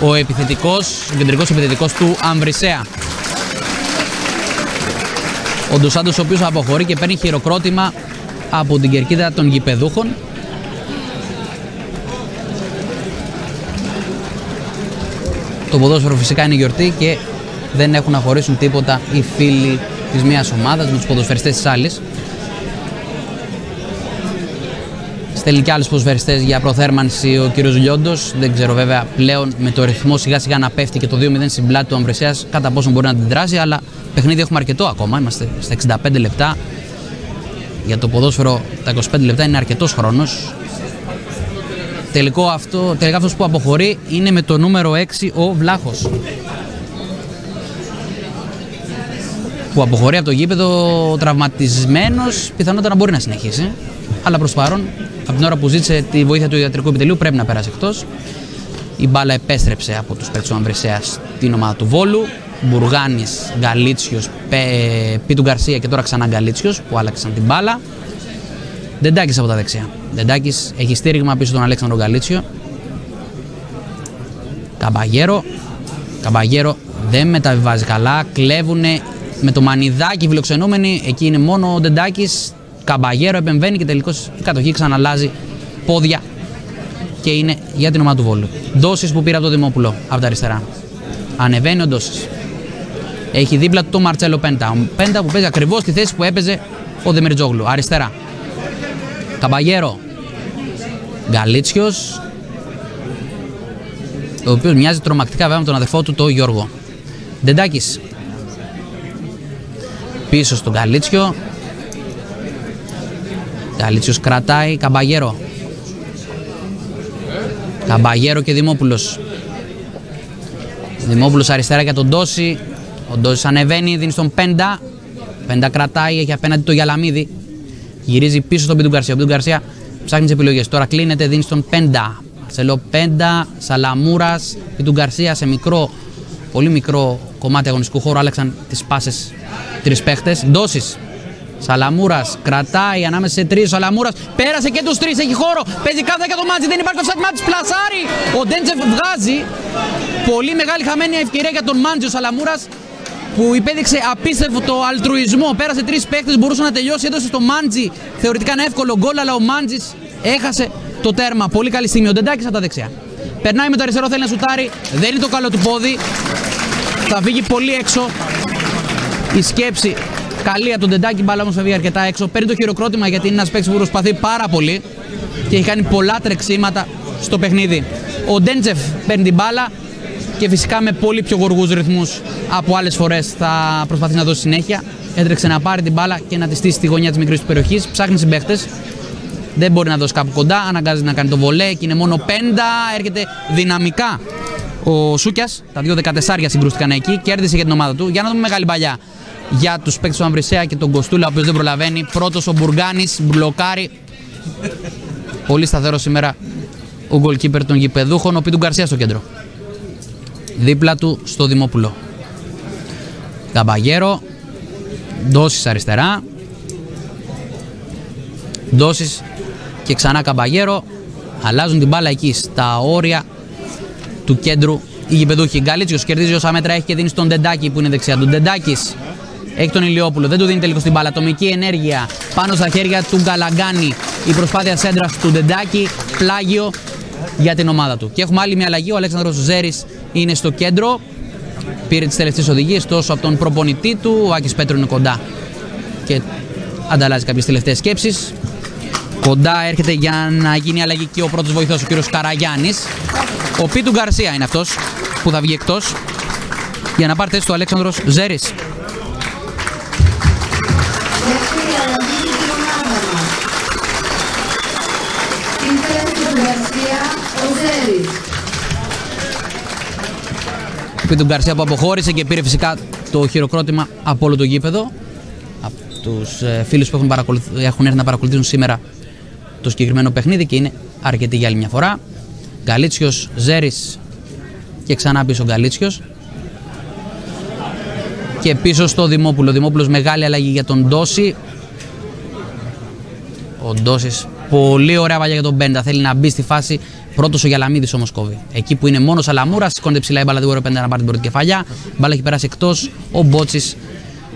Ο επιθετικός, ο κεντρικός επιθετικός του Αμπρισέα. Ο Ντοσάντο, ο οποίος αποχωρεί και παίρνει χειροκρότημα από την κερκίδα των γηπεδούχων. Το ποδόσφαιρο φυσικά είναι γιορτή και δεν έχουν να χωρίσουν τίποτα οι φίλοι της μίας ομάδας με τους ποδοσφαιριστές της άλλης. Στέλνει και άλλους ποδοσφαιριστές για προθέρμανση ο κύριος Λιόντος. Δεν ξέρω βέβαια πλέον με το ρυθμό σιγά σιγά να πέφτει και το 2-0 στην πλάτη του Αμβρεσίας κατά πόσο μπορεί να αντιδράσει. Αλλά παιχνίδι έχουμε αρκετό ακόμα. Είμαστε στα 65 λεπτά. Για το ποδόσφαιρο τα 25 λεπτά είναι αρκετός χρόνος. Τελικό αυτό, τελικά αυτός που αποχωρεί είναι με το νούμερο 6 ο Βλάχος. Που αποχωρεί από το γήπεδο τραυματισμένος, πιθανότατα να μπορεί να συνεχίσει. Αλλά προς παρόν από την ώρα που ζήτησε τη βοήθεια του ιατρικού επιτελείου πρέπει να περάσει εκτός. Η μπάλα επέστρεψε από τους παίκτε του Αμβρεσέα στην ομάδα του Βόλου. Μπουργάνης, Γκαλίτσιος, Πίτου Γκαρσία και τώρα ξανά Γκαλίτσιος που άλλαξαν την μπάλα. Δεντάκη από τα δεξιά. Δεντάκη έχει στήριγμα πίσω τον Αλέξανδρο Γκαλίτσιο. Καμπαγέρο. Καμπαγέρο δεν μεταβιβάζει καλά. Κλέβουνε με το μανιδάκι φιλοξενούμενοι. Εκεί είναι μόνο ο Ντεντάκης. Καμπαγέρο επεμβαίνει και τελικώς η κατοχή ξαναλάζει πόδια και είναι για την ομάδα του Βόλου. Δόσει που πήρε από το Δημόπουλο από τα αριστερά. Ανεβαίνει ο Ντόσης. Έχει δίπλα του τον Μαρτσέλο Πέντα. Ο Πέντα που παίζει ακριβώς στη θέση που έπαιζε ο Δεμερτζόγλου. Αριστερά. Καμπαγέρο. Γκαλίτσιος. Ο οποίος μοιάζει τρομακτικά βέβαια με τον αδερφό του, τον Γιώργο. Ντεντάκης. Πίσω στον Γκαλίτσιο. Καλίτσιος κρατάει, Καμπαγέρο. Καμπαγέρο και Δημόπουλος. Δημόπουλος αριστερά για τον Τόση. Ο Τόσης ανεβαίνει, δίνει στον Πέντα. Πέντα κρατάει, έχει απέναντι το Γιαλαμίδη. Γυρίζει πίσω στον Πίντου Γκαρσία. Ο Πίντου Γκαρσία ψάχνει τις επιλογές. Τώρα κλείνεται, δίνει στον Πέντα. Μαρσελό Πέντα, Σαλαμούρας, Πίντου Γκαρσία σε μικρό, πολύ μικρό κομμάτι αγωνιστικού χώρου. Άλλαξαν τις πάσες τρεις παίχτες. Ντόση Σαλαμούρας κρατάει ανάμεσα σε τρεις. Σαλαμούρας πέρασε και τους τρεις. Έχει χώρο. Παίζει κάθε για το μάτζι. Δεν υπάρχει το μάτζι. Πλασάρι. Ο Ντέντζεφ βγάζει. Πολύ μεγάλη χαμένη ευκαιρία για τον Μάντζι ο Σαλαμούρας που υπέδειξε απίστευτο αλτρουισμό. Πέρασε τρεις παίχτες. Μπορούσε να τελειώσει. Έδωσε στο Μάντζι θεωρητικά ένα εύκολο γκολ. Αλλά ο Μάντζι έχασε το τέρμα. Πολύ καλή στιγμή. Ο Ντεντάκης από τα δεξιά. Περνάει με το αριστερό, θέλει να σουτάρει. Δεν είναι το καλό του πόδι. Θα φύγει πολύ έξω. Η σκέψη Καλή από τον Τεντάκη, μπάλα όμως φεύγει αρκετά έξω. Παίρνει το χειροκρότημα γιατί είναι ένας παίκτης που προσπαθεί πάρα πολύ και έχει κάνει πολλά τρεξίματα στο παιχνίδι. Ο Ντέντζεφ παίρνει την μπάλα και φυσικά με πολύ πιο γοργούς ρυθμούς από άλλες φορές θα προσπαθεί να δώσει συνέχεια. Έτρεξε να πάρει την μπάλα και να τη στήσει στη γωνιά της μικρής του περιοχής. Ψάχνει συμπαίχτες. Δεν μπορεί να δώσει κάπου κοντά. Αναγκάζει να κάνει το βολέ και είναι μόνο πέντα. Έρχεται δυναμικά ο Σούκιας. Τα δύο 14 συγκρούστηκαν εκεί. Κέρδισε για την ομάδα του. Για να δούμε μεγάλη παλιά για τους παίκτες του Αμβρισέα και τον Κοστούλα, ο οποίος δεν προλαβαίνει. Πρώτος ο Μπουργκάνης, μπλοκάρει. Πολύ σταθερό σήμερα ο goalkeeper των γηπεδούχων, ο Πίτου Γκαρσία στο κέντρο. Δίπλα του στο Δημόπουλο. Καμπαγέρο, Ντόση αριστερά. Ντόση και ξανά Καμπαγέρο. Αλλάζουν την μπάλα εκεί στα όρια του κέντρου οι γηπεδούχοι. Γκαλίτσιο κερδίζει όσα μέτρα έχει και δίνει στον Ντεντάκη που είναι δεξιά του. Ντεντάκης έχει τον Ηλιόπουλο, δεν του δίνει τελικό στην μπάλα. Ατομική ενέργεια πάνω στα χέρια του Γκαλαγκάνη. Η προσπάθεια σέντρα του Ντεντάκη, πλάγιο για την ομάδα του. Και έχουμε άλλη μια αλλαγή. Ο Αλέξανδρος Ζέρης είναι στο κέντρο. Πήρε τις τελευταίες οδηγίες τόσο από τον προπονητή του. Ο Άκης Πέτρο είναι κοντά και ανταλλάζει κάποιες τελευταίες σκέψεις. Κοντά έρχεται για να γίνει αλλαγή και ο πρώτος βοηθός, ο κύριος Καραγιάννης. Ο Πίτου Γκαρσία είναι αυτός που θα βγει εκτός για να πάρει θέση του Αλέξανδρος Ζέρης. Επί του Γκαρσία που αποχώρησε και πήρε φυσικά το χειροκρότημα από όλο το γήπεδο. Από τους ε, φίλους που έχουν, έχουν έρθει να παρακολουθήσουν σήμερα το συγκεκριμένο παιχνίδι και είναι αρκετή για άλλη μια φορά. Γκαλίτσιος, Ζέρης και ξανά πίσω Γκαλίτσιος. Και πίσω στο Δημόπουλο. Δημόπουλος μεγάλη αλλαγή για τον Ντόση. Ο Ντόσης πολύ ωραία βαλιά για τον Μπέντα. Θέλει να μπει στη φάση. Πρώτος ο Γιαλαμίδης όμως κόβει. Εκεί που είναι μόνος Σαλαμούρα, σηκώνεται ψηλά η μπάλα του Πέντα να πάρει την πρώτη κεφαλιά. Η μπάλα έχει περάσει εκτός. Ο Μπότσης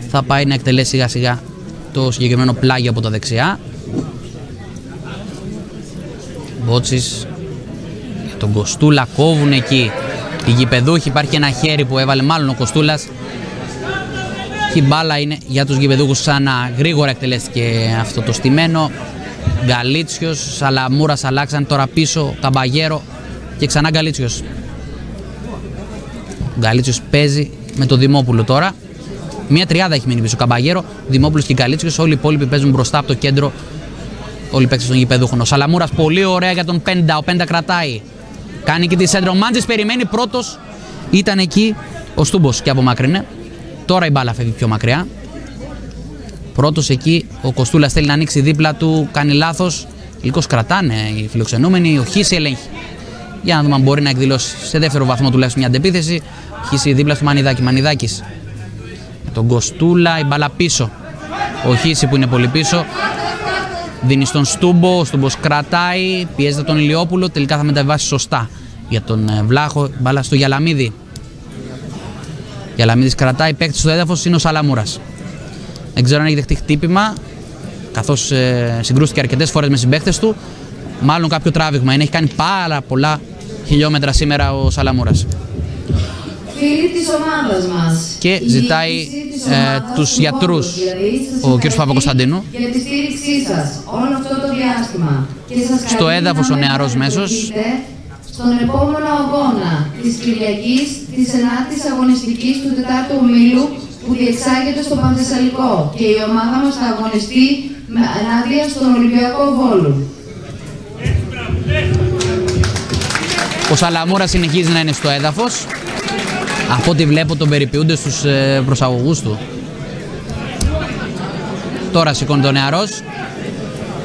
θα πάει να εκτελέσει σιγά σιγά το συγκεκριμένο πλάγιο από τα δεξιά. Μπότσης για τον Κοστούλα κόβουν εκεί οι γηπεδούχοι υπάρχει και ένα χέρι που έβαλε μάλλον ο Κοστούλας και η μπάλα είναι για τους γηπεδούχους ξανά γρήγορα εκτελέστηκε αυτό το στημένο Γκαλίτσιος, Σαλαμούρας αλλάξαν τώρα πίσω Καμπαγέρο και ξανά Γκαλίτσιος ο Γκαλίτσιος παίζει με το Δημόπουλο τώρα Μία τριάδα έχει μείνει πίσω. Καμπαγέρο, Δημόπουλος και Γκαλίτσιος. Όλοι οι υπόλοιποι παίζουν μπροστά από το κέντρο. Όλοι οι παίκτες των γηπέδουχων. Ο Σαλαμούρας πολύ ωραία για τον Πέντα. Ο Πέντα κρατάει. Κάνει και τη σέντρο. Ο Μάντζης περιμένει πρώτος. Ήταν εκεί ο Στούμπος και απομακρύνε. Τώρα η μπάλα φεύγει πιο μακριά. Πρώτος εκεί ο Κοστούλας θέλει να ανοίξει δίπλα του. Κάνει λάθος. Λίγο κρατάνε οι φιλοξενούμενοι. Ο Χίση ελέγχει. Για να δούμε αν μπορεί να εκδηλώσει σε δεύτερο βαθμό τουλάχιστον μια αντεπίθεση. Χίση δίπλα στο Μανιδάκι. Μανιδάκης τον Κοστούλα, η μπάλα πίσω. Ο Χίση που είναι πολύ πίσω. Δίνει στον Στούμπο, ο Στούμπος κρατάει, πιέζεται τον Ηλιόπουλο, τελικά θα μεταβάσει σωστά για τον ε, Βλάχο. Μπάλα στο Γιαλαμίδη. Γιαλαμίδης κρατάει, παίκτης στο έδαφος είναι ο Σαλαμούρας. Δεν ξέρω αν έχει δεχτεί χτύπημα, καθώς ε, συγκρούστηκε αρκετές φορές με συμπαίκτες του. Μάλλον κάποιο τράβηγμα είναι, έχει κάνει πάρα πολλά χιλιόμετρα σήμερα ο Σαλαμούρας φίλοι της ομάδας μας. Και ζητάει ε, τους γιατρούς δηλαδή, ο κ. Παπα-Κωνσταντίνου. Για τη στήριξή σας όλο αυτό το διάστημα. Και σας Στο έδαφος ο νεαρός μέσος. Στον επόμενο αγώνα της Κυριακής της 9ης αγωνιστικής του 4ου ομίλου που διεξάγεται στο Πανθεσσαλικό και η ομάδα μας θα αγωνιστεί ενάντια στον Ολυμπιακό Βόλου. Ο Σαλαμούρα συνεχίζει να είναι στο έδαφος. Από ό,τι βλέπω τον περιποιούνται στους ε, προσαγωγούς του. Τώρα σηκώνει τον νεαρός,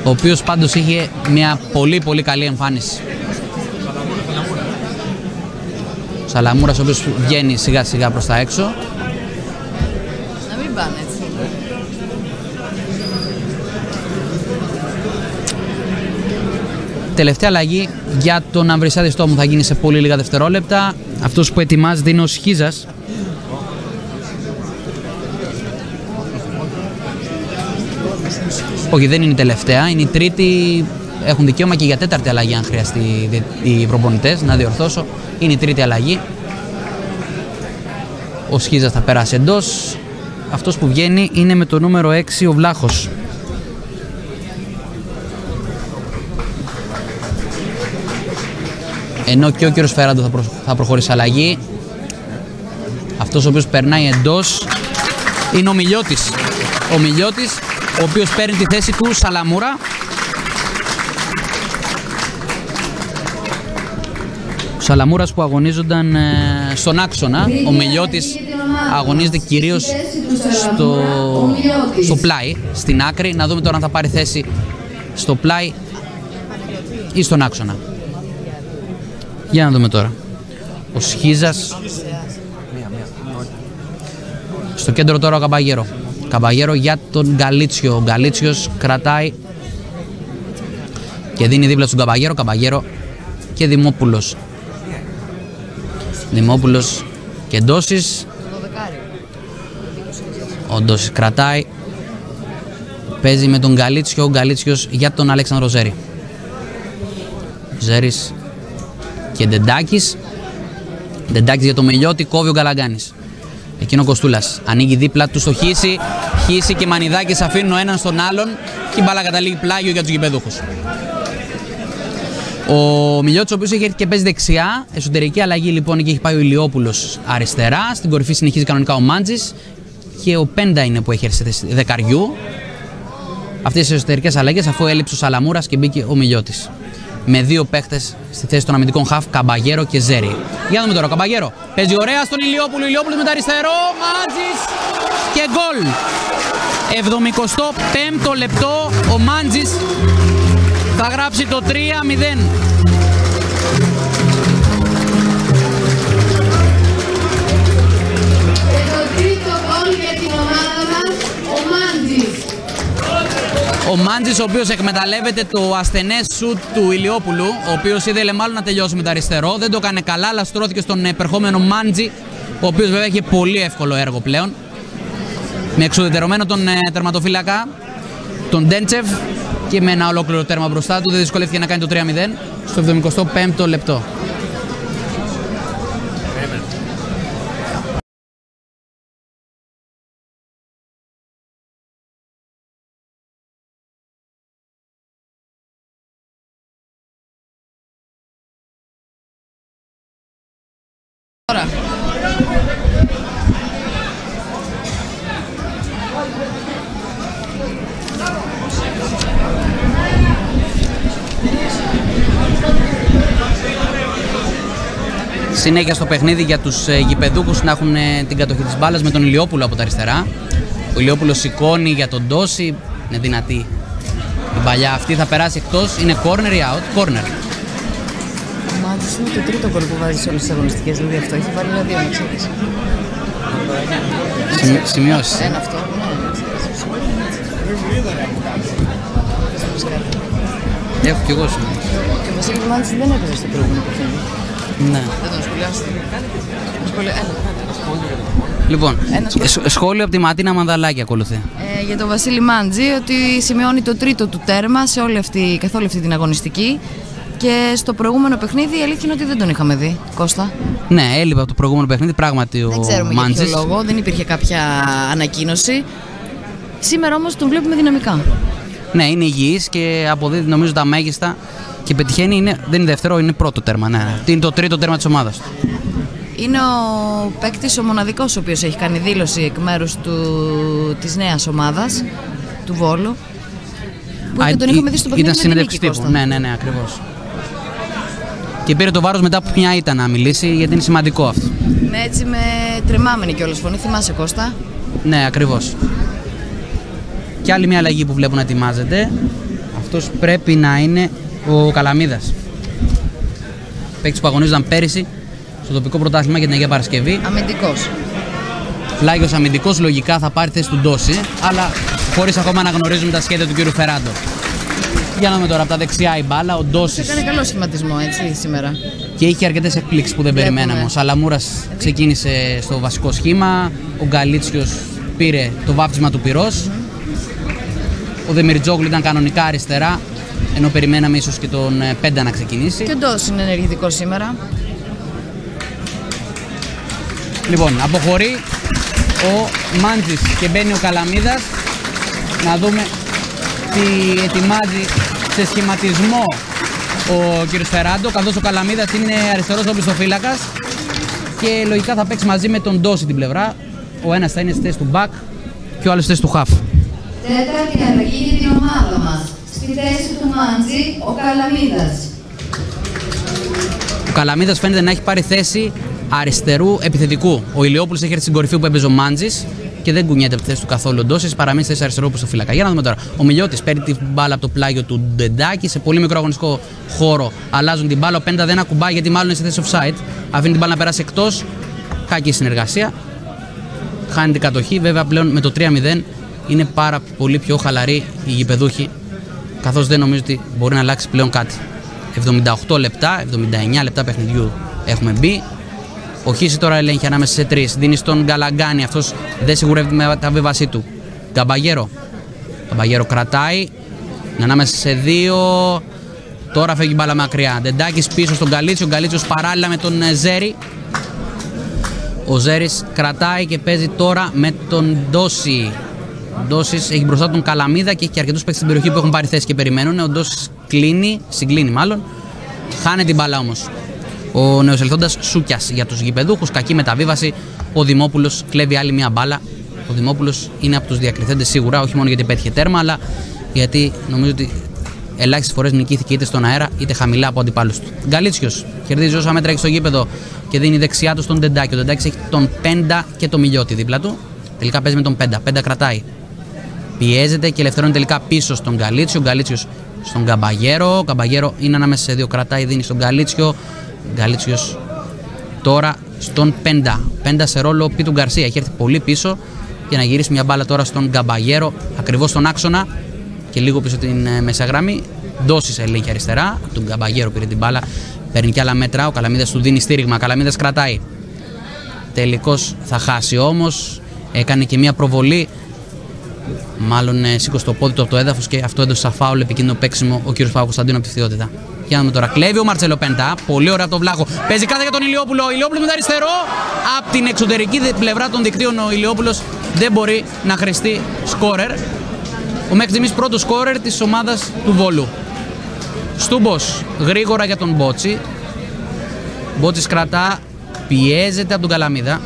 ο οποίος πάντως είχε μια πολύ πολύ καλή εμφάνιση. Ο Σαλαμούρας ο οποίος βγαίνει σιγά σιγά προς τα έξω. Να μην πάνε έτσι. Τελευταία αλλαγή για τον Αμβρισάδη Στόμου θα γίνει σε πολύ λίγα δευτερόλεπτα. Αυτός που ετοιμάζεται είναι ο Σχίζας. Όχι, δεν είναι η τελευταία. Είναι η τρίτη. Έχουν δικαίωμα και για τέταρτη αλλαγή, αν χρειαστεί οι προπονητές. Να διορθώσω. Είναι η τρίτη αλλαγή. Ο Σχίζας θα περάσει εντός. Αυτός που βγαίνει είναι με το νούμερο 6 ο Βλάχος. Ενώ και ο κύριος Φέραντο θα, προ... θα προχωρήσει αλλαγή. Αυτός ο οποίος περνάει εντός είναι ο Μιλιώτης. Ο Μιλιώτης, ο οποίος παίρνει τη θέση του Σαλαμούρα. Ο Σαλαμούρας που αγωνίζονταν ε, στον άξονα, ο Μιλιώτης αγωνίζεται κυρίως στο, στο πλάι, στην άκρη. Να δούμε τώρα αν θα πάρει θέση στο πλάι ή στον άξονα. Για να δούμε τώρα. Ο Σχίζας. Στο κέντρο τώρα ο Καμπαγέρο. Καμπαγέρο για τον Γκαλίτσιο. Ο Γκαλίτσιος κρατάει και δίνει δίπλα στον Καμπαγέρο. Καμπαγέρο και Δημόπουλος. Δημόπουλος και Ντόσης. Ο Ντόσης κρατάει. Παίζει με τον Γκαλίτσιο. Ο Γκαλίτσιος για τον Αλέξανδρο Ζέρη. Ζέρης και Ντεντάκης. Ντεντάκης για το Μελιώτη, κόβει ο Γκαλαγκάνης. Εκείνο ο Κοστούλας. Ανοίγει δίπλα του στο Χίση. Χίση και Μανιδάκης αφήνουν ο έναν στον άλλον και η μπάλα καταλήγει πλάγιο για τους γηπέδουχου. Ο Μιλιώτη, ο οποίος έχει έρθει και παίζει δεξιά, εσωτερική αλλαγή λοιπόν και έχει πάει ο Ηλιόπουλος αριστερά. Στην κορυφή συνεχίζει κανονικά ο Μάντζης και ο Πέντα είναι που έχει έρθει σε θέση δεκαριού. Αυτές τι εσωτερικές αλλαγές αφού έλειψε ο Σαλαμούρας και μπήκε ο Μιλιώτη με δύο παίχτες στη θέση των αμυντικών χαφ, Καμπαγέρο και Ζέρι. Για να δούμε τώρα, Καμπαγέρο. Παίζει ωραία στον Ηλιόπουλο. Ηλιόπουλος με το αριστερό. Μάντζης και γκολ. 75ο λεπτό ο Μάντζης θα γράψει το 3-0. Ο Μάντζης ο οποίος εκμεταλλεύεται το ασθενές σουτ του Ηλιόπουλου, ο οποίος ήθελε μάλλον να τελειώσει με το αριστερό, δεν το έκανε καλά, αλλά στρώθηκε στον επερχόμενο Μάντζη, ο οποίος βέβαια έχει πολύ εύκολο έργο πλέον. Με εξουδετερωμένο τον ε, τερματοφύλακα, τον Ντέντσεφ και με ένα ολόκληρο τέρμα μπροστά του δεν δυσκολεύτηκε να κάνει το 3-0 στο 75ο λεπτό. Συνέχεια στο παιχνίδι για τους ε, γηπεδούχους να έχουν ε, την κατοχή της μπάλας με τον Ηλιόπουλο από τα αριστερά. Ο Ηλιόπουλος σηκώνει για τον Ντόση, είναι δυνατή. Η παλιά αυτή θα περάσει εκτός, είναι corner ή out, corner. Ο Μάτζης είναι το τρίτο γκολ που βάζει σε όλες τις αγωνιστικές, δηλαδή αυτό έχει βάλει ένα δύο με ξέρεις. Σημει- Σημειώσεις. ε. Ένα αυτό, ναι. Έχω κι εγώ σημειώσεις. Και ο Βασίλης Μάντζης δεν έπαιζε στο προηγούμενο παιχνίδι. Ναι. Δεν τον σχολιάσετε. Σχολια... Έλα. Λοιπόν, Ένα σχόλιο. σ- σχόλιο από τη Ματίνα Μανδαλάκη ακολουθεί. Ε, για τον Βασίλη Μάντζη ότι σημειώνει το τρίτο του τέρμα σε όλη αυτή, καθ' όλη αυτή την αγωνιστική και στο προηγούμενο παιχνίδι η αλήθεια είναι ότι δεν τον είχαμε δει, Κώστα. Ναι, έλειπε από το προηγούμενο παιχνίδι πράγματι ο δεν ξέρουμε για Μάντζης. ποιο λόγο, δεν υπήρχε κάποια ανακοίνωση. Σήμερα όμως τον βλέπουμε δυναμικά. Ναι, είναι υγιής και αποδίδει νομίζω τα μέγιστα και πετυχαίνει, είναι, δεν είναι δεύτερο, είναι πρώτο τέρμα. Ναι, ναι. Είναι το τρίτο τέρμα της ομάδας του. Είναι ο παίκτης ο μοναδικός ο οποίος έχει κάνει δήλωση εκ μέρους της νέας ομάδας του Βόλου. Που Α, και τον ή- είχαμε δει στο παιχνίδι Ήταν με την συνέντευξη νίκη, τύπου. Κώστα. Ναι, ναι, ναι, ακριβώς. Και πήρε το βάρος μετά από μια ήττα να μιλήσει γιατί είναι σημαντικό αυτό. Με έτσι με τρεμάμενη κιόλας φωνή, θυμάσαι Κώστα; Ναι, ακριβώς. Και άλλη μια αλλαγή που βλέπω να ετοιμάζεται. Αυτός πρέπει να είναι ο Καλαμίδας. Παίκτης που αγωνίζονταν πέρυσι στο τοπικό πρωτάθλημα για την Αγία Παρασκευή. Αμυντικός. Πλάγιος αμυντικός λογικά θα πάρει θέση του Ντόση, αλλά χωρίς ακόμα να γνωρίζουμε τα σχέδια του κύριου Φεράντο. Για να δούμε τώρα από τα δεξιά η μπάλα. Ο Ντόσης Έκανε καλό σχηματισμό έτσι σήμερα. και είχε αρκετές εκπλήξεις που δεν Βλέπουμε. περιμέναμε. Ο Σαλαμούρας ξεκίνησε στο βασικό σχήμα. Ο Γκαλίτσιος πήρε το βάφτισμα του πυρός. Ο Δεμιρτζόγλου ήταν κανονικά αριστερά, ενώ περιμέναμε ίσως και τον ε, Πέντα να ξεκινήσει. Και ο Ντός είναι ενεργητικό σήμερα. Λοιπόν, αποχωρεί ο Μάντζης και μπαίνει ο Καλαμίδας. Να δούμε τι ετοιμάζει σε σχηματισμό ο κύριος Φεράντο, καθώς ο Καλαμίδας είναι αριστερός οπισθοφύλακας και λογικά θα παίξει μαζί με τον Ντόση την πλευρά. Ο ένας θα είναι στη θέση του back και ο άλλος στη θέση του half. Τέταρτη αλλαγή για την ομάδα μας. Στη θέση του Μάντζη, ο Καλαμίδας. Ο Καλαμίδας φαίνεται να έχει πάρει θέση αριστερού επιθετικού. Ο Ηλιόπουλος έχει έρθει στην κορυφή που έπαιζε ο Μάντζης και δεν κουνιέται από τη θέση του καθόλου ο Ντόσης, παραμένει στη θέση αριστερού όπως το φύλακα. Για να δούμε τώρα. Ο Μιλιώτης παίρνει την μπάλα από το πλάγιο του Ντεντάκη σε πολύ μικρό αγωνιστικό χώρο. Αλλάζουν την μπάλα. Ο Πέντα δεν ακουμπάει γιατί μάλλον είναι στη θέση offside. Αφήνει την μπάλα να περάσει εκτός. Κακή συνεργασία. Χάνει την κατοχή. Βέβαια πλέον με το 3-0 είναι πάρα πολύ πιο χαλαροί οι γηπεδούχοι καθώς δεν νομίζω ότι μπορεί να αλλάξει πλέον κάτι. 78 λεπτά, 79 λεπτά παιχνιδιού έχουμε μπει. Ο Χίση τώρα ελέγχει ανάμεσα σε τρεις. Δίνει στον Γκαλαγκάνη. Αυτός δεν σιγουρεύει με τα βίβασή του. Γκαμπαγέρο. Γκαμπαγέρο κρατάει. Είναι ανάμεσα σε δύο. Τώρα φεύγει η μπάλα μακριά. Ντεντάκης πίσω στον Γκαλίτσιο. Ο Γκαλίτσιο παράλληλα με τον ε, Ζέρι. Ο Ζέρις κρατάει και παίζει τώρα με τον Ντόση. Ο Ντόσης έχει μπροστά τον Καλαμίδα και έχει και αρκετούς παίκτες στην περιοχή που έχουν πάρει θέση και περιμένουν. Ο Ντόσης κλείνει, συγκλίνει μάλλον. Χάνει την μπάλα όμως. Ο νεοσελθόντα Σούκιας για τους γηπεδούχους. Κακή μεταβίβαση. Ο Δημόπουλος κλέβει άλλη μια μπάλα. Ο Δημόπουλος είναι από τους διακριθέντες σίγουρα, όχι μόνο γιατί πέτυχε τέρμα, αλλά γιατί νομίζω ότι ελάχιστες φορές νικήθηκε είτε στον αέρα είτε χαμηλά από αντιπάλους του. Γκαλίτσιος κερδίζει όσα μέτρα έχει στο γήπεδο και δίνει δεξιά του στον Ντεντάκη. Ο Ντεντάκης έχει τον Πέντα και τον Μιλιώτη δίπλα του. Τελικά παίζει με τον Πέντα. Πέντα κρατάει. Πιέζεται και ελευθερώνει τελικά πίσω στον Γκαλίτσιο. Γκαλίτσιος στον Καμπαγέρο. Ο Καμπαγέρο είναι ανάμεσα σε δύο κρατάει, δίνει στον Γκαλίτσιο. Γκαλίτσιος τώρα στον Πέντα. Πέντα σε ρόλο Πίτου Γκαρσία. Έχει έρθει πολύ πίσω για να γυρίσει μια μπάλα τώρα στον Γκαμπαγέρο, ακριβώς στον άξονα και λίγο πίσω την ε, μέσα γραμμή. Ντόση ελέγχει αριστερά. Από τον Γκαμπαγέρο πήρε την μπάλα. Παίρνει και άλλα μέτρα. Ο Καλαμίδας του δίνει στήριγμα. Ο Καλαμίδας κρατάει. Τελικώς θα χάσει όμως. Έκανε και μια προβολή. Μάλλον ε, σήκωσε το πόδι του από το έδαφος και αυτό έδωσε σαν φάουλ επικίνδυνο παίξιμο ο κύριος Παύλο Κωνσταντίνο από τη φθιότητα. Για να δούμε τώρα. Κλέβει ο Μαρτσέλο Πέντα. Πολύ ωραία από τον Βλάχο. Παίζει κάθε για τον Ηλιόπουλο. Ο Ηλιόπουλος με το αριστερό. Από την εξωτερική πλευρά των δικτύων ο Ηλιόπουλος δεν μπορεί να χρηστεί σκόρερ. Ο μέχρι στιγμής πρώτος σκόρερ της ομάδας του Βόλου. Στούμπος γρήγορα για τον Μπότσι. Μπότσι κρατά, πιέζεται από τον Καλαμίδα.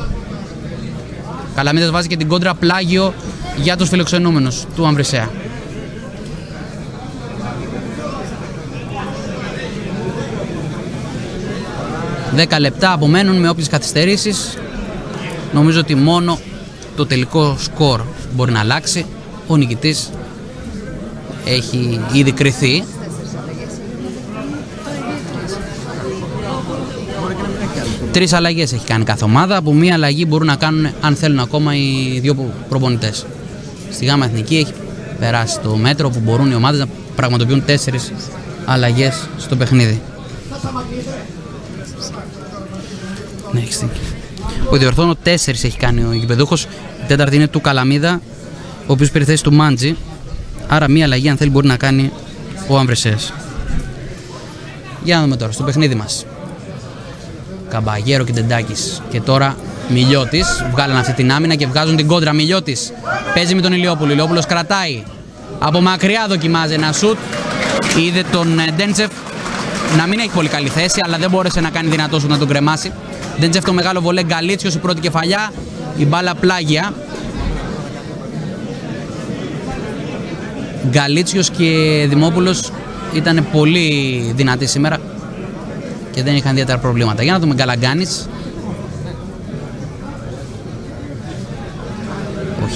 Καλαμίδας βάζει και την κόντρα πλάγιο για τους φιλοξενούμενους του Αμβρισέα. Δέκα λεπτά απομένουν με όποιες καθυστερήσεις. Νομίζω ότι μόνο το τελικό σκορ μπορεί να αλλάξει. Ο νικητής έχει ήδη κρυθεί. Τρεις αλλαγές έχει κάνει κάθε ομάδα. Από μία αλλαγή μπορούν να κάνουν, αν θέλουν ακόμα, οι δύο προπονητές. Στη ΓΑΜΑ Εθνική έχει περάσει το μέτρο που μπορούν οι ομάδες να πραγματοποιούν τέσσερις αλλαγές στο παιχνίδι. Ναι, έχεις δίκιο. Ο διορθώνω τέσσερις έχει κάνει ο γηπεδούχος. Η τέταρτη είναι του Καλαμίδα, ο οποίος πήρε θέση του Μάντζη. Άρα μία αλλαγή αν θέλει μπορεί να κάνει ο Αμβρεσέας. Για να δούμε τώρα στο παιχνίδι μας. Καμπαγέρο και Ντεντάκης. Και τώρα Μιλιώτης. Βγάλαν αυτή την άμυνα και βγάζουν την κόντρα. Μιλιώτης παίζει με τον Ηλιόπουλο. Ηλιόπουλος κρατάει. Από μακριά δοκιμάζει ένα σουτ. Είδε τον ε, Ντέντσεφ να μην έχει πολύ καλή θέση, αλλά δεν μπόρεσε να κάνει δυνατό σου να τον κρεμάσει. Ντέντσεφ το μεγάλο βολέ Γκαλίτσιος η πρώτη κεφαλιά. Η μπάλα πλάγια. Γκαλίτσιος και Δημόπουλος ήταν πολύ δυνατοί σήμερα και δεν είχαν ιδιαίτερα προβλήματα. Για να δούμε Γκαλαγκάνης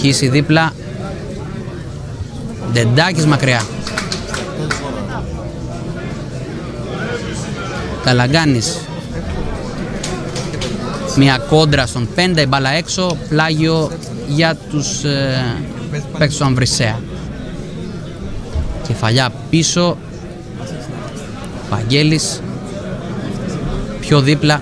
Ο Χίση δίπλα. Ντεντάκης μακριά. Καλαγκάνης. Μια κόντρα στον Πέντα, η μπάλα έξω, πλάγιο για τους ε, παίκτες του Αμβρισέα. Κεφαλιά πίσω, Βαγγέλης, πιο δίπλα,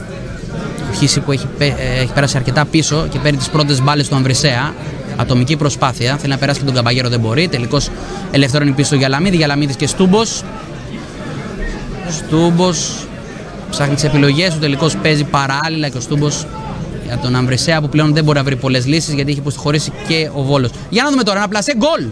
ο Χίση που έχει, ε, έχει πέρασει αρκετά πίσω και παίρνει τις πρώτες μπάλες του Αμβρισέα. Ατομική προσπάθεια. Θέλει να περάσει και τον Καμπαγέρο, δεν μπορεί. Τελικώ ελευθερώνει πίσω για Γιαλαμίδη. Γιαλαμίδης και Στούμπος. Στούμπος ψάχνει τις επιλογές του. Τελικώ παίζει παράλληλα και ο Στούμπος για τον Αμβρισέα που πλέον δεν μπορεί να βρει πολλές λύσεις γιατί έχει υποστηχωρήσει και ο Βόλος. Για να δούμε τώρα ένα πλασέ γκολ.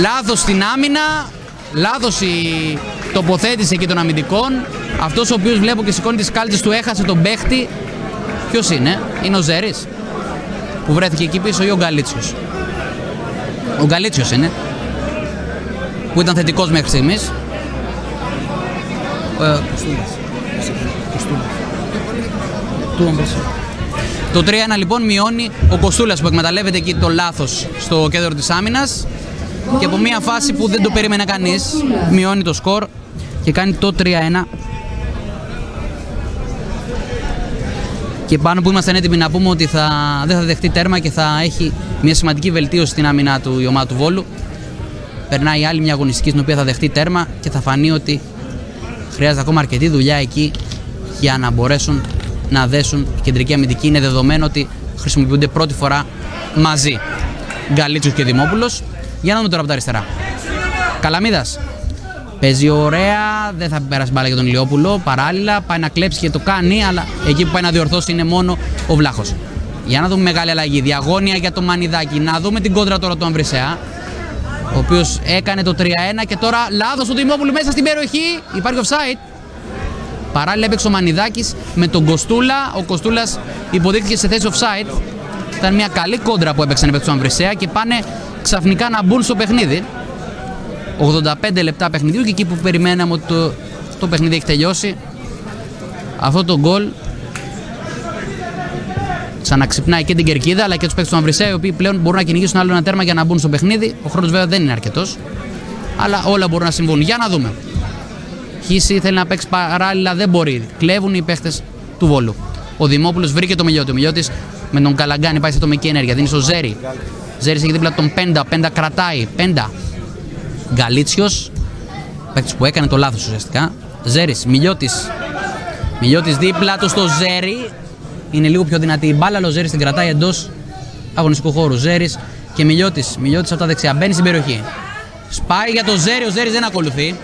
Λάθος στην άμυνα. Λάθος η τοποθέτηση εκεί των αμυντικών. Αυτός ο οποίος βλέπω και σηκώνει τις κάλτσες του έχασε τον παίχτη. Ποιος είναι, είναι ο Ζέρης που βρέθηκε εκεί πίσω ή ο Γκαλίτσιος. Ο Γκαλίτσιος είναι. Που ήταν θετικός μέχρι στιγμής. Ε, το 3-1 λοιπόν μειώνει ο Κοστούλας που εκμεταλλεύεται εκεί το λάθος στο κέντρο της άμυνας και από μια φάση που δεν το περίμενε κανείς μειώνει το σκορ και κάνει το 3-1 και πάνω που είμαστε έτοιμοι να πούμε ότι θα, δεν θα δεχτεί τέρμα και θα έχει μια σημαντική βελτίωση στην άμυνά του η ομάδα του Βόλου. Περνάει άλλη μια αγωνιστική στην οποία θα δεχτεί τέρμα και θα φανεί ότι χρειάζεται ακόμα αρκετή δουλειά εκεί για να μπορέσουν να δέσουν η κεντρική αμυντική. Είναι δεδομένο ότι χρησιμοποιούνται πρώτη φορά μαζί. Γκαλίτσιος και Δημόπουλος. Για να δούμε τώρα από τα αριστερά. Καλαμίδας Παίζει ωραία, δεν θα πέρασει μπάλα για τον Ηλιόπουλο. Παράλληλα πάει να κλέψει και το κάνει, αλλά εκεί που πάει να διορθώσει είναι μόνο ο Βλάχος. Για να δούμε μεγάλη αλλαγή. Διαγώνια για το Μανιδάκι. Να δούμε την κόντρα τώρα του Αμβρισέα. Ο οποίος έκανε το 3-1 και τώρα λάθος του Δημόπουλου μέσα στην περιοχή. Υπάρχει offside. Παράλληλα έπαιξε ο Μανιδάκης με τον Κοστούλα. Ο Κοστούλας υποδείχθηκε σε θέση offside. Ήταν μια καλή κόντρα που έπαιξαν οι του Αμβρισέα και πάνε ξαφνικά να μπουν στο παιχνίδι. 85 λεπτά παιχνιδιού και εκεί που περιμέναμε ότι το, το παιχνίδι έχει τελειώσει αυτό το γκολ ξαναξυπνάει και την κερκίδα αλλά και τους παίκτες του Αμβρισέα οι οποίοι πλέον μπορούν να κυνηγήσουν άλλο ένα τέρμα για να μπουν στο παιχνίδι. Ο χρόνος βέβαια δεν είναι αρκετός. Αλλά όλα μπορούν να συμβούν. Για να δούμε. Χίση θέλει να παίξει παράλληλα, δεν μπορεί. Κλέβουν οι παίχτε του Βόλου. Ο Δημόπουλος βρήκε το Μιλιώτη. Ο Μιλιώτης με τον Καλαγκάνη πάει σε ατομική ενέργεια. Δίνει στο Ζέρι. Ζέρι έχει δίπλα τον Πέντα. Πέντα κρατάει. Πέντα Γκαλίτσιος, παίκτης που έκανε το λάθος ουσιαστικά. Ζέρι, Μιλιώτης. Μιλιώτης δίπλα του στο Ζέρι. Είναι λίγο πιο δυνατή η μπάλα, αλλά ο Ζέρι την κρατάει εντός αγωνιστικού χώρου. Ζέρι και Μιλιώτης. Μιλιώτης από τα δεξιά. Μπαίνει στην περιοχή. Σπάει για το Ζέρι. Ο Ζέρι δεν ακολουθεί.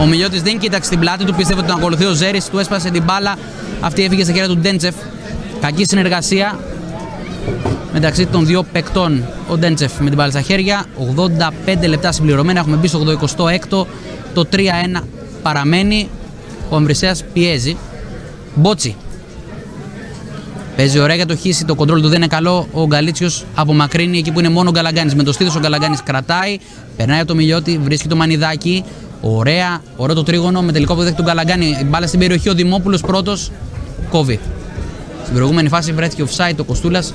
Ο Μιλιώτης δεν κοίταξε την πλάτη του. Πιστεύω ότι τον ακολουθεί ο Ζέρι. Του έσπασε την μπάλα. Αυτή έφυγε στα χέρια του Ντέντσεφ. Κακή συνεργασία μεταξύ των δύο παικτών. Ο Ντέντσεφ με την μπάλα στα χέρια. 85 λεπτά συμπληρωμένα. Έχουμε μπει στο 86ο. Το 3-1 παραμένει. Ο Αμβρισέας πιέζει. Μπότσι. Παίζει ωραία για το χύση, το κοντρόλ του δεν είναι καλό. Ο Γκαλίτσιος απομακρύνει εκεί που είναι μόνο ο Γκαλαγκάνης. Με το στήθος ο Γκαλαγκάνης κρατάει, περνάει από το μιλιώτη, βρίσκει το μανιδάκι. Ωραία, ωραίο το τρίγωνο με τελικό αποδέχτη του Γκαλαγκάνη. Η μπάλα στην περιοχή, ο Δημόπουλος πρώτος κόβει. Στην προηγούμενη φάση βρέθηκε offside ο Κοστούλας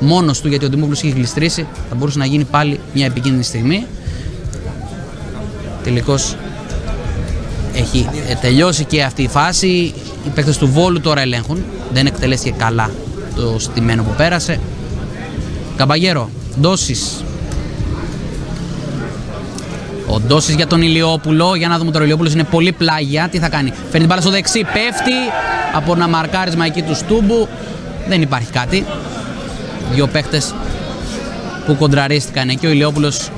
μόνος του γιατί ο Δημόπουλος είχε γλιστρήσει. Θα μπορούσε να γίνει πάλι μια επικίνδυνη στιγμή. Τελικώς έχει ε, τελειώσει και αυτή η φάση. Οι παίκτες του Βόλου τώρα ελέγχουν. Δεν εκτελέστηκε καλά το στημένο που πέρασε. Καμπαγέρο, Ντόση. Ο Ντόσης για τον Ηλιόπουλο. Για να δούμε τώρα. Ο Ηλιόπουλος είναι πολύ πλάγια. Τι θα κάνει; Φέρνει την μπάλα στο δεξί. Πέφτει από ένα μαρκάρισμα εκεί του Στούμπου. Δεν υπάρχει κάτι. Δύο παίχτες που κοντραρίστηκαν εκεί. Ο Ηλιόπουλος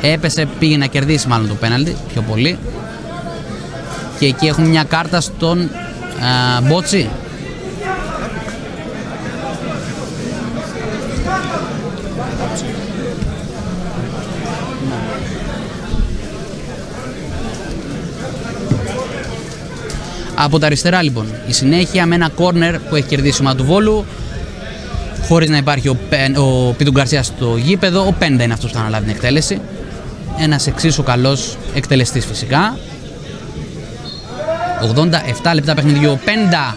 έπεσε. Πήγε να κερδίσει μάλλον το πέναλτι. Πιο πολύ. Και εκεί έχουμε μια κάρτα στον α, Μπότσι. Από τα αριστερά λοιπόν η συνέχεια με ένα κόρνερ που έχει κερδίσει ο του Βόλου χωρίς να υπάρχει ο, Πεν, ο Πίτου Γκαρσία στο γήπεδο. Ο Πέντα είναι αυτός που θα αναλάβει την εκτέλεση. Ένας εξίσου καλός εκτελεστής φυσικά. 87 λεπτά παιχνιδιού. 50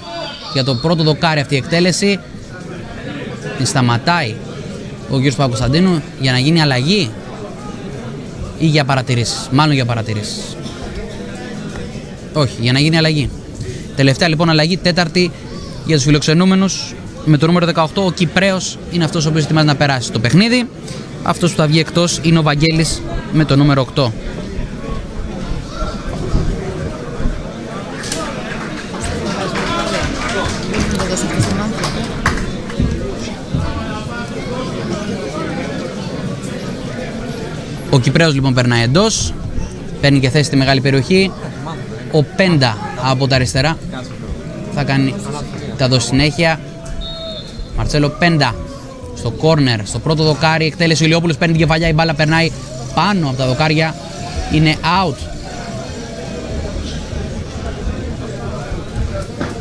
για το πρώτο δοκάρι αυτή η εκτέλεση. Την σταματάει ο κ. Παπακοσταντίνου για να γίνει αλλαγή ή για παρατηρήσεις. Μάλλον για παρατηρήσεις. Όχι, για να γίνει αλλαγή. Τελευταία λοιπόν αλλαγή, τέταρτη για τους φιλοξενούμενους με το νούμερο 18. Ο Κυπρέος είναι αυτός ο οποίος ετοιμάζει να περάσει το παιχνίδι. Αυτός που θα βγει εκτός είναι ο Βαγγέλης με το νούμερο 8. Ο Κυπρέος λοιπόν περνάει εντός. Παίρνει και θέση στη μεγάλη περιοχή. Ο Πέντα από τα αριστερά θα κάνει, θα δώσει συνέχεια. Μαρτσέλο Πέντα στο κόρνερ, στο πρώτο δοκάρι. Εκτέλεση ο Ηλιόπουλος παίρνει την κεφαλιά. Η μπάλα περνάει πάνω από τα δοκάρια. Είναι out.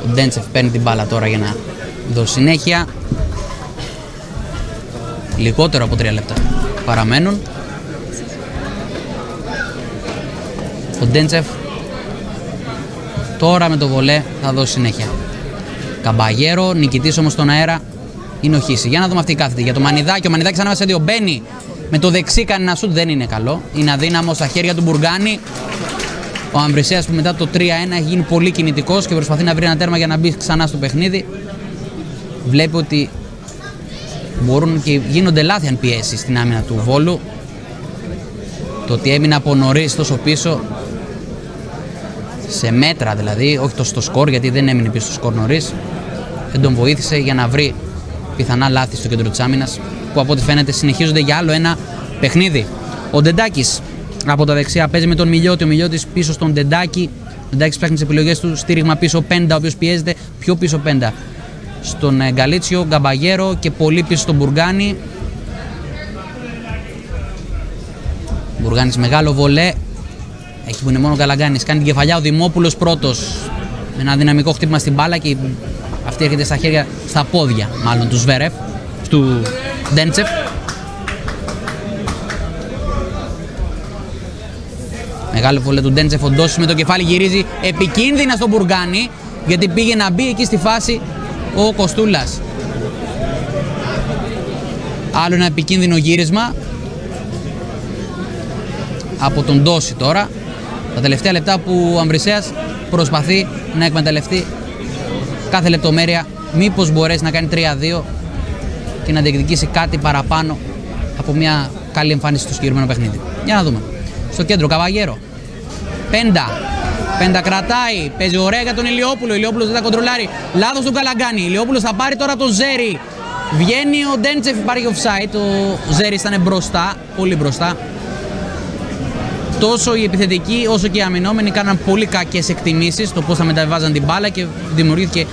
Ο Ντέντσεφ παίρνει την μπάλα τώρα για να δώσει συνέχεια. Λιγότερο από τρία λεπτά παραμένουν. Ο Ντέντσεφ τώρα με το βολέ θα δώσει συνέχεια. Καμπαγέρο, νικητής όμως στον αέρα είναι ο Χίση. Για να δούμε αυτή η κάθετη. Για το Μανιδάκι, ο Μανιδάκι ανάμεσα σε δύο μπαίνει με το δεξί κάνει ένα σουτ, δεν είναι καλό. Είναι αδύναμο στα χέρια του Μπουργκάνη. Ο Αμπρισέας που μετά το 3-1 έχει γίνει πολύ κινητικός και προσπαθεί να βρει ένα τέρμα για να μπει ξανά στο παιχνίδι. Βλέπει ότι μπορούν και γίνονται λάθη αν πιέσει στην άμυνα του Βόλου. Το ότι έμεινε από νωρίς τόσο πίσω, σε μέτρα δηλαδή, όχι το στο σκορ γιατί δεν έμεινε πίσω στο σκορ νωρίς, δεν τον βοήθησε για να βρει πιθανά λάθη στο κέντρο της άμυνας που από ό,τι φαίνεται συνεχίζονται για άλλο ένα παιχνίδι. Ο Ντεντάκης από τα δεξιά παίζει με τον Μιλιώτη. Ο Μιλιώτης πίσω στον Ντεντάκη. Ο Ντεντάκης ψάχνει τις επιλογές του. Στήριγμα πίσω Πέντα, ο οποίος πιέζεται πιο πίσω Πέντα. Στον ε, Γκαλίτσιο, Γκαμπαγέρο και πολύ πίσω στον Μπουργκάνη. Μπουργάνης μεγάλο βολέ. Εκεί που είναι μόνο ο Καλαγκάνης. Κάνει την κεφαλιά ο Δημόπουλος πρώτος. Με ένα δυναμικό χτύπημα στην μπάλα και αυτή έρχεται στα χέρια, στα πόδια μάλλον του Σβέρεφ, του Ντέντσεφ. Μεγάλο βολέ του Ντέντσεφ, ο Ντόσης με το κεφάλι γυρίζει επικίνδυνα στον Μπουργκάνη γιατί πήγε να μπει εκεί στη φάση ο Κοστούλας. Άλλο ένα επικίνδυνο γύρισμα από τον Ντόση τώρα. Τα τελευταία λεπτά που ο Αμπρισέας προσπαθεί να εκμεταλλευτεί κάθε λεπτομέρεια μήπως μπορέσει να κάνει 3-2 και να διεκδικήσει κάτι παραπάνω από μια καλή εμφάνιση στο συγκεκριμένο παιχνίδι. Για να δούμε. Στο κέντρο, Καβαγέρο. Πέντα. Πέντα κρατάει. Παίζει ωραία για τον Ηλιόπουλο. Ο Ηλιόπουλος δεν τα κοντρολάρει. Λάθος του Καλαγκάνη. Ηλιόπουλος θα πάρει τώρα τον Ζέρι. Βγαίνει ο Ντέντσεφ, υπάρχει offside. Ο Ζέρι ήταν μπροστά, πολύ μπροστά. Τόσο οι επιθετικοί όσο και οι αμυνόμενοι κάναν πολύ κακές εκτιμήσεις το πώς θα μεταβάζαν την μπάλα και δημιουργήθηκε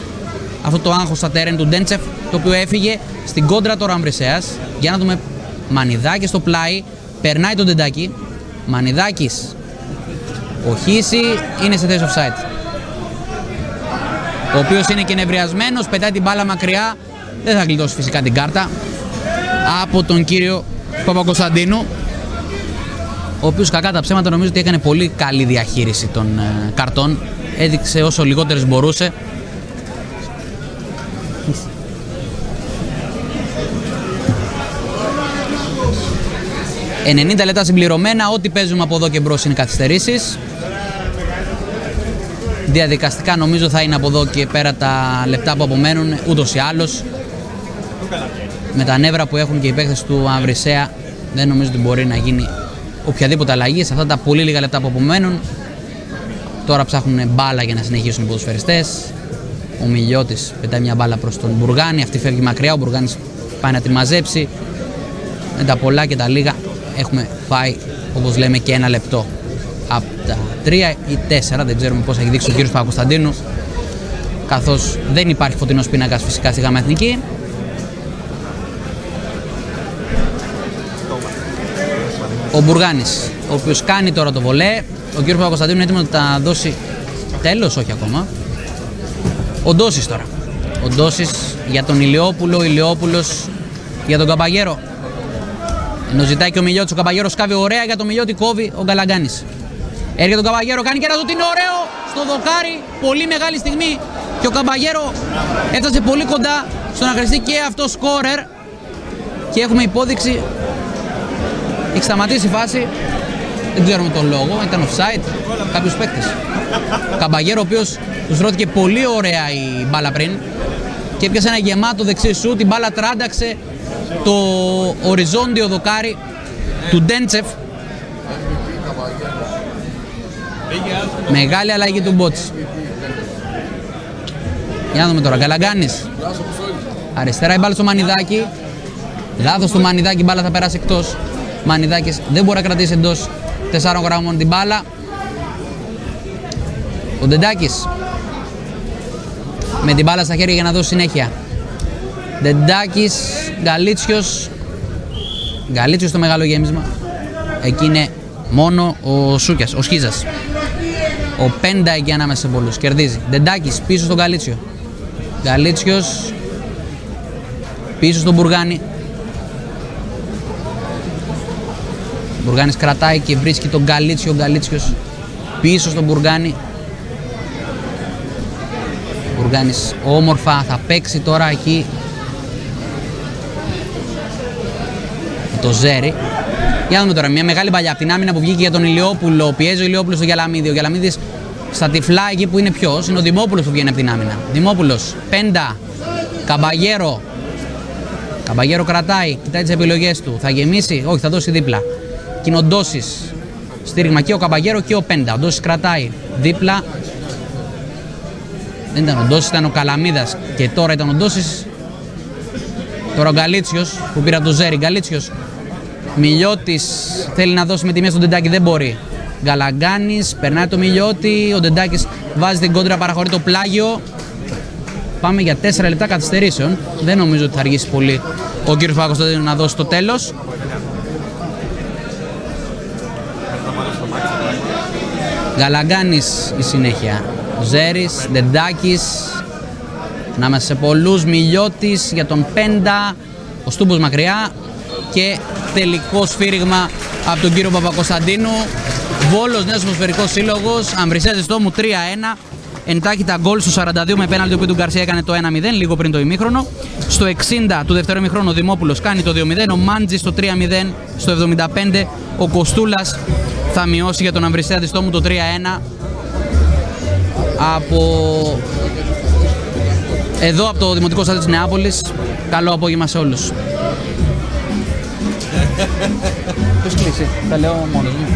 αυτό το άγχος στα τέρεν του Ντέντσεφ, το οποίο έφυγε στην κόντρα τώρα Αμπρισέα. Για να δούμε Μανιδάκης στο πλάι, περνάει τον Ντεντάκη. Μανιδάκης, ο Χίση είναι σε θέση offside. Ο οποίος είναι και νευριασμένος, πετάει την μπάλα μακριά. Δεν θα γλιτώσει φυσικά την κάρτα από τον κύριο Παπακοσταντίνου ο οποίος κακά τα ψέματα νομίζω ότι έκανε πολύ καλή διαχείριση των ε, καρτών. Έδειξε όσο λιγότερες μπορούσε. «90 λεπτά συμπληρωμένα, ό,τι παίζουμε από εδώ και μπρος είναι καθυστερήσεις. Διαδικαστικά νομίζω θα είναι από εδώ και πέρα τα λεπτά που απομένουν, ούτως ή άλλως. Με τα νεύρα που έχουν και οι παίκτες του Αμβρισέα δεν νομίζω ότι μπορεί να γίνει οποιαδήποτε αλλαγή σε αυτά τα πολύ λίγα λεπτά που απομένουν. Τώρα ψάχνουν μπάλα για να συνεχίσουν οι ποδοσφαιριστές. Ο Μιλιώτης πετάει μια μπάλα προς τον Μπουργάνη. Αυτή φεύγει μακριά. Ο Μπουργάνης πάει να τη μαζέψει. Με τα πολλά και τα λίγα έχουμε φάει όπως λέμε και ένα λεπτό. Από τα τρία ή τέσσερα, δεν ξέρουμε πώς έχει δείξει ο κύριος Παπακοσταντίνου. Καθώς δεν υπάρχει φωτεινός πίνακας φυσικά στη ΓΑΜΑ Εθνική. Ο Μπουργάνης, ο οποίος κάνει τώρα το βολέ. Ο κύριος Παπακοσταντίνου είναι έτοιμος να τα δώσει τέλος, όχι ακόμα. Ο Ντόσης τώρα. Ο Ντόσης για τον Ηλιόπουλο, ο Ηλιόπουλος για τον Καμπαγέρο. Ενώ ζητάει και ο Μιλιώτης, ο Καμπαγέρο σκάβει ωραία για τον Μιλιώτη, κόβει ο Γκαλαγκάνης. Έρχεται τον Καμπαγέρο, κάνει και ένα του είναι ωραίο στο δοκάρι. Πολύ μεγάλη στιγμή και ο Καμπαγέρο έφτασε πολύ κοντά στο να χρηστεί και αυτό σκόρερ. Και έχουμε υπόδειξη έχει σταματήσει η φάση. Δεν ξέρουμε τον λόγο. Ήταν offside. Κάποιους παίκτες. Καμπαγέρο, ο οποίος τους ρώθηκε πολύ ωραία η μπάλα πριν και έπιασε ένα γεμάτο δεξί σου. Την μπάλα τράνταξε το οριζόντιο δοκάρι του Ντέντσεφ. Μεγάλη αλλαγή του Μπότς. Για να δούμε τώρα. Καλαγκάνης. Αριστερά η μπάλα στο Μανιδάκι. Λάθος του Μανιδάκι, η μπάλα θα περάσει εκτός. Μανιδάκης δεν μπορεί να κρατήσει εντός 4 γραμμών την μπάλα. Ο Ντεντάκης με την μπάλα στα χέρια για να δώσει συνέχεια. Ντεντάκης, Γκαλίτσιος, Γκαλίτσιος στο μεγάλο γέμισμα. Εκεί είναι μόνο ο Σούκιας, ο Σχίζας. Ο Πέντα εκεί ανάμεσα σε πολλούς, κερδίζει. Ντεντάκης πίσω στον Γκαλίτσιο. Γκαλίτσιος πίσω στον Μπουργάνη. Μπουργάνης κρατάει και βρίσκει τον Γκαλίτσιο, ο Γκαλίτσιος πίσω στον Μπουργάνη. Μπουργάνης όμορφα θα παίξει τώρα εκεί το Ζέρι. Για να δούμε τώρα, μια μεγάλη παλιά από την άμυνα που βγήκε για τον Ηλιόπουλο. Πιέζει ο Ηλιόπουλος στο Γιαλαμίδη. Ο Γιαλαμίδη στα τυφλά εκεί που είναι ποιος, είναι ο Δημόπουλος που βγαίνει από την άμυνα. Δημόπουλος, Πέντα, Καμπαγέρο. Καμπαγέρο κρατάει, κοιτάει τις επιλογές του. Θα γεμίσει, όχι, θα δώσει δίπλα και είναι ο Ντόσης στήριγμα και ο Καμπαγέρο και ο Πέντα. Ο Ντόσης κρατάει δίπλα. Δεν ήταν ο Ντόσης, ήταν ο Καλαμίδας και τώρα ήταν ο Ντόσης. Τώρα ο Γκαλίτσιος που πήρα το Ζέρι. Γκαλίτσιος Μιλιώτης θέλει να δώσει με τη μία στον Τεντάκη, δεν μπορεί. Γκαλαγκάνης, περνάει το Μιλιώτη, ο Ντεντάκης βάζει την κόντρα, παραχωρεί το πλάγιο. Πάμε για 4 λεπτά καθυστερήσεων. Δεν νομίζω ότι θα αργήσει πολύ ο κύριος Παπακοσταντίνου να δώσει το τέλος. Γαλαγκάνης η συνέχεια. Ζέρης, Ντεντάκης, ανάμεσα σε πολλούς, Μιλιώτης για τον Πέντα, ο Στούμπος μακριά και τελικό σφύριγμα από τον κύριο Παπακοσταντίνου. Βόλος Νέος Ομοσπερικός Σύλλογος, Αμβρισέζης Τόμου 3-1. Εντάχει τα γκολ στο 42 με πέναλτι που του Γκαρσία έκανε το 1-0, λίγο πριν το ημίχρονο. Στο 60 του δεύτερου ημίχρονου ο Δημόπουλος κάνει το 2-0, ο Μάντζης στο 3-0, στο 75 ο Κοστούλας θα μειώσει για τον Αμβρισέα Διστόμου το 3-1 από εδώ από το Δημοτικό Στάδιο της Νεάπολης. Καλό απόγευμα σε όλους. Ποιος κλείσει, τα λέω μόνος μου.